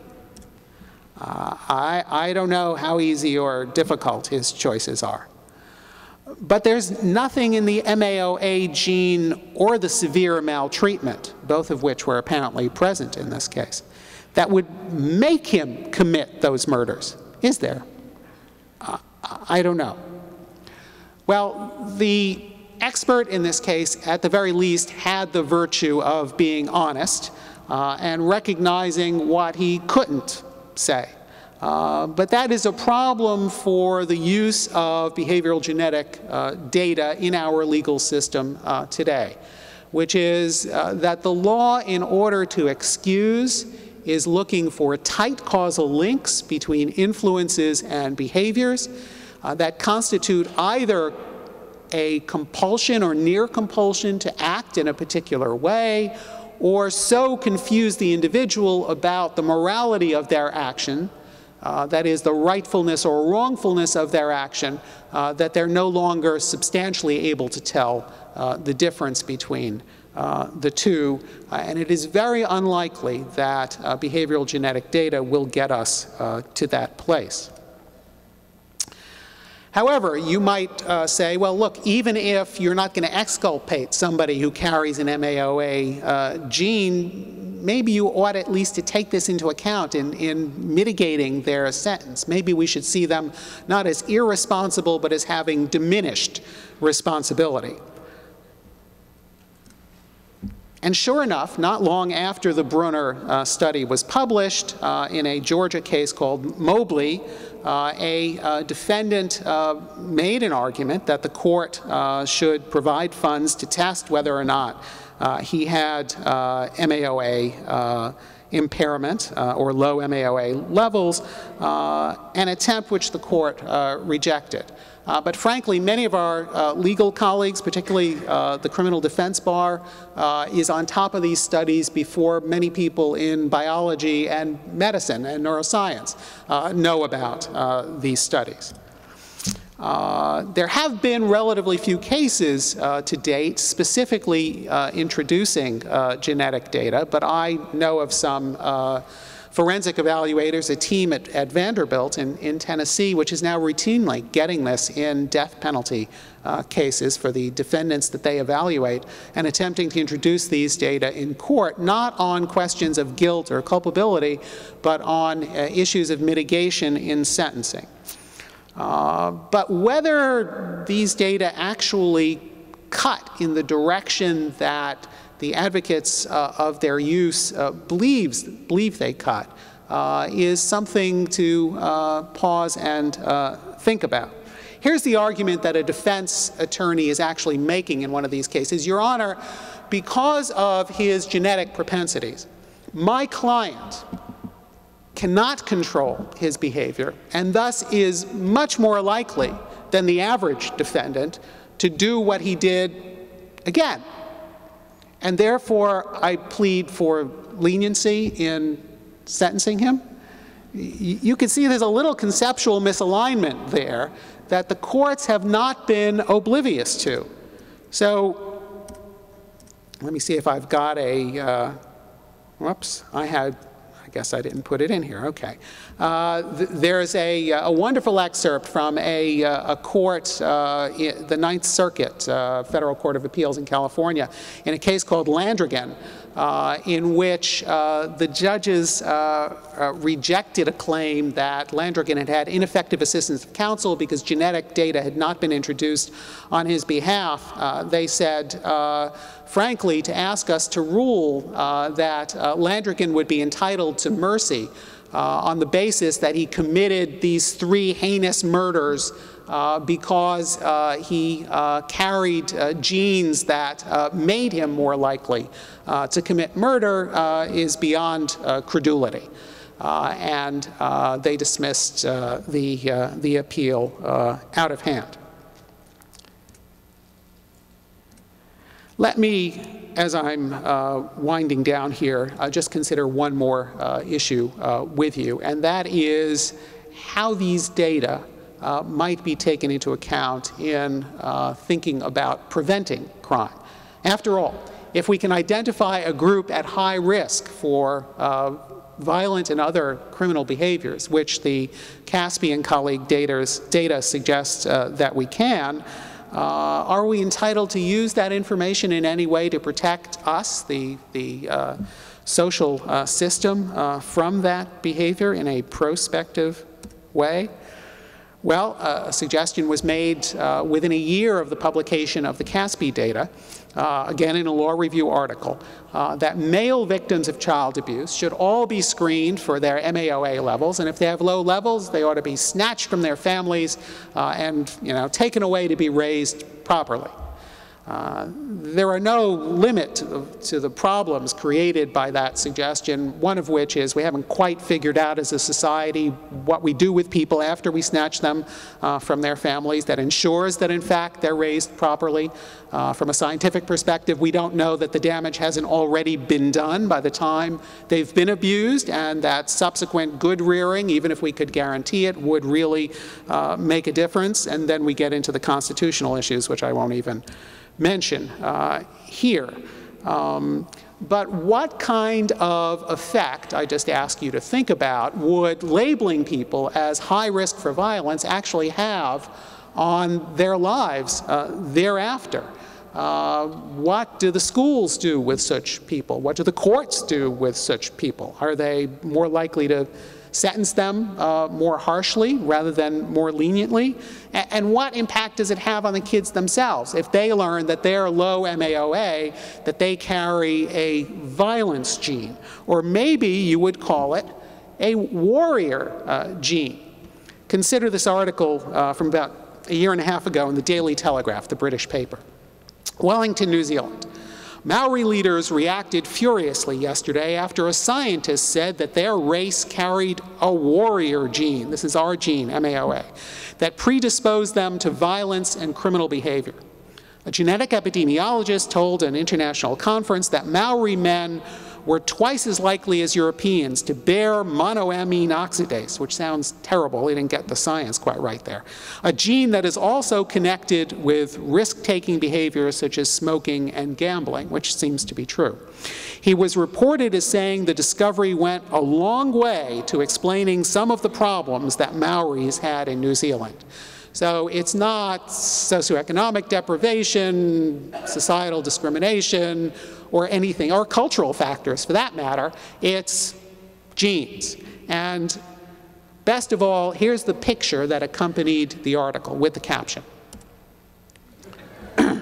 Uh, I, I don't know how easy or difficult his choices are. But there's nothing in the MAOA gene or the severe maltreatment, both of which were apparently present in this case, that would make him commit those murders, is there? Uh, I don't know. Well, the expert in this case, at the very least, had the virtue of being honest uh, and recognizing what he couldn't say. Uh, but that is a problem for the use of behavioral genetic uh, data in our legal system uh, today, which is uh, that the law, in order to excuse, is looking for tight causal links between influences and behaviors uh, that constitute either a compulsion or near compulsion to act in a particular way, or so confuse the individual about the morality of their action uh, that is the rightfulness or wrongfulness of their action, uh, that they're no longer substantially able to tell uh, the difference between uh, the two. Uh, and it is very unlikely that behavioral genetic data will get us to that place. However, you might uh, say, well, look, even if you're not going to exculpate somebody who carries an MAOA uh, gene, maybe you ought at least to take this into account in, in mitigating their sentence. Maybe we should see them not as irresponsible, but as having diminished responsibility. And sure enough, not long after the Brunner uh, study was published uh, in a Georgia case called Mobley, uh, a uh, defendant uh, made an argument that the court uh, should provide funds to test whether or not he had MAOA impairment or low MAOA levels, an attempt which the court rejected. Uh, but frankly, many of our uh, legal colleagues, particularly uh, the criminal defense bar, uh, is on top of these studies before many people in biology and medicine and neuroscience uh, know about uh, these studies. there have been relatively few cases to date specifically introducing genetic data, but I know of some forensic evaluators, a team at, at Vanderbilt in, in Tennessee, which is now routinely getting this in death penalty uh, cases for the defendants that they evaluate and attempting to introduce these data in court, not on questions of guilt or culpability, but on uh, issues of mitigation in sentencing. Uh, but whether these data actually cut in the direction that the advocates uh, of their use uh, believes, believe they cut uh, is something to pause and think about. Here's the argument that a defense attorney is actually making in one of these cases. Your Honor, because of his genetic propensities, my client cannot control his behavior and thus is much more likely than the average defendant to do what he did again and therefore, I plead for leniency in sentencing him. You can see there's a little conceptual misalignment there that the courts have not been oblivious to. So let me see if I've got a, uh, whoops, I had I guess I didn't put it in here. Okay. Uh, th there's a, a, wonderful excerpt from a, uh, a court, uh, the Ninth Circuit, uh, Federal Court of Appeals in California, in a case called Landrigan, uh, in which uh, the judges uh, uh, rejected a claim that Landrigan had had ineffective assistance of counsel because genetic data had not been introduced on his behalf. Uh, they said, frankly, to ask us to rule that Landrigan would be entitled to mercy on the basis that he committed these three heinous murders uh, because uh, he uh, carried uh, genes that uh, made him more likely to commit murder is beyond credulity. and they dismissed the, the appeal out of hand. Let me, as I'm uh, winding down here, uh, just consider one more uh, issue with you, and that is how these data uh, might be taken into account in uh, thinking about preventing crime. After all, if we can identify a group at high risk for uh, violent and other criminal behaviors, which the Caspi and colleague data suggests uh, that we can, uh, are we entitled to use that information in any way to protect us, the, the uh, social uh, system, uh, from that behavior in a prospective way? Well, uh, a suggestion was made uh, within a year of the publication of the Caspi data, uh, again in a law review article, uh, that male victims of child abuse should all be screened for their MAOA levels, and if they have low levels, they ought to be snatched from their families uh, and you know, taken away to be raised properly. Uh, there are no limit to, to, the problems created by that suggestion, one of which is we haven't quite figured out as a society what we do with people after we snatch them uh, from their families that ensures that in fact they're raised properly. Uh, from a scientific perspective, we don't know that the damage hasn't already been done by the time they've been abused and that subsequent good rearing, even if we could guarantee it, would really uh, make a difference. And then we get into the constitutional issues, which I won't even mention uh, here. Um, but what kind of effect, I just ask you to think about, would labeling people as high risk for violence actually have on their lives uh, thereafter? Uh, what do the schools do with such people? What do the courts do with such people? Are they more likely to sentence them uh, more harshly rather than more leniently? A and what impact does it have on the kids themselves if they learn that they're low MAOA, that they carry a violence gene? Or maybe you would call it a warrior uh, gene. Consider this article uh, from about a year and a half ago in the Daily Telegraph, the British paper. Wellington, New Zealand. Maori leaders reacted furiously yesterday after a scientist said that their race carried a warrior gene, this is our gene, MAOA, that predisposed them to violence and criminal behavior. A genetic epidemiologist told an international conference that Maori men were twice as likely as Europeans to bear monoamine oxidase, which sounds terrible. He didn't get the science quite right there. A gene that is also connected with risk-taking behaviors such as smoking and gambling, which seems to be true. He was reported as saying the discovery went a long way to explaining some of the problems that Maoris had in New Zealand. So it's not socioeconomic deprivation, societal discrimination, or anything, or cultural factors for that matter. It's genes. And best of all, here's the picture that accompanied the article with the caption.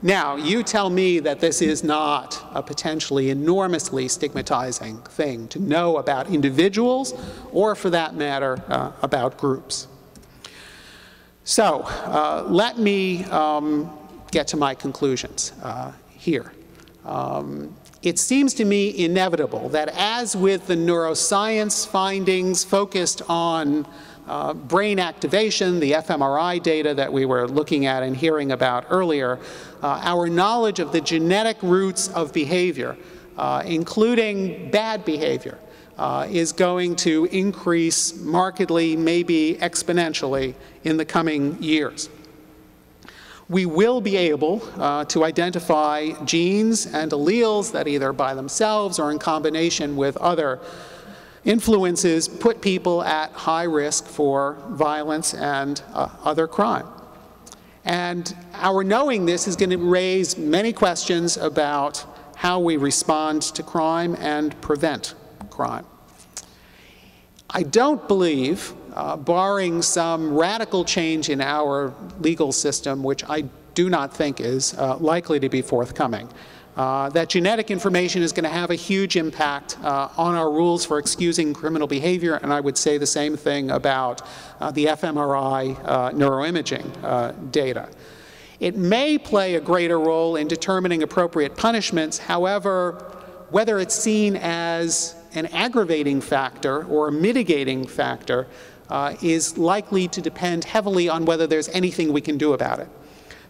Now, you tell me that this is not a potentially enormously stigmatizing thing to know about individuals or, for that matter, uh, about groups. So, uh, let me um, get to my conclusions uh, here. Um, it seems to me inevitable that as with the neuroscience findings focused on uh, brain activation, the fMRI data that we were looking at and hearing about earlier, uh, our knowledge of the genetic roots of behavior, uh, including bad behavior, uh, is going to increase markedly, maybe exponentially, in the coming years we will be able uh, to identify genes and alleles that either by themselves or in combination with other influences put people at high risk for violence and uh, other crime. And our knowing this is going to raise many questions about how we respond to crime and prevent crime. I don't believe uh, barring some radical change in our legal system, which I do not think is uh, likely to be forthcoming. Uh, that genetic information is going to have a huge impact uh, on our rules for excusing criminal behavior, and I would say the same thing about uh, the fMRI uh, neuroimaging data. It may play a greater role in determining appropriate punishments, however, whether it's seen as an aggravating factor or a mitigating factor uh, is likely to depend heavily on whether there's anything we can do about it.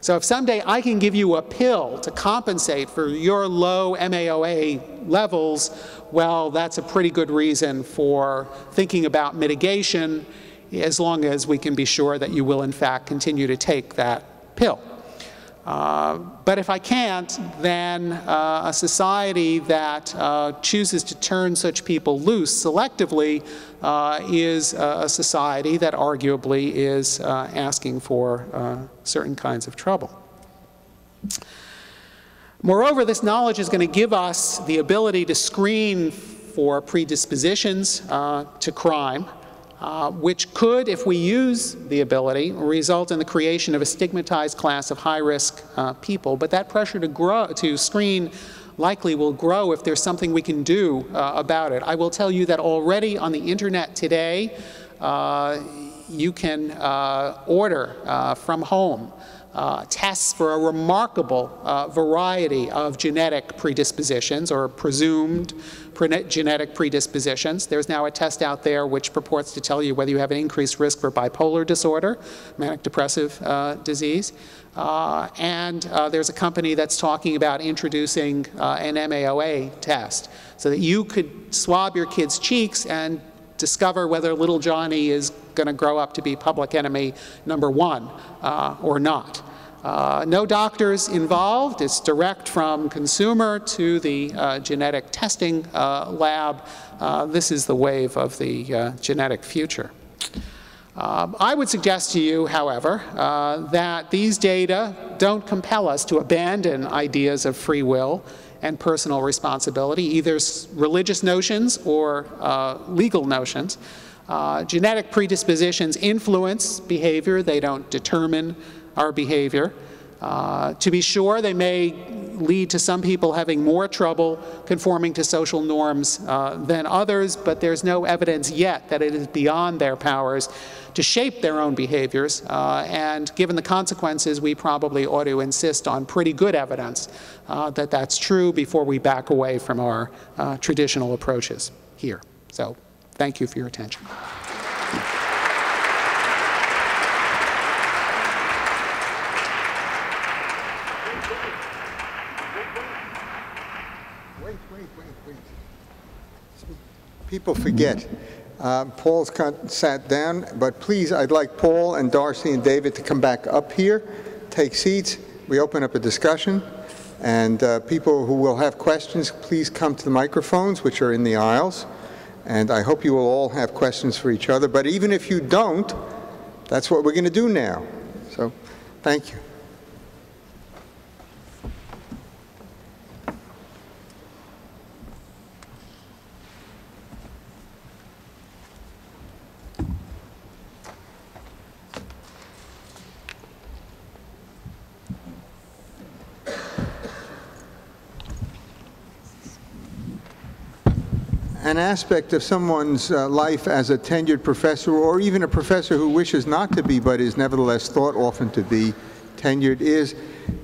So if someday I can give you a pill to compensate for your low MAOA levels, well, that's a pretty good reason for thinking about mitigation as long as we can be sure that you will in fact continue to take that pill. Uh, but if I can't, then uh, a society that uh, chooses to turn such people loose selectively uh, is a society that arguably is uh, asking for certain kinds of trouble. Moreover, this knowledge is going to give us the ability to screen for predispositions to crime uh, which could, if we use the ability, result in the creation of a stigmatized class of high-risk uh, people. But that pressure to, grow, to screen likely will grow if there's something we can do uh, about it. I will tell you that already on the internet today, uh, you can uh, order from home tests for a remarkable variety of genetic predispositions or presumed pre genetic predispositions. There's now a test out there which purports to tell you whether you have an increased risk for bipolar disorder, manic depressive uh, disease. Uh, and uh, there's a company that's talking about introducing uh, an MAOA test so that you could swab your kid's cheeks and discover whether little Johnny is going to grow up to be public enemy number one uh, or not. Uh, no doctors involved. It's direct from consumer to the uh, genetic testing uh, lab. Uh, this is the wave of the uh, genetic future. Um, I would suggest to you, however, uh, that these data don't compel us to abandon ideas of free will and personal responsibility, either religious notions or legal notions. Genetic predispositions influence behavior, they don't determine our behavior. Uh, To be sure, they may lead to some people having more trouble conforming to social norms uh, than others, but there's no evidence yet that it is beyond their powers to shape their own behaviors. Uh, And given the consequences, we probably ought to insist on pretty good evidence uh, that that's true before we back away from our uh, traditional approaches here. So thank you for your attention. Wait, wait, wait, wait. People forget. Uh, Paul's sat down, but please, I'd like Paul and Darcy and David to come back up here, take seats. We open up a discussion, and uh, people who will have questions, please come to the microphones, which are in the aisles. And I hope you will all have questions for each other. But even if you don't, that's what we're going to do now. So, thank you. An aspect of someone's uh, life as a tenured professor, or even a professor who wishes not to be but is nevertheless thought often to be tenured, is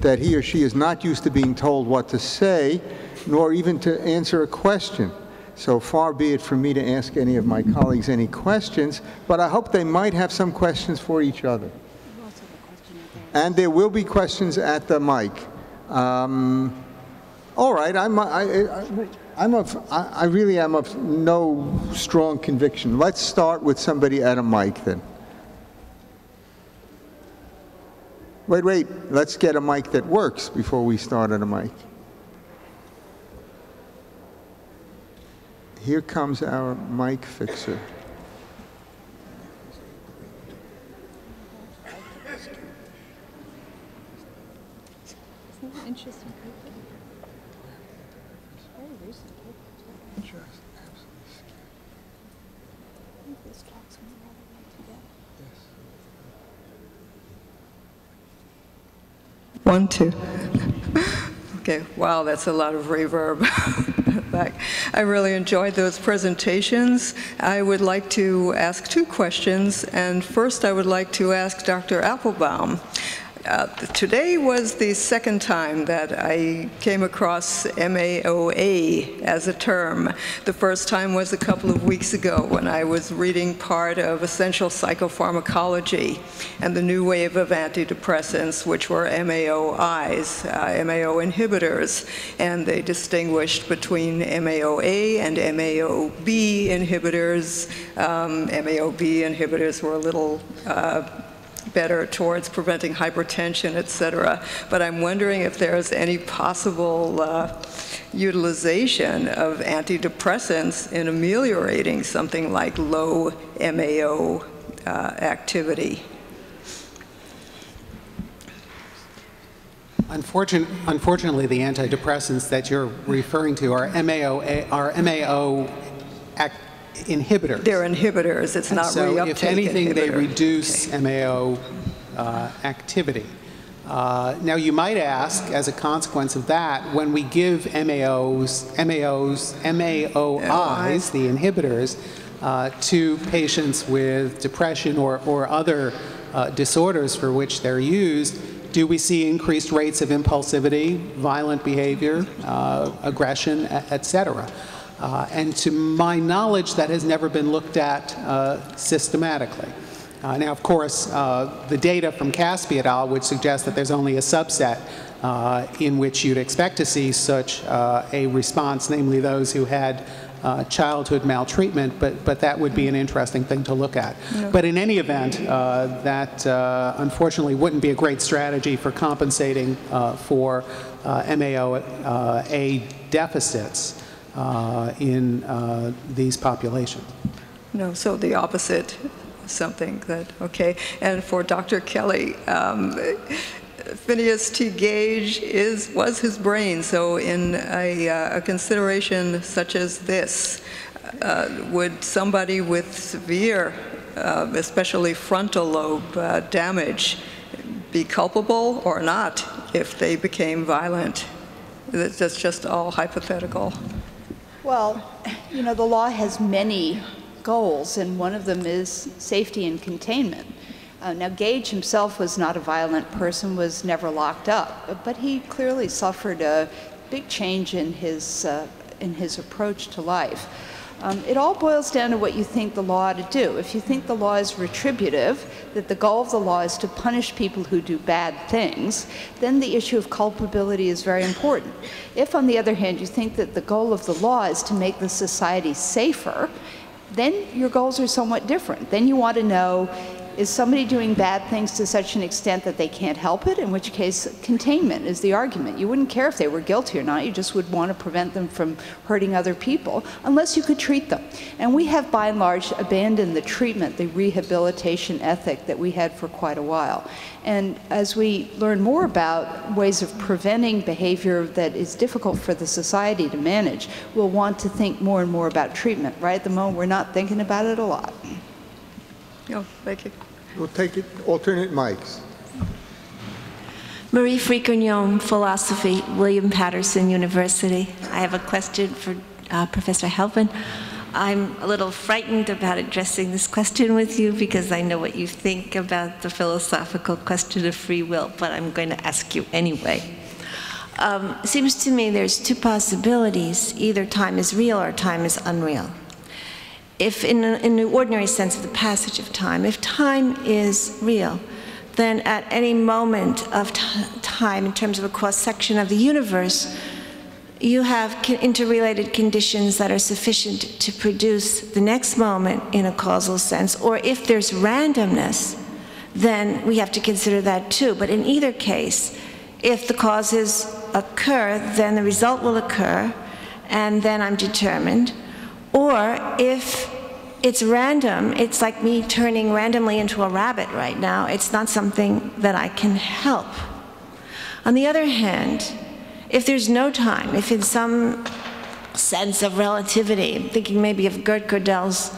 that he or she is not used to being told what to say, nor even to answer a question. So far be it from me to ask any of my colleagues any questions, but I hope they might have some questions for each other. And there will be questions at the mic. Um, all right, I'm, I, I, I'm of, I I really am of no strong conviction. Let's start with somebody at a mic then. Wait, wait, let's get a mic that works before we start at a mic. Here comes our mic fixer. Interesting. One, two. Okay, wow, that's a lot of reverb. I really enjoyed those presentations. I would like to ask two questions, and first I would like to ask Dr. Appelbaum. Uh, Today was the second time that I came across MAOA as a term. The first time was a couple of weeks ago when I was reading part of Essential Psychopharmacology and the new wave of antidepressants, which were MAOIs, uh, MAO inhibitors, and they distinguished between MAOA and MAOB inhibitors. Um, MAOB inhibitors were a little uh, better towards preventing hypertension, et cetera. But I'm wondering if there's any possible uh, utilization of antidepressants in ameliorating something like low MAO uh, activity. Unfortun- Unfortunately, the antidepressants that you're referring to are MAO, are MAO inhibitors. They're inhibitors, it's And not so reuptake if anything, they inhibitor. reduce MAO uh, activity. Uh, Now, you might ask, as a consequence of that, when we give MAOs, MAOs, MAOIs, the inhibitors, uh, to patients with depression or, or other uh, disorders for which they're used, do we see increased rates of impulsivity, violent behavior, uh, aggression, et cetera? Uh, And to my knowledge, that has never been looked at uh, systematically. Uh, Now, of course, uh, the data from Caspi et al. would suggest that there's only a subset uh, in which you'd expect to see such uh, a response, namely those who had uh, childhood maltreatment, but, but that would be an interesting thing to look at. But in any event, uh, that uh, unfortunately wouldn't be a great strategy for compensating uh, for uh, MAO-A deficits in uh, these populations. No, so the opposite, something that, okay. And for Dr. Kelly, um, Phineas T. Gage is, was his brain, so in a, uh, a consideration such as this, uh, would somebody with severe, uh, especially frontal lobe uh, damage, be culpable or not if they became violent? That's just all hypothetical. Well, you know, the law has many goals, and one of them is safety and containment. Uh, now, Gage himself was not a violent person, was never locked up, but he clearly suffered a big change in his, uh, in his approach to life. Um, it all boils down to what you think the law ought to do. If you think the law is retributive, that the goal of the law is to punish people who do bad things, then the issue of culpability is very important. If, on the other hand, you think that the goal of the law is to make the society safer, then your goals are somewhat different. Then you want to know is somebody doing bad things to such an extent that they can't help it? In which case, containment is the argument. You wouldn't care if they were guilty or not, you just would want to prevent them from hurting other people, unless you could treat them. And we have, by and large, abandoned the treatment, the rehabilitation ethic that we had for quite a while. And as we learn more about ways of preventing behavior that is difficult for the society to manage, we'll want to think more and more about treatment. Right at the moment, we're not thinking about it a lot. Oh, thank you. We'll take it, alternate mics. Marie Fricognon, Philosophy, William Paterson University. I have a question for uh, Professor Helfand. I'm a little frightened about addressing this question with you because I know what you think about the philosophical question of free will, but I'm going to ask you anyway. Um, it seems to me there's two possibilities. Either time is real or time is unreal if in, a, in the ordinary sense of the passage of time, if time is real, then at any moment of time, in terms of a cross section of the universe, you have interrelated conditions that are sufficient to produce the next moment in a causal sense. Or if there's randomness, then we have to consider that too. But in either case, if the causes occur, then the result will occur, and then I'm determined. Or if it's random, it's like me turning randomly into a rabbit right now. It's not something that I can help. On the other hand, if there's no time, if in some sense of relativity, thinking maybe of Kurt Gödel's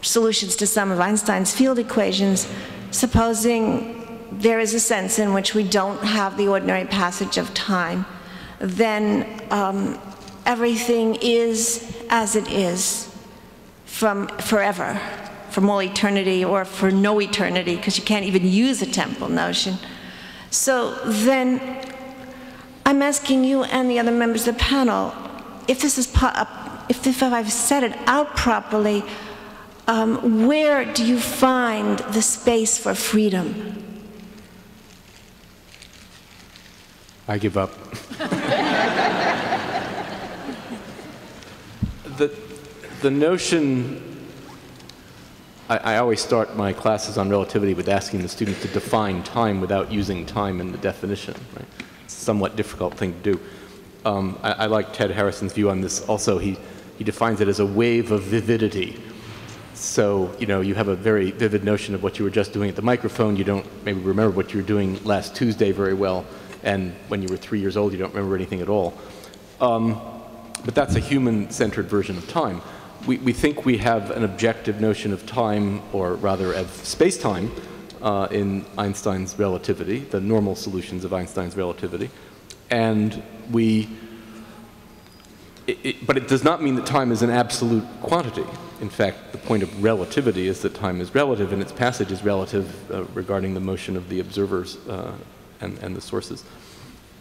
solutions to some of Einstein's field equations, supposing there is a sense in which we don't have the ordinary passage of time, then um, everything is as it is from forever, from all eternity, or for no eternity, because you can't even use a temporal notion. So then I'm asking you and the other members of the panel if this is if, if I've said it out properly, um, where do you find the space for freedom? I give up. the, the notion, I, I, always start my classes on relativity with asking the student to define time without using time in the definition. Right? It's a somewhat difficult thing to do. Um, I, I, like Ted Harrison's view on this also. He, he defines it as a wave of vividity. So, you know, you have a very vivid notion of what you were just doing at the microphone. You don't maybe remember what you were doing last Tuesday very well. And when you were three years old, you don't remember anything at all. Um, but that's a human-centered version of time. We, we think we have an objective notion of time, or rather of space-time, uh, in Einstein's relativity, the normal solutions of Einstein's relativity. And we, it, it, but it does not mean that time is an absolute quantity. In fact, the point of relativity is that time is relative and its passage is relative uh, regarding the motion of the observers uh, and, and the sources.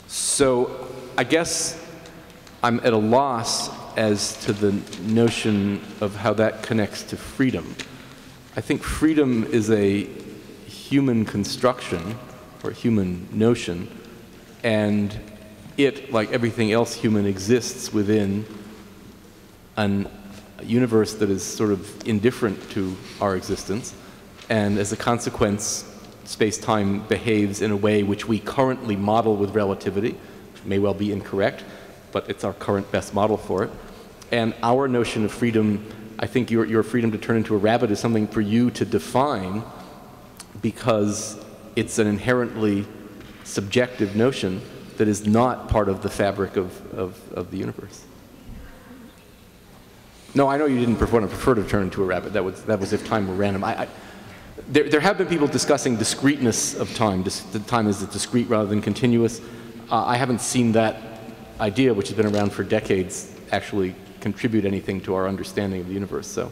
So I guess I'm at a loss as to the notion of how that connects to freedom. I think freedom is a human construction or human notion, and it, like everything else human, exists within an, universe that is sort of indifferent to our existence, and as a consequence, space-time behaves in a way which we currently model with relativity, which may well be incorrect, but it's our current best model for it. And our notion of freedom, I think your, your freedom to turn into a rabbit is something for you to define because it's an inherently subjective notion that is not part of the fabric of, of, of the universe. No, I know you didn't to prefer to turn into a rabbit. That was, that was if time were random. I, I, there, there have been people discussing discreteness of time. Dis the time is discrete rather than continuous. Uh, I haven't seen that idea, which has been around for decades, actually contribute anything to our understanding of the universe. So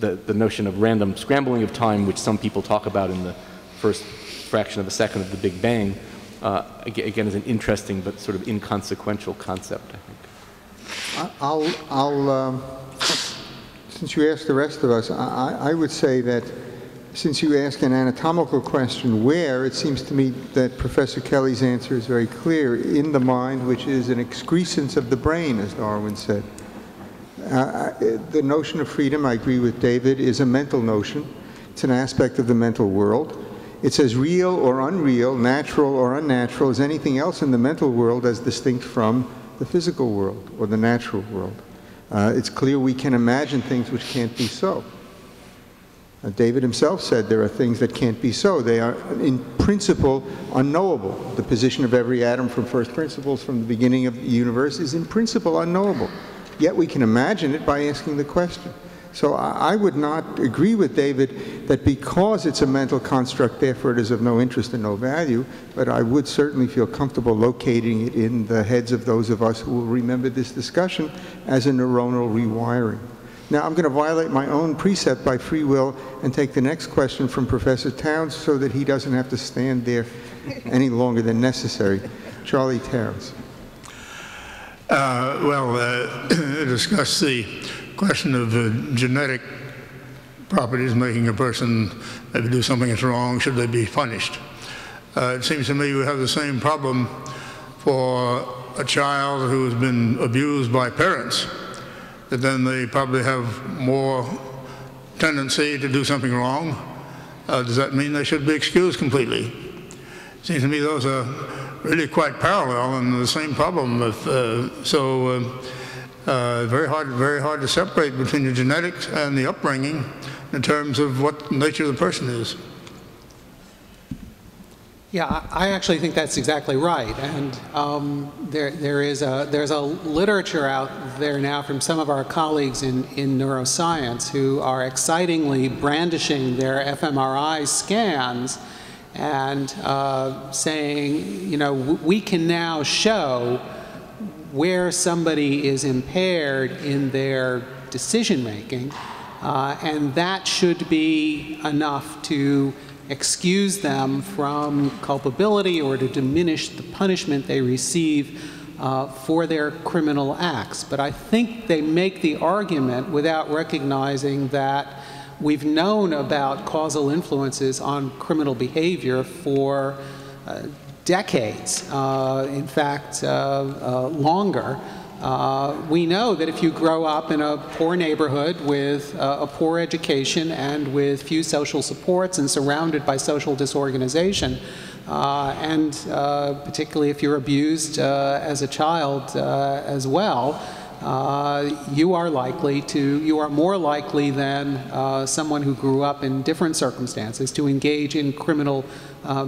the, the notion of random scrambling of time, which some people talk about in the first fraction of a second of the Big Bang, uh, again, is an interesting but sort of inconsequential concept, I think. I'll, I'll um, since you asked the rest of us, I, I would say that since you ask an anatomical question, where, it seems to me that Professor Kelly's answer is very clear, in the mind, which is an excrescence of the brain, as Darwin said. Uh, the notion of freedom, I agree with David, is a mental notion. It's an aspect of the mental world. It's as real or unreal, natural or unnatural as anything else in the mental world as distinct from the physical world or the natural world. Uh, it's clear we can imagine things which can't be so. Uh, David himself said there are things that can't be so. They are, in principle, unknowable. The position of every atom from first principles from the beginning of the universe is, in principle, unknowable. Yet we can imagine it by asking the question. So I, I would not agree with David that because it's a mental construct, therefore it is of no interest and no value, but I would certainly feel comfortable locating it in the heads of those of us who will remember this discussion as a neuronal rewiring. Now, I'm going to violate my own precept by free will and take the next question from Professor Townes so that he doesn't have to stand there any longer than necessary. Charlie Townes. Uh, well, uh, discuss the question of uh, genetic properties making a person maybe do something that's wrong. Should they be punished? Uh, it seems to me we have the same problem for a child who has been abused by parents then they probably have more tendency to do something wrong. Uh, does that mean they should be excused completely? Seems to me those are really quite parallel and the same problem. With, uh, so uh, uh, very hard, very hard to separate between the genetics and the upbringing in terms of what nature of the person is. Yeah, I actually think that's exactly right. And um, there, there is a, there's a literature out there now from some of our colleagues in, in neuroscience who are excitingly brandishing their fMRI scans and uh, saying, you know, we can now show where somebody is impaired in their decision making, uh, and that should be enough to excuse them from culpability or to diminish the punishment they receive uh, for their criminal acts. But I think they make the argument without recognizing that we've known about causal influences on criminal behavior for uh, decades, uh, in fact, uh, uh, longer. Uh, we know that if you grow up in a poor neighborhood with uh, a poor education and with few social supports and surrounded by social disorganization, uh, and uh, particularly if you're abused uh, as a child as well, you are likely to, you are more likely than someone who grew up in different circumstances to engage in criminal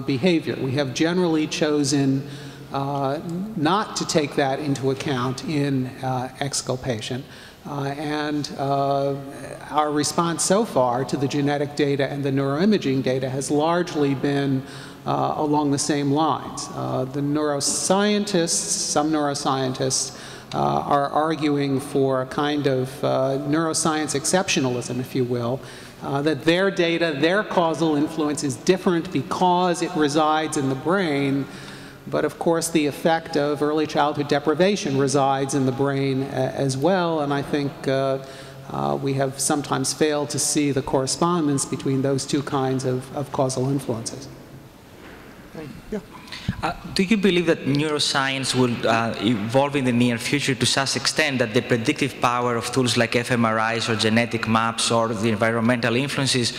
behavior. We have generally chosen uh, not to take that into account in uh, exculpation. Uh, and uh, our response so far to the genetic data and the neuroimaging data has largely been uh, along the same lines. Uh, the neuroscientists, some neuroscientists, are arguing for a kind of neuroscience exceptionalism, if you will, uh, that their data, their causal influence is different because it resides in the brain but of course, the effect of early childhood deprivation resides in the brain as well, and I think uh, uh, we have sometimes failed to see the correspondence between those two kinds of, of causal influences. Yeah. Uh, do you believe that neuroscience will uh, evolve in the near future to such extent that the predictive power of tools like fMRIs or genetic maps or the environmental influences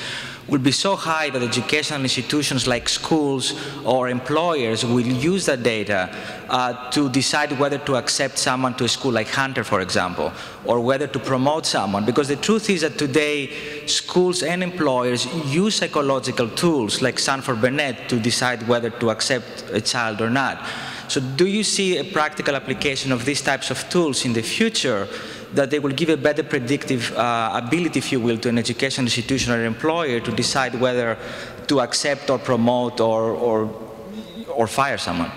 will be so high that educational institutions like schools or employers will use that data uh, to decide whether to accept someone to a school like Hunter, for example, or whether to promote someone. Because the truth is that today schools and employers use psychological tools like Stanford Binet to decide whether to accept a child or not. So do you see a practical application of these types of tools in the future that they will give a better predictive uh, ability, if you will, to an education institution or employer to decide whether to accept or promote or, or, or fire someone?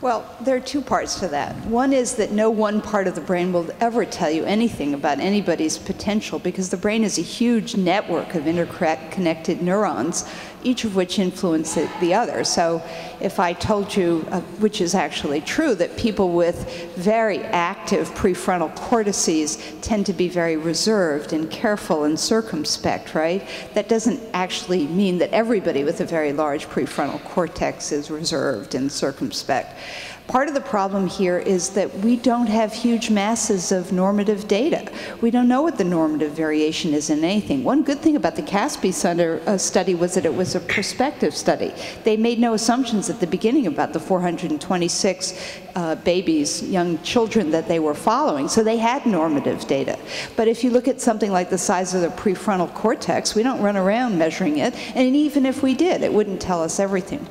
Well, there are two parts to that. One is that no one part of the brain will ever tell you anything about anybody's potential because the brain is a huge network of interconnected neurons each of which influence the other. So if I told you, uh, which is actually true, that people with very active prefrontal cortices tend to be very reserved and careful and circumspect, right? That doesn't actually mean that everybody with a very large prefrontal cortex is reserved and circumspect. Part of the problem here is that we don't have huge masses of normative data. We don't know what the normative variation is in anything. One good thing about the Caspi uh, study was that it was a prospective study. They made no assumptions at the beginning about the 426 uh, babies, young children that they were following, so they had normative data. But if you look at something like the size of the prefrontal cortex, we don't run around measuring it, and even if we did, it wouldn't tell us everything.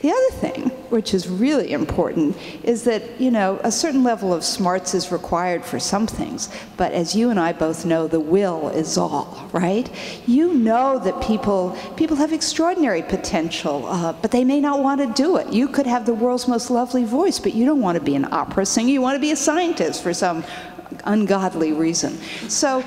The other thing, which is really important, is that, you know, a certain level of smarts is required for some things, but as you and I both know, the will is all, right? You know that people, people have extraordinary potential, uh, but they may not want to do it. You could have the world's most lovely voice, but you don't want to be an opera singer. You want to be a scientist for some ungodly reason. So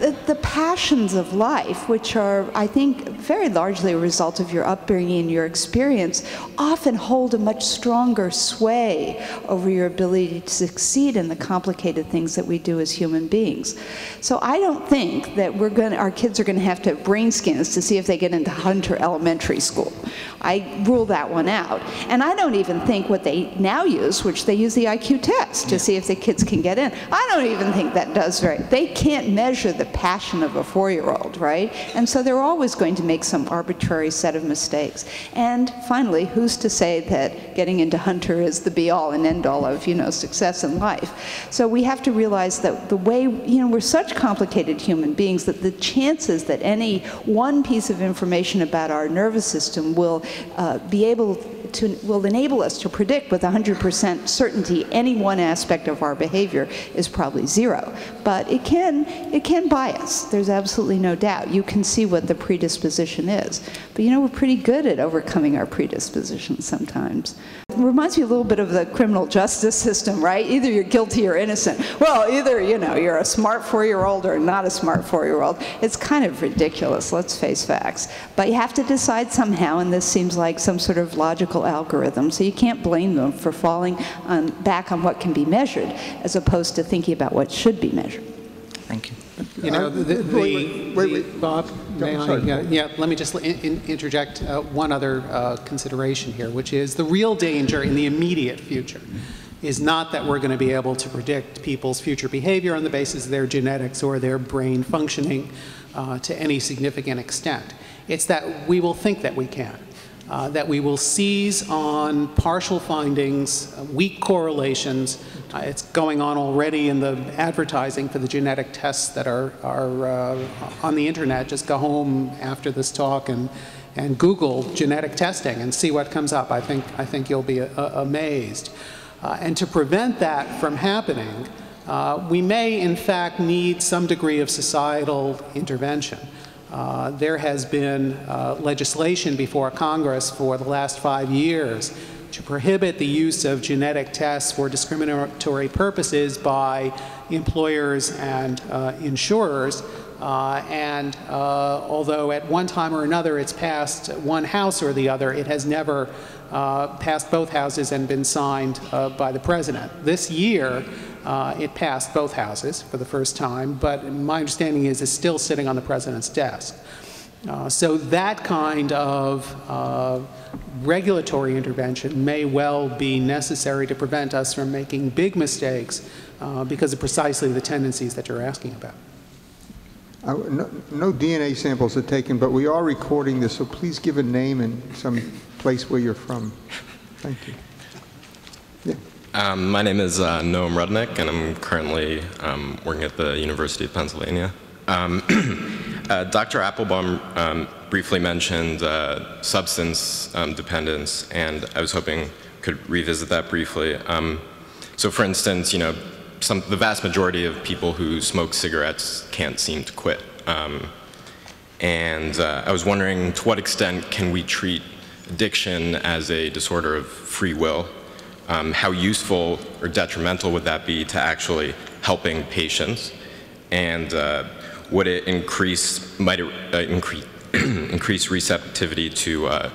the, the, passions of life, which are, I think, very largely a result of your upbringing and your experience, often hold a much stronger sway over your ability to succeed in the complicated things that we do as human beings. So I don't think that we're going our kids are going to have to have brain scans to see if they get into Hunter Elementary School. I rule that one out. And I don't even think what they now use, which they use the IQ test to yeah. see if the kids can get in. I don't even think that does very. They can't measure the passion of a four-year-old, right? And so they're always going to make some arbitrary set of mistakes. And finally, who's to say that getting into Hunter is the be-all and end-all of you know success in life? So we have to realize that the way you know we're such complicated human beings that the chances that any one piece of information about our nervous system will uh, be able to, will enable us to predict with 100% certainty any one aspect of our behavior is probably zero. But it can, it can bias. There's absolutely no doubt. You can see what the predisposition is. But you know, we're pretty good at overcoming our predispositions sometimes. It reminds me a little bit of the criminal justice system, right? Either you're guilty or innocent. Well, either, you know, you're a smart four-year-old or not a smart four-year-old. It's kind of ridiculous, let's face facts. But you have to decide somehow, and this seems like some sort of logical algorithm, so you can't blame them for falling on, back on what can be measured as opposed to thinking about what should be measured. Thank you. You know, the, the, wait, wait, wait, Bob, may I, yeah, yeah, let me just in, in, interject uh, one other uh, consideration here, which is the real danger in the immediate future is not that we're going to be able to predict people's future behavior on the basis of their genetics or their brain functioning uh, to any significant extent. It's that we will think that we can uh, that we will seize on partial findings, uh, weak correlations. Uh, it's going on already in the advertising for the genetic tests that are, are uh, on the internet. Just go home after this talk and, and Google genetic testing and see what comes up. I think, I think you'll be uh, amazed. Uh, and to prevent that from happening, we may in fact need some degree of societal intervention. Uh, there has been uh, legislation before Congress for the last five years to prohibit the use of genetic tests for discriminatory purposes by employers and uh, insurers. Uh, and uh, although at one time or another it's passed one house or the other, it has never passed both houses and been signed by the president. This year, uh, it passed both houses for the first time, but my understanding is it's still sitting on the president's desk. Uh, so that kind of uh, regulatory intervention may well be necessary to prevent us from making big mistakes uh, because of precisely the tendencies that you're asking about. Uh, no, no, DNA samples are taken, but we are recording this, so please give a name and some place where you're from. Thank you. Yeah. Um, my name is uh, Noam Rudnick, and I'm currently um, working at the University of Pennsylvania. Um, uh, Dr. Appelbaum um, briefly mentioned uh, substance um, dependence, and I was hoping could revisit that briefly. Um, so, for instance, you know, some, the vast majority of people who smoke cigarettes can't seem to quit. Um, and uh, I was wondering to what extent can we treat addiction as a disorder of free will? Um, how useful or detrimental would that be to actually helping patients? And uh, would it increase, might it uh, increase, increase receptivity to uh,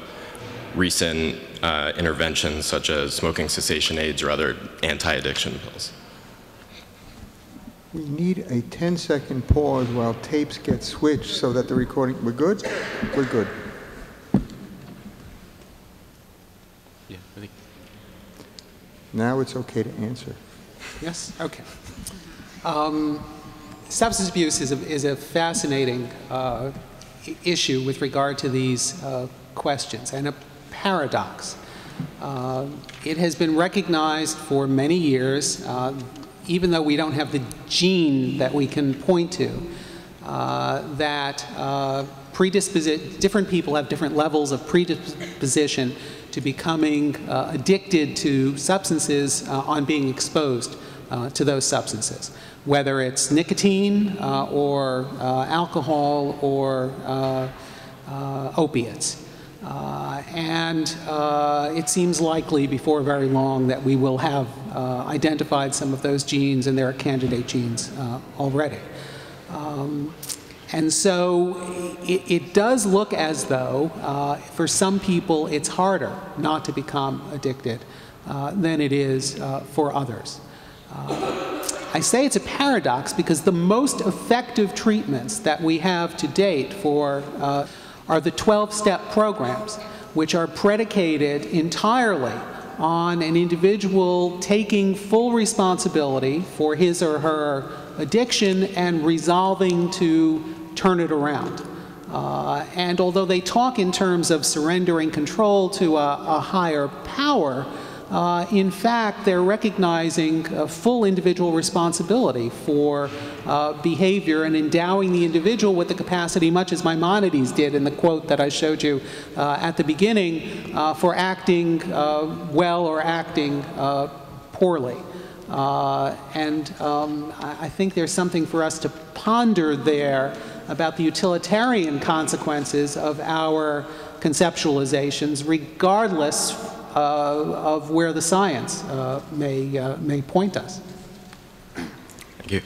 recent uh, interventions such as smoking cessation aids or other anti-addiction pills? We need a 10-second pause while tapes get switched so that the recording, we're good? We're good. Yeah, I think. Now it's okay to answer. Yes? Okay. Um, substance abuse is a, is a fascinating uh, issue with regard to these uh, questions and a paradox. Uh, it has been recognized for many years, uh, even though we don't have the gene that we can point to, uh, that uh, predisposi- different people have different levels of predisposition to becoming addicted to substances on being exposed to those substances, whether it's nicotine uh, or uh, alcohol or uh, uh, opiates. Uh, and uh, it seems likely before very long that we will have identified some of those genes, and there are candidate genes already. Um, and so it, it, does look as though for some people it's harder not to become addicted than it is for others. Uh, I say it's a paradox because the most effective treatments that we have to date for uh, are the 12 step programs, which are predicated entirely on an individual taking full responsibility for his or her addiction and resolving to turn it around. Uh, and although they talk in terms of surrendering control to a, a higher power, uh, in fact, they're recognizing full individual responsibility for uh, behavior and endowing the individual with the capacity, much as Maimonides did in the quote that I showed you uh, at the beginning, uh, for acting uh, well or acting uh, poorly. and um, I think there's something for us to ponder there about the utilitarian consequences of our conceptualizations, regardless uh, of where the science uh, may, uh, may point us. Thank you.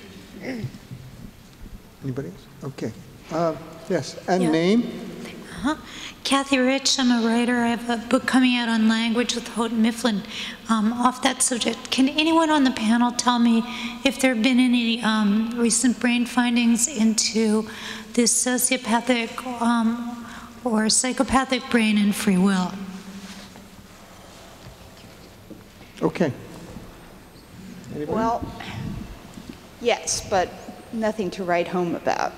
Anybody else? Okay. Uh, yes, and yeah. name? Uh-huh. Kathy Rich, I'm a writer. I have a book coming out on language with Houghton Mifflin um, off that subject. Can anyone on the panel tell me if there have been any um, recent brain findings into this sociopathic um, or psychopathic brain and free will? Okay. Anybody? Well, yes, but nothing to write home about.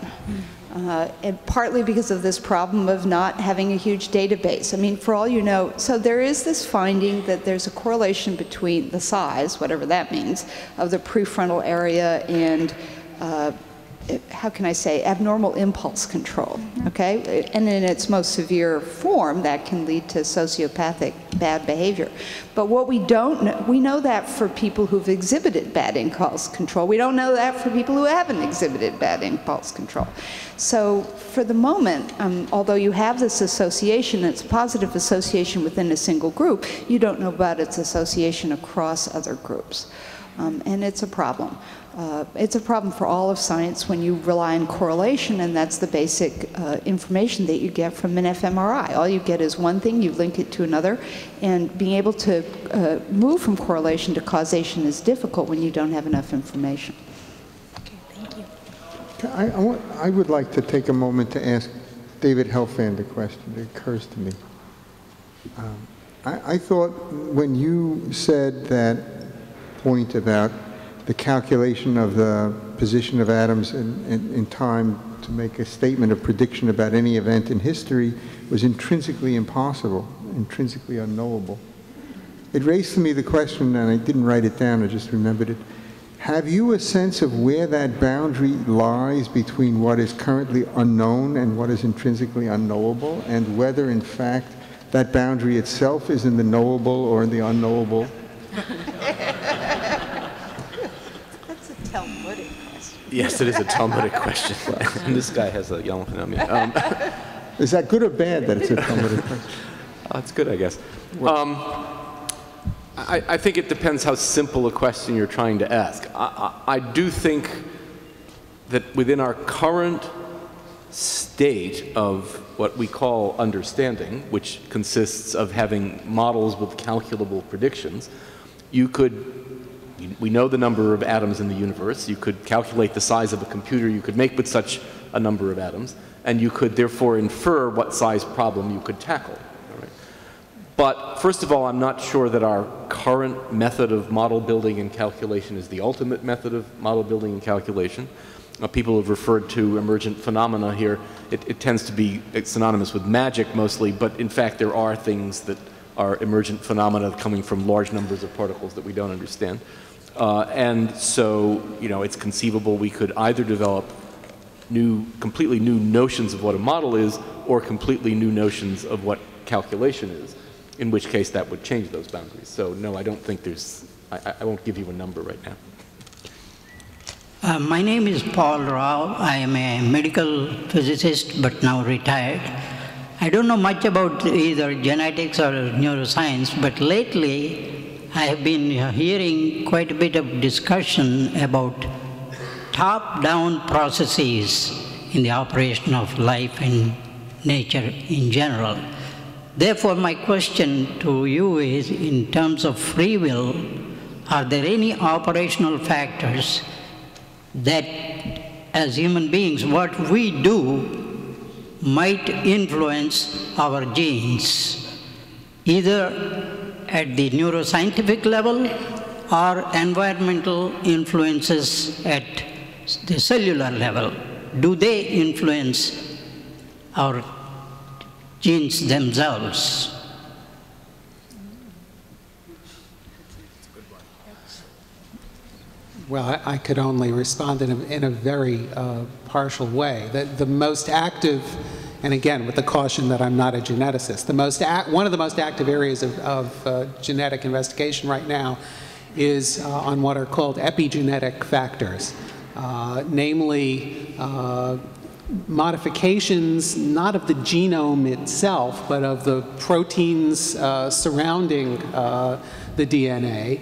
Uh, and partly because of this problem of not having a huge database. I mean, for all you know, so there is this finding that there's a correlation between the size, whatever that means, of the prefrontal area and uh, how can I say, abnormal impulse control, okay? And in its most severe form, that can lead to sociopathic bad behavior. But what we don't know, we know that for people who've exhibited bad impulse control. We don't know that for people who haven't exhibited bad impulse control. So for the moment, um, although you have this association, it's a positive association within a single group, you don't know about its association across other groups. Um, and it's a problem. Uh, it's a problem for all of science when you rely on correlation, and that's the basic uh, information that you get from an fMRI. All you get is one thing, you link it to another, and being able to uh, move from correlation to causation is difficult when you don't have enough information. Okay, thank you. I, I, want, I would like to take a moment to ask David Helfand a question that occurs to me. Um, I, I thought when you said that point about the calculation of the position of atoms in, in, in, time to make a statement of prediction about any event in history was intrinsically impossible, intrinsically unknowable. It raised to me the question, and I didn't write it down, I just remembered it. Have you a sense of where that boundary lies between what is currently unknown and what is intrinsically unknowable, and whether, in fact, that boundary itself is in the knowable or in the unknowable? Yes, it is a Talmudic question. and this guy has a yellow on me. Um, Is that good or bad that it's a Talmudic question? Oh, it's good, I guess. Um, I, I, think it depends how simple a question you're trying to ask. I, I, I do think that within our current state of what we call understanding, which consists of having models with calculable predictions, you could we know the number of atoms in the universe. You could calculate the size of a computer you could make with such a number of atoms, and you could therefore infer what size problem you could tackle. But first of all, I'm not sure that our current method of model building and calculation is the ultimate method of model building and calculation. Uh, people have referred to emergent phenomena here. It, it tends to be synonymous with magic mostly, but in fact there are things that are emergent phenomena coming from large numbers of particles that we don't understand. Uh, and so, you know, it's conceivable we could either develop new, completely new notions of what a model is or completely new notions of what calculation is, in which case that would change those boundaries. So no, I don't think there's, I, I won't give you a number right now. Uh, my name is Paul Rao. I am a medical physicist, but now retired. I don't know much about either genetics or neuroscience, but lately I have been hearing quite a bit of discussion about top-down processes in the operation of life and nature in general. Therefore, my question to you is, in terms of free will, are there any operational factors that, as human beings, what we do might influence our genes, either at the neuroscientific level or environmental influences at the cellular level? Do they influence our genes themselves? Well, I, could only respond in a, in a very uh, partial way. The, the most active and again, with the caution that I'm not a geneticist, the most one of the most active areas of, of uh, genetic investigation right now is uh, on what are called epigenetic factors, uh, namely uh, modifications not of the genome itself, but of the proteins uh, surrounding uh, the DNA.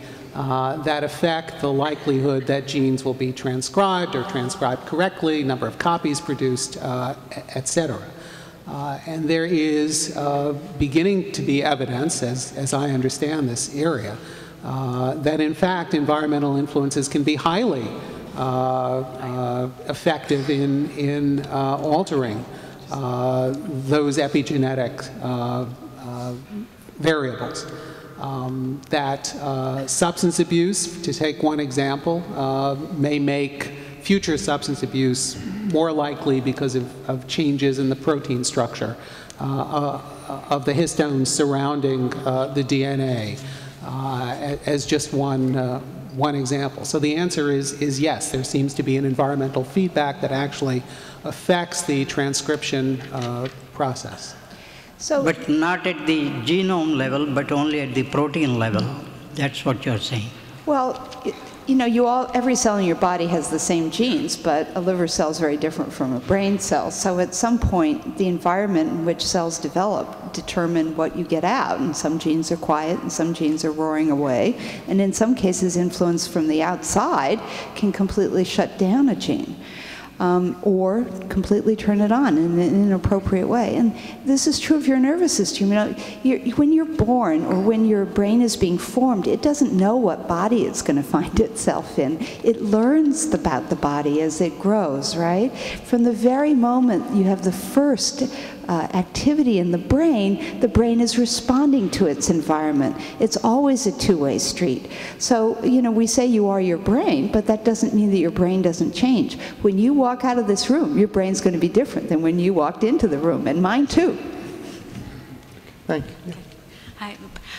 that affect the likelihood that genes will be transcribed or transcribed correctly, number of copies produced, et cetera. Uh, and there is uh, beginning to be evidence, as, as I understand this area, uh, that in fact environmental influences can be highly uh, uh, effective in, in uh, altering those epigenetic variables. Um, that substance abuse, to take one example, may make future substance abuse more likely because of, of changes in the protein structure uh, uh, of the histones surrounding uh, the DNA, uh, as just one, uh, one example. So the answer is, is yes, there seems to be an environmental feedback that actually affects the transcription uh, process. So, but not at the genome level, but only at the protein level. That's what you're saying. Well, you know, you all, every cell in your body has the same genes, but a liver cell is very different from a brain cell. So at some point, the environment in which cells develop determine what you get out. And some genes are quiet and some genes are roaring away. And in some cases, influence from the outside can completely shut down a gene um, or completely turn it on in, an appropriate way. And this is true of your nervous system. You know, you're, when you're born or when your brain is being formed, it doesn't know what body it's going to find itself in. It learns about the body as it grows, right? From the very moment you have the first uh, activity in the brain, the brain is responding to its environment. It's always a two-way street. So, you know, we say you are your brain, but that doesn't mean that your brain doesn't change. When you walk out of this room, your brain's going to be different than when you walked into the room, and mine too. Thank you. Hi,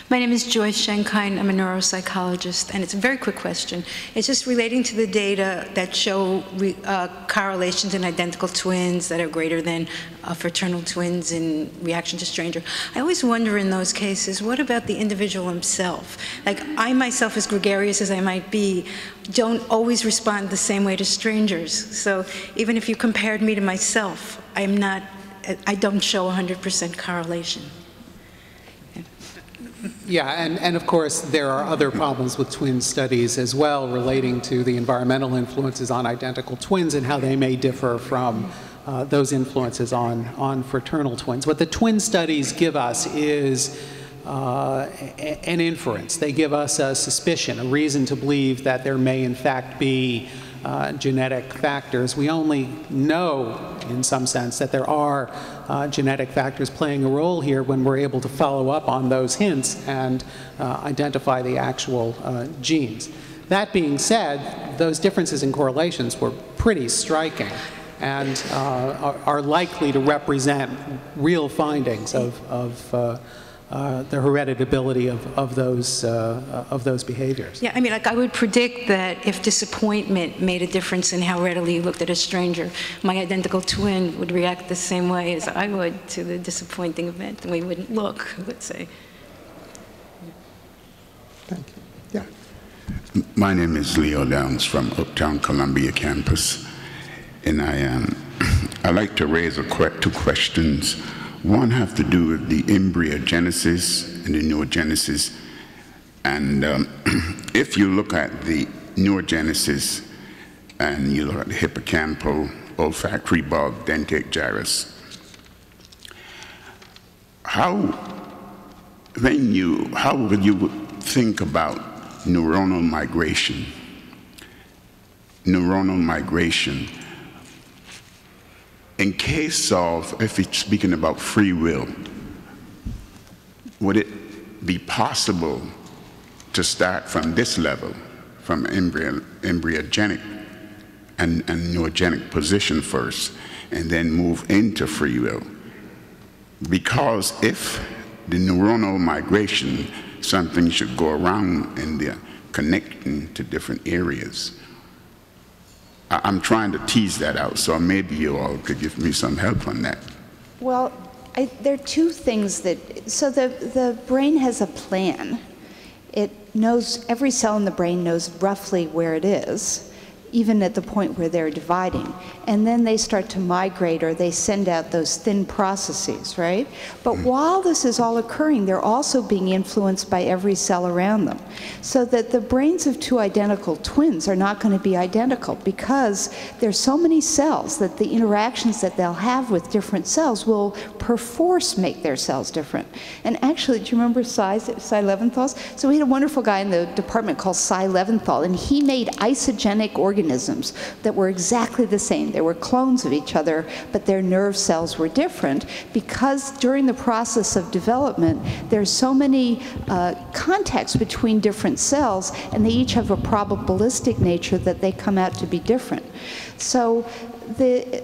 my name is Joyce Schenkine. I'm a neuropsychologist, and it's a very quick question. It's just relating to the data that show re, uh, correlations in identical twins that are greater than uh, fraternal twins in reaction to stranger. I always wonder in those cases, what about the individual himself? Like, I myself, as gregarious as I might be, don't always respond the same way to strangers. So even if you compared me to myself, I'm not, I don't show 100% correlation. Yeah, and, and of course, there are other problems with twin studies as well relating to the environmental influences on identical twins and how they may differ from uh, those influences on, on fraternal twins. What the twin studies give us is uh, an inference. They give us a suspicion, a reason to believe that there may in fact be uh, genetic factors. We only know, in some sense, that there are uh, genetic factors playing a role here when we're able to follow up on those hints and uh, identify the actual uh, genes. That being said, those differences in correlations were pretty striking and uh, are, are, likely to represent real findings of, of uh, uh, the hereditability of, of, those, uh, of those behaviors. Yeah, I mean, like I would predict that if disappointment made a difference in how readily you looked at a stranger, my identical twin would react the same way as I would to the disappointing event, and we wouldn't look, let's say. Thank you. Yeah. My name is Leo Downs from Uptown Columbia campus, and I um, I like to raise que two questions. One have to do with the embryogenesis and the neurogenesis. And um, if you look at the neurogenesis and you look at the hippocampal, olfactory bulb, dentate gyrus, how, when you, how would you think about neuronal migration? Neuronal migration in case of, if it's speaking about free will, would it be possible to start from this level, from embryo, embryogenic and, and neurogenic position first, and then move into free will? Because if the neuronal migration, something should go around in the connecting to different areas, I'm trying to tease that out, so maybe you all could give me some help on that. Well, I, there are two things that, so the, the brain has a plan. It knows, every cell in the brain knows roughly where it is even at the point where they're dividing. And then they start to migrate or they send out those thin processes, right? But mm. while this is all occurring, they're also being influenced by every cell around them. So that the brains of two identical twins are not going to be identical because there's so many cells that the interactions that they'll have with different cells will perforce make their cells different. And actually, do you remember Cy, Cy Levinthal? So we had a wonderful guy in the department called Cy Levinthal, and he made isogenic organisms organisms that were exactly the same. They were clones of each other, but their nerve cells were different because during the process of development, there's so many uh, contacts between different cells, and they each have a probabilistic nature that they come out to be different. So the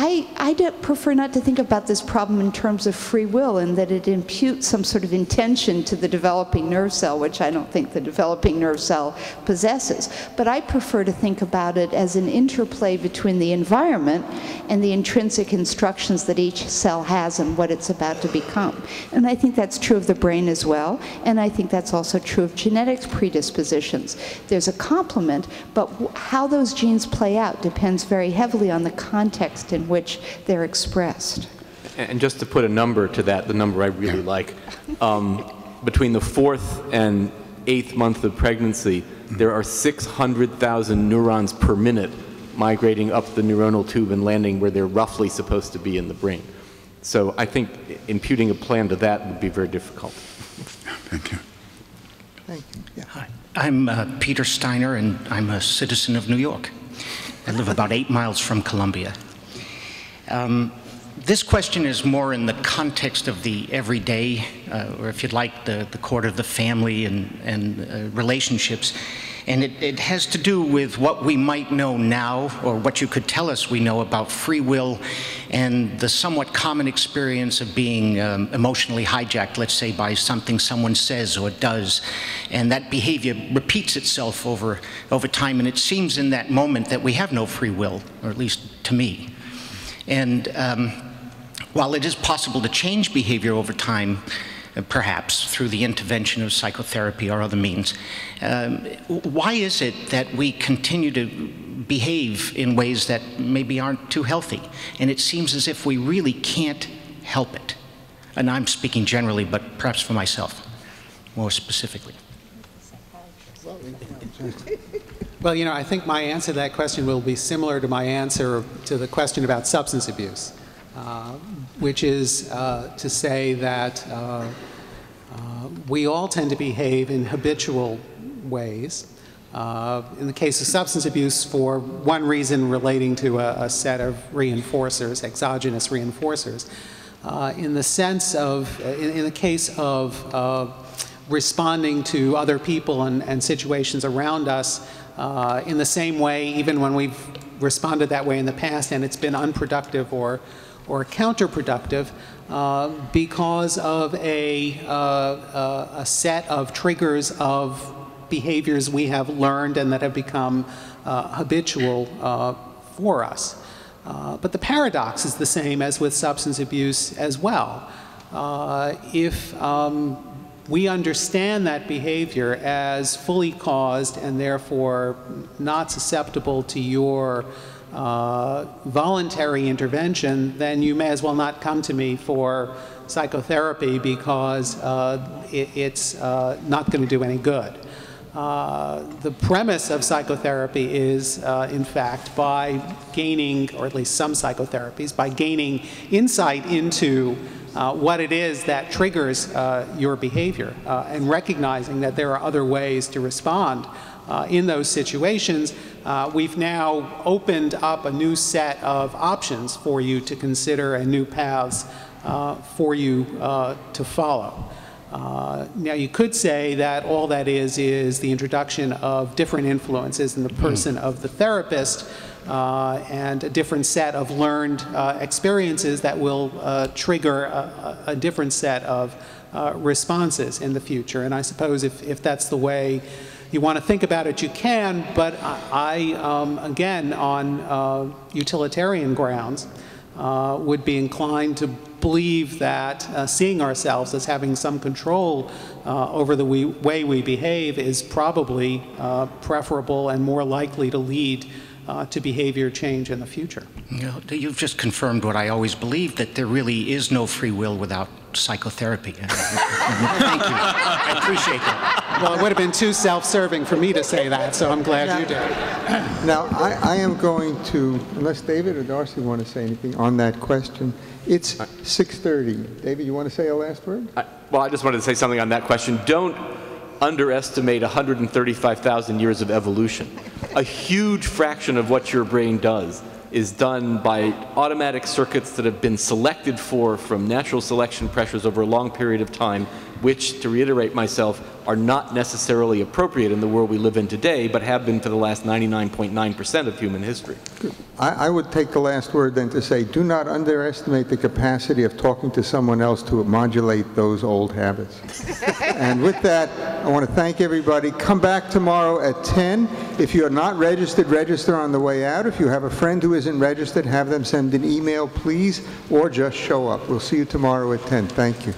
I, I prefer not to think about this problem in terms of free will and that it imputes some sort of intention to the developing nerve cell, which I don't think the developing nerve cell possesses. But I prefer to think about it as an interplay between the environment and the intrinsic instructions that each cell has and what it's about to become. And I think that's true of the brain as well, and I think that's also true of genetics predispositions. There's a complement, but how those genes play out depends very heavily on the context in which they're expressed. And just to put a number to that, the number I really like, um, between the fourth and eighth month of pregnancy, there are 600,000 neurons per minute migrating up the neuronal tube and landing where they're roughly supposed to be in the brain. So I think imputing a plan to that would be very difficult. Thank you. Thank you. Yeah. Hi. I'm uh, Peter Steiner, and I'm a citizen of New York. I live about eight miles from Columbia. Um, this question is more in the context of the everyday, uh, or if you'd like, the, the court of the family and, and uh, relationships. And it, it has to do with what we might know now, or what you could tell us we know about free will and the somewhat common experience of being um, emotionally hijacked, let's say, by something someone says or does. And that behavior repeats itself over, over time. And it seems in that moment that we have no free will, or at least to me. And um, while it is possible to change behavior over time, uh, perhaps through the intervention of psychotherapy or other means, um, why is it that we continue to behave in ways that maybe aren't too healthy? And it seems as if we really can't help it. And I'm speaking generally, but perhaps for myself more specifically. Well, you know, I think my answer to that question will be similar to my answer to the question about substance abuse, uh, which is uh, to say that uh, uh we all tend to behave in habitual ways. Uh, in the case of substance abuse, for one reason relating to a, a set of reinforcers, exogenous reinforcers. Uh, in the sense of, in, in the case of responding to other people and, and situations around us, uh, in the same way, even when we've responded that way in the past and it's been unproductive or, or counterproductive uh, because of a, uh, uh, a set of triggers of behaviors we have learned and that have become uh, habitual uh, for us. but the paradox is the same as with substance abuse as well. if um, we understand that behavior as fully caused and therefore not susceptible to your uh, voluntary intervention, then you may as well not come to me for psychotherapy because uh, it, it's uh, not going to do any good. Uh, the premise of psychotherapy is, uh, in fact, by gaining, or at least some psychotherapies, by gaining insight into uh, what it is that triggers uh, your behavior uh, and recognizing that there are other ways to respond uh, in those situations, uh, we've now opened up a new set of options for you to consider and new paths for you to follow. Uh, now, you could say that all that is is the introduction of different influences in the hmm. person of the therapist uh, and a different set of learned uh, experiences that will uh, trigger a, a, different set of uh, responses in the future. And I suppose if, if that's the way you want to think about it, you can, but I, um, again, on uh, utilitarian grounds, uh, would be inclined to believe that seeing ourselves as having some control over the way we behave is probably preferable and more likely to lead uh, to behavior change in the future. You know, you've just confirmed what I always believed, that there really is no free will without psychotherapy. Thank you. I appreciate that. Well, it would have been too self-serving for me to say that, so I'm glad now, you did. Now, I, I, am going to, unless David or Darcy want to say anything on that question, it's 6.30. David, you want to say a last word? I, well, I just wanted to say something on that question. Don't underestimate 135,000 years of evolution. A huge fraction of what your brain does is done by automatic circuits that have been selected for from natural selection pressures over a long period of time, which, to reiterate myself, are not necessarily appropriate in the world we live in today, but have been for the last 99.9% of human history. I, I, would take the last word then to say, do not underestimate the capacity of talking to someone else to modulate those old habits. and with that, I want to thank everybody. Come back tomorrow at 10. If you are not registered, register on the way out. If you have a friend who isn't registered, have them send an email, please, or just show up. We'll see you tomorrow at 10. Thank you.